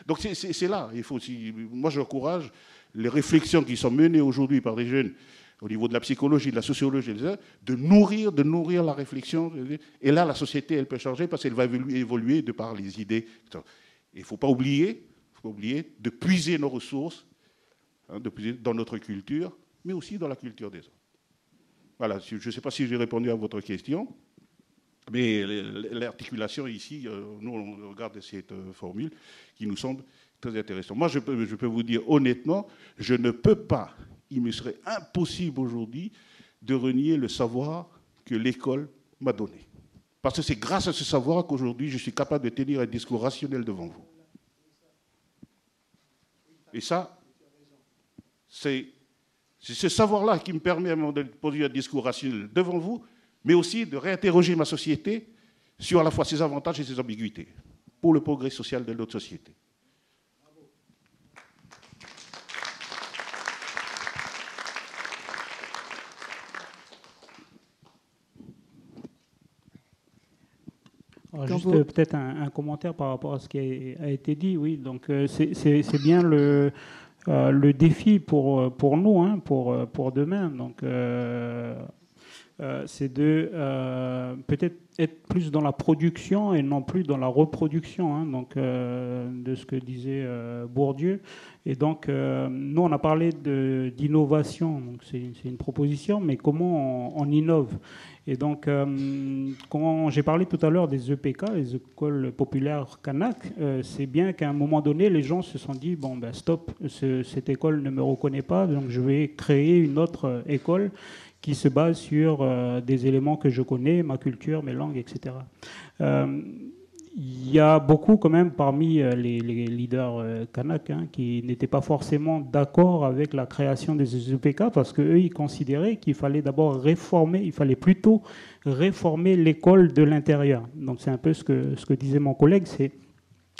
Donc c'est là, il faut aussi, moi j'encourage les réflexions qui sont menées aujourd'hui par des jeunes au niveau de la psychologie, de la sociologie, de nourrir, de nourrir la réflexion. Et là, la société, elle peut changer parce qu'elle va évoluer de par les idées. Il ne faut pas oublier, faut oublier de puiser nos ressources, hein, dans notre culture, mais aussi dans la culture des autres. Voilà, je ne sais pas si j'ai répondu à votre question, mais l'articulation ici, euh, nous on regarde cette euh, formule qui nous semble très intéressante. Moi, je peux, je peux vous dire honnêtement, je ne peux pas, il me serait impossible aujourd'hui de renier le savoir que l'école m'a donné. Parce que c'est grâce à ce savoir qu'aujourd'hui je suis capable de tenir un discours rationnel devant vous. Et ça, c'est c'est ce savoir-là qui me permet de poser un discours rationnel devant vous, mais aussi de réinterroger ma société sur à la fois ses avantages et ses ambiguïtés, pour le progrès social de notre société. juste peut-être un, commentaire par rapport à ce qui a, été dit. Oui, donc euh, c'est bien le, euh, le défi pour, euh, pour nous, hein, pour, euh, pour demain. Donc, c'est de peut-être être plus dans la production et non plus dans la reproduction, hein, donc, de ce que disait Bourdieu. Et donc, nous, on a parlé d'innovation, donc c'est une proposition, mais comment on innove? Et donc, euh, quand j'ai parlé tout à l'heure des EPK, les écoles populaires Kanak, euh, c'est bien qu'à un moment donné, les gens se sont dit bon, ben stop, cette école ne me reconnaît pas, donc je vais créer une autre euh, école qui se base sur des éléments que je connais, ma culture, mes langues, etc il y a beaucoup quand même parmi euh, les, leaders euh, kanak hein, qui n'étaient pas forcément d'accord avec la création des EPK parce qu'eux, ils considéraient qu'il fallait d'abord réformer, il fallait plutôt réformer l'école de l'intérieur. Donc c'est un peu ce que, ce que disait mon collègue, c'est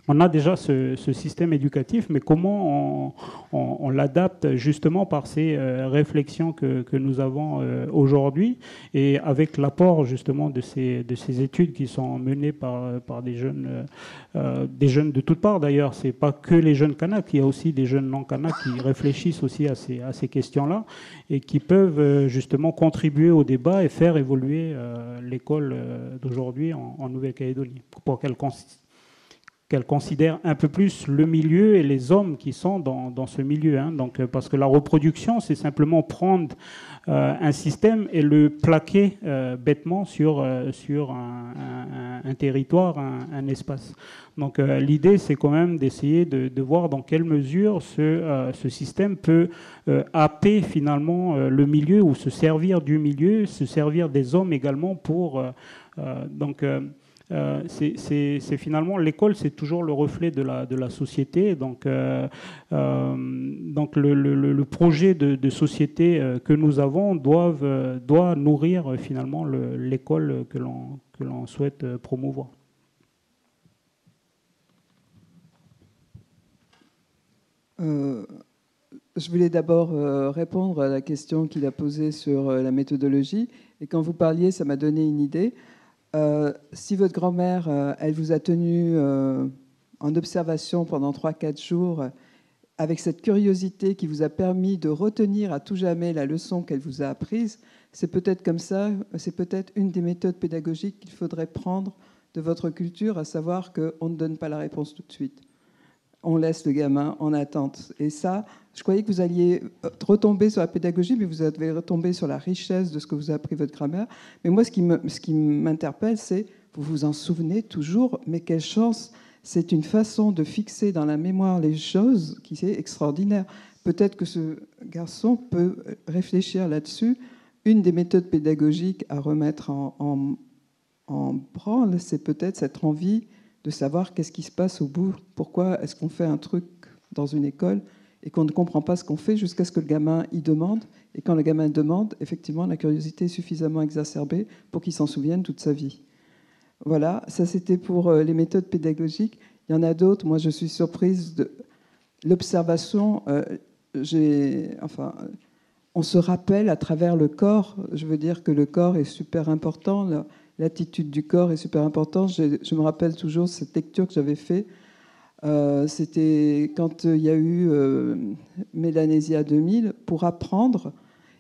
on a déjà ce, système éducatif, mais comment on, l'adapte justement par ces euh, réflexions que, nous avons euh, aujourd'hui et avec l'apport justement de ces, de ces études qui sont menées par, par des, jeunes, euh, des jeunes de toutes parts d'ailleurs. Ce n'est pas que les jeunes Kanaks, il y a aussi des jeunes non Kanaks qui réfléchissent aussi à ces, à ces questions-là et qui peuvent justement contribuer au débat et faire évoluer l'école d'aujourd'hui en, en Nouvelle-Calédonie pour qu'elle qu'elle considère un peu plus le milieu et les hommes qui sont dans, dans ce milieu. Hein. Donc, euh, parce que la reproduction, c'est simplement prendre euh, un système et le plaquer euh, bêtement sur, sur un, territoire, un, un, espace. Donc l'idée, c'est quand même d'essayer de, de, voir dans quelle mesure ce, ce système peut happer finalement le milieu ou se servir du milieu, se servir des hommes également pour... donc euh, c'est finalement l'école, c'est toujours le reflet de la, société. Donc, euh, euh, donc le, projet de, société que nous avons doit nourrir finalement l'école que l'on souhaite promouvoir. je voulais d'abord répondre à la question qu'il a posée sur la méthodologie. Et quand vous parliez, ça m'a donné une idée. Euh, si votre grand-mère, euh, elle vous a tenu euh, en observation pendant 3-4 jours, avec cette curiosité qui vous a permis de retenir à tout jamais la leçon qu'elle vous a apprise, c'est peut-être comme ça, c'est peut-être une des méthodes pédagogiques qu'il faudrait prendre de votre culture, à savoir qu'on ne donne pas la réponse tout de suite on laisse le gamin en attente. Et ça, je croyais que vous alliez euh, retomber sur la pédagogie, mais vous avez retombé sur la richesse de ce que vous a appris votre grammaire. Mais moi, ce qui m'interpelle, c'est, vous vous en souvenez toujours, mais quelle chance C'est une façon de fixer dans la mémoire les choses qui est extraordinaire. Peut-être que ce garçon peut réfléchir là-dessus. Une des méthodes pédagogiques à remettre en, en, en branle, c'est peut-être cette envie de savoir qu'est-ce qui se passe au bout, pourquoi est-ce qu'on fait un truc dans une école et qu'on ne comprend pas ce qu'on fait jusqu'à ce que le gamin y demande. Et quand le gamin demande, effectivement, la curiosité est suffisamment exacerbée pour qu'il s'en souvienne toute sa vie. Voilà, ça c'était pour euh, les méthodes pédagogiques. Il y en a d'autres. Moi, je suis surprise de l'observation. Euh, enfin, on se rappelle à travers le corps. Je veux dire que le corps est super important. L'attitude du corps est super importante. Je, me rappelle toujours cette lecture que j'avais faite. Euh, c'était quand il y a eu euh, Mélanésia 2000. Pour apprendre,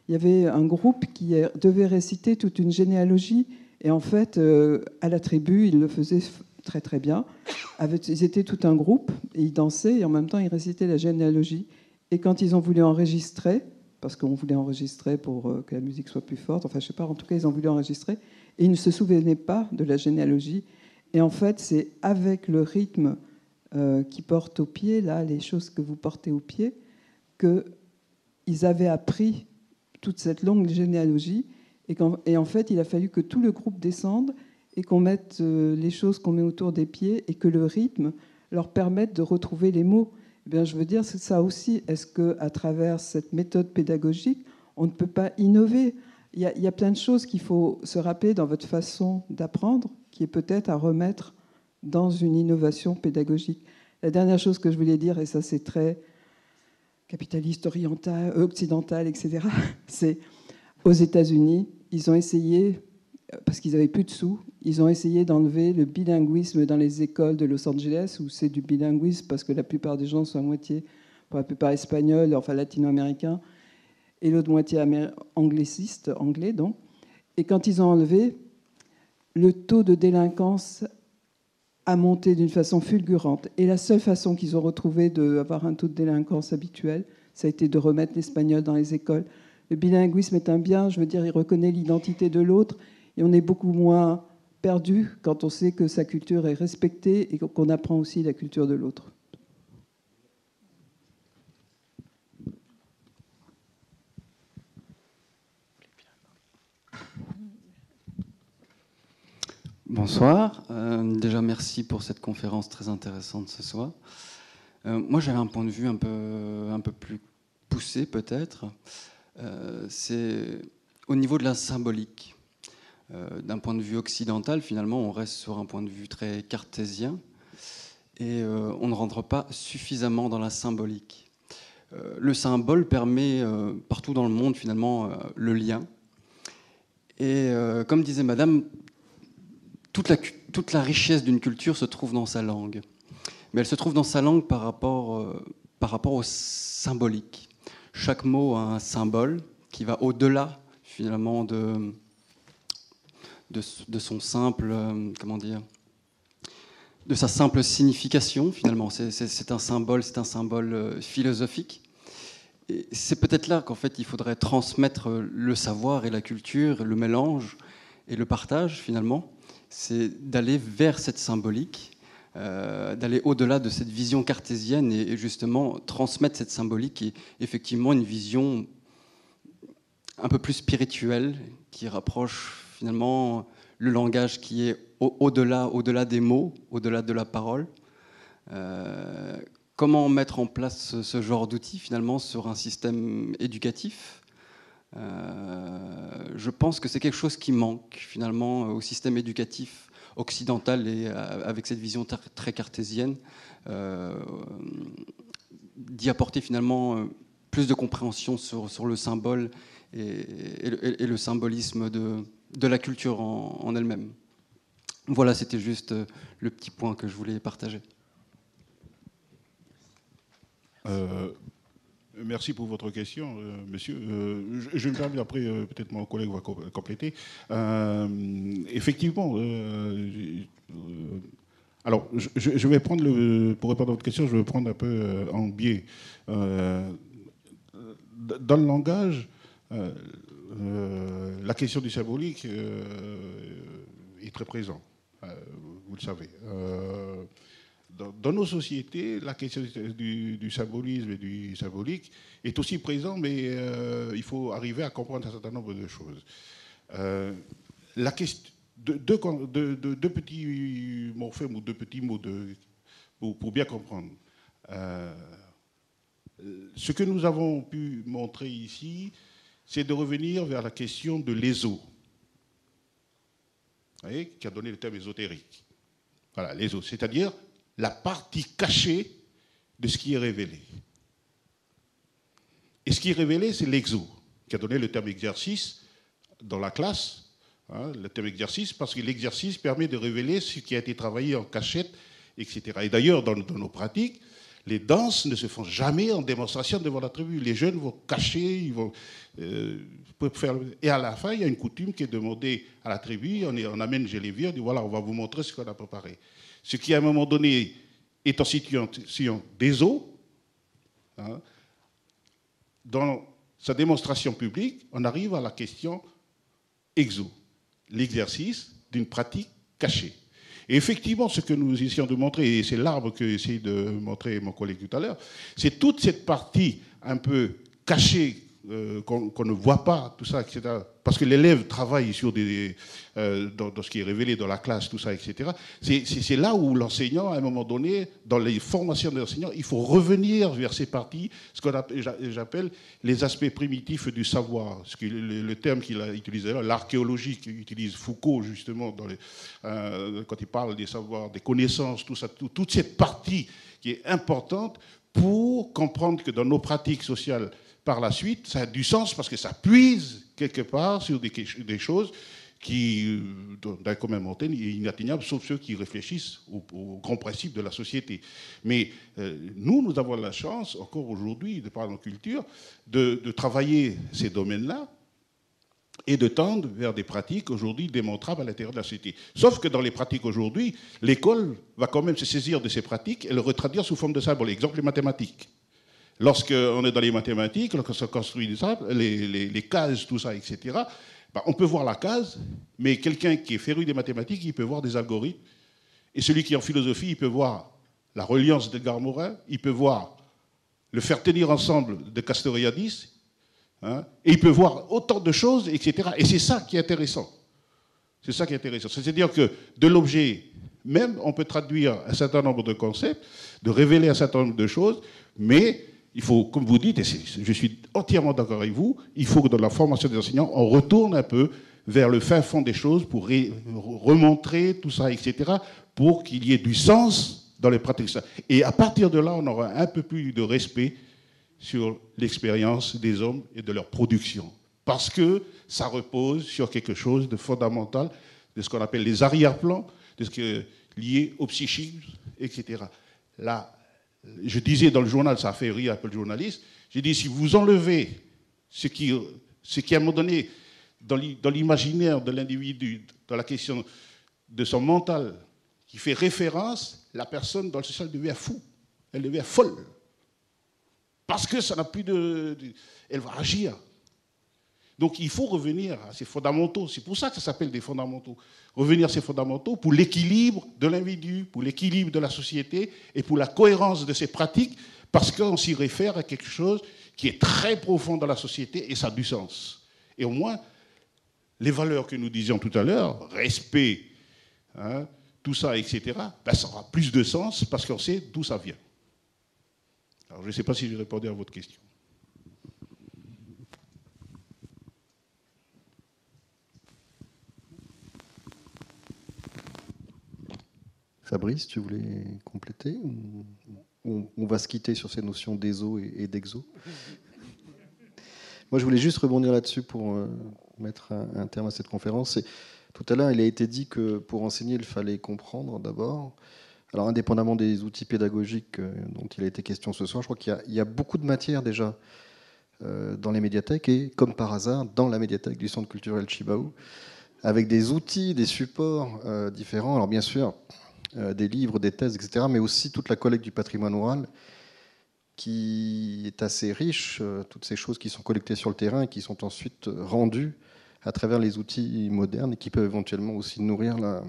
il y avait un groupe qui devait réciter toute une généalogie. Et en fait, euh, à la tribu, ils le faisaient très très bien. Ils étaient tout un groupe ils dansaient et en même temps ils récitaient la généalogie. Et quand ils ont voulu enregistrer, parce qu'on voulait enregistrer pour euh, que la musique soit plus forte, enfin je sais pas, en tout cas ils ont voulu enregistrer, et ils ne se souvenaient pas de la généalogie. Et en fait c'est avec le rythme euh, qui porte au pied, là, les choses que vous portez au pied, qu'ils avaient appris toute cette longue généalogie. Et, et, en fait il a fallu que tout le groupe descende et qu'on mette euh, les choses qu'on met autour des pieds et que le rythme leur permette de retrouver les mots. Eh bien, je veux dire, c'est ça aussi. Est-ce qu'à travers cette méthode pédagogique, on ne peut pas innover? Il y, a, plein de choses qu'il faut se rappeler dans votre façon d'apprendre, qui est peut-être à remettre dans une innovation pédagogique. La dernière chose que je voulais dire, et ça c'est très capitaliste, oriental, occidental, etc., c'est aux États-Unis, ils ont essayé parce qu'ils n'avaient plus de sous, ils ont essayé d'enlever le bilinguisme dans les écoles de Los Angeles, où c'est du bilinguisme parce que la plupart des gens sont à moitié, pour la plupart espagnols, enfin latino-américains, et l'autre moitié angliciste, anglais donc. Et quand ils ont enlevé, le taux de délinquance a monté d'une façon fulgurante. Et la seule façon qu'ils ont retrouvé d'avoir un taux de délinquance habituel, ça a été de remettre l'espagnol dans les écoles. Le bilinguisme est un bien, je veux dire, il reconnaît l'identité de l'autre et on est beaucoup moins perdu quand on sait que sa culture est respectée et qu'on apprend aussi la culture de l'autre. Bonsoir. Euh, déjà, merci pour cette conférence très intéressante ce soir. Euh, moi, j'avais un point de vue un peu, plus poussé, peut-être. Euh, c'est au niveau de la symbolique. D'un point de vue occidental, finalement, on reste sur un point de vue très cartésien et on ne rentre pas suffisamment dans la symbolique. Le symbole permet partout dans le monde, finalement, le lien. Et comme disait Madame, toute la, richesse d'une culture se trouve dans sa langue. Mais elle se trouve dans sa langue par rapport, rapport au symbolique. Chaque mot a un symbole qui va au-delà, finalement, de, son simple, euh, comment dire, de sa simple signification finalement. C'est un symbole, c'est un symbole euh, philosophique. C'est peut-être là qu'en fait il faudrait transmettre le savoir et la culture, le mélange et le partage finalement. C'est d'aller vers cette symbolique, euh, d'aller au-delà de cette vision cartésienne et, et, justement transmettre cette symbolique est effectivement une vision un peu plus spirituelle qui rapproche finalement le langage qui est au-delà, au-delà des mots, au-delà de la parole. Euh, comment mettre en place ce, genre d'outils finalement sur un système éducatif? Euh, Je pense que c'est quelque chose qui manque finalement au système éducatif occidental et euh, avec cette vision très cartésienne, d'y apporter finalement plus de compréhension sur, le symbole et, le, symbolisme de, la culture en, elle-même. Voilà, c'était juste euh, le petit point que je voulais partager. Euh, merci pour votre question, euh, monsieur. je, je, me permets après, peut-être mon collègue va compléter. effectivement, alors je, vais prendre le, pour répondre à votre question, je vais prendre un peu en biais. dans le langage, euh, la question du symbolique euh, est très présente, euh, vous le savez. Dans, nos sociétés, la question du, symbolisme et du symbolique est aussi présente, mais il faut arriver à comprendre un certain nombre de choses. la question, deux, petits morphèmes ou deux petits mots pour, bien comprendre. ce que nous avons pu montrer ici, c'est de revenir vers la question de l'éso, qui a donné le terme ésotérique. Voilà, l'éso, c'est-à-dire la partie cachée de ce qui est révélé. Et ce qui est révélé, c'est l'exo, qui a donné le terme exercice dans la classe, hein, le terme exercice, parce que l'exercice permet de révéler ce qui a été travaillé en cachette, etc. Et d'ailleurs, dans, nos pratiques, les danses ne se font jamais en démonstration devant la tribu. Les jeunes vont cacher, ils vont euh, faire. Et à la fin, il y a une coutume qui est demandée à la tribu. On, amène Gélévier, on dit voilà, on va vous montrer ce qu'on a préparé. Ce qui, à un moment donné, est en situation des eaux. Hein, dans sa démonstration publique, on arrive à la question exo, l'exercice d'une pratique cachée. Et effectivement, ce que nous essayons de montrer, et c'est l'arbre que essayé de montrer mon collègue tout à l'heure, c'est toute cette partie un peu cachée euh, qu'on ne voit pas, tout ça, etc. Parce que l'élève travaille sur des, euh, dans, ce qui est révélé dans la classe, tout ça, etc. C'est là où l'enseignant, à un moment donné, dans les formations de l'enseignant, il faut revenir vers ces parties, ce que j'appelle les aspects primitifs du savoir. Le, terme qu'il a utilisé là, l'archéologie qu'utilise Foucault, justement, euh, quand il parle des savoirs, des connaissances, tout ça, toute cette partie qui est importante pour comprendre que dans nos pratiques sociales, par la suite, ça a du sens parce que ça puise quelque part sur des, choses qui, euh, d'un commun montagne, est inatteignable, sauf ceux qui réfléchissent aux, grands principes de la société. Mais euh, nous, nous avons la chance, encore aujourd'hui, de par nos cultures, de, de travailler ces domaines-là et de tendre vers des pratiques aujourd'hui démontrables à l'intérieur de la société. Sauf que dans les pratiques aujourd'hui, l'école va quand même se saisir de ces pratiques et le retraduire sous forme de symbole. Exemple, les mathématiques. Lorsqu'on est dans les mathématiques, lorsqu'on construit les, cases, tout ça, etc., bah, on peut voir la case, mais quelqu'un qui est féru des mathématiques, il peut voir des algorithmes. Et celui qui est en philosophie, il peut voir la reliance d'Edgar Morin, il peut voir le faire tenir ensemble de Castoriadis, hein, et il peut voir autant de choses, etc. Et c'est ça qui est intéressant. C'est ça qui est intéressant. C'est-à-dire que de l'objet même, on peut traduire un certain nombre de concepts, de révéler un certain nombre de choses, mais il faut, comme vous dites, et je suis entièrement d'accord avec vous, il faut que dans la formation des enseignants, on retourne un peu vers le fin fond des choses pour remontrer tout ça, etc., pour qu'il y ait du sens dans les pratiques. Et à partir de là, on aura un peu plus de respect sur l'expérience des hommes et de leur production. Parce que ça repose sur quelque chose de fondamental, de ce qu'on appelle les arrière-plans, de ce qui est lié au psychisme, etc. Là, je disais dans le journal, ça a fait rire un peu le journaliste, j'ai dit, si vous enlevez ce qui, ce qui à un moment donné, dans l'imaginaire de l'individu, dans la question de son mental, qui fait référence, la personne dans le social devient fou, elle devient folle. Parce que ça n'a plus de, Elle va agir. Donc il faut revenir à ces fondamentaux. C'est pour ça que ça s'appelle des fondamentaux. Revenir à ces fondamentaux pour l'équilibre de l'individu, pour l'équilibre de la société et pour la cohérence de ces pratiques, parce qu'on s'y réfère à quelque chose qui est très profond dans la société et ça a du sens. Et au moins, les valeurs que nous disions tout à l'heure, respect, hein, tout ça, etc., ben, ça aura plus de sens parce qu'on sait d'où ça vient. Alors je ne sais pas si j'ai répondu à votre question. Fabrice, tu voulais compléter on, va se quitter sur ces notions d'ESO et, d'exo? Moi, je voulais juste rebondir là-dessus pour euh, mettre un, terme à cette conférence. tout à l'heure, il a été dit que pour enseigner, il fallait comprendre d'abord. Alors, indépendamment des outils pédagogiques euh, dont il a été question ce soir, je crois qu'il y, a beaucoup de matière déjà euh, dans les médiathèques et, comme par hasard, dans la médiathèque du Centre culturel Chibaou, avec des outils, des supports différents. Alors, bien sûr, des livres, des thèses, etc., mais aussi toute la collecte du patrimoine oral qui est assez riche, euh, toutes ces choses qui sont collectées sur le terrain et qui sont ensuite rendues à travers les outils modernes et qui peuvent éventuellement aussi nourrir la,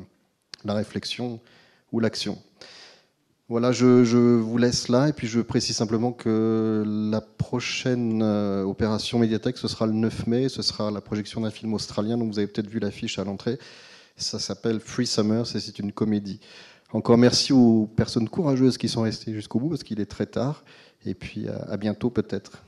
réflexion ou l'action. Voilà, je, vous laisse là et puis je précise simplement que la prochaine euh, opération médiathèque, ce sera le 9 mai, ce sera la projection d'un film australien, dont vous avez peut-être vu l'affiche à l'entrée. Ça s'appelle Free Summer, c'est une comédie. Encore merci aux personnes courageuses qui sont restées jusqu'au bout parce qu'il est très tard. Et puis à bientôt peut-être.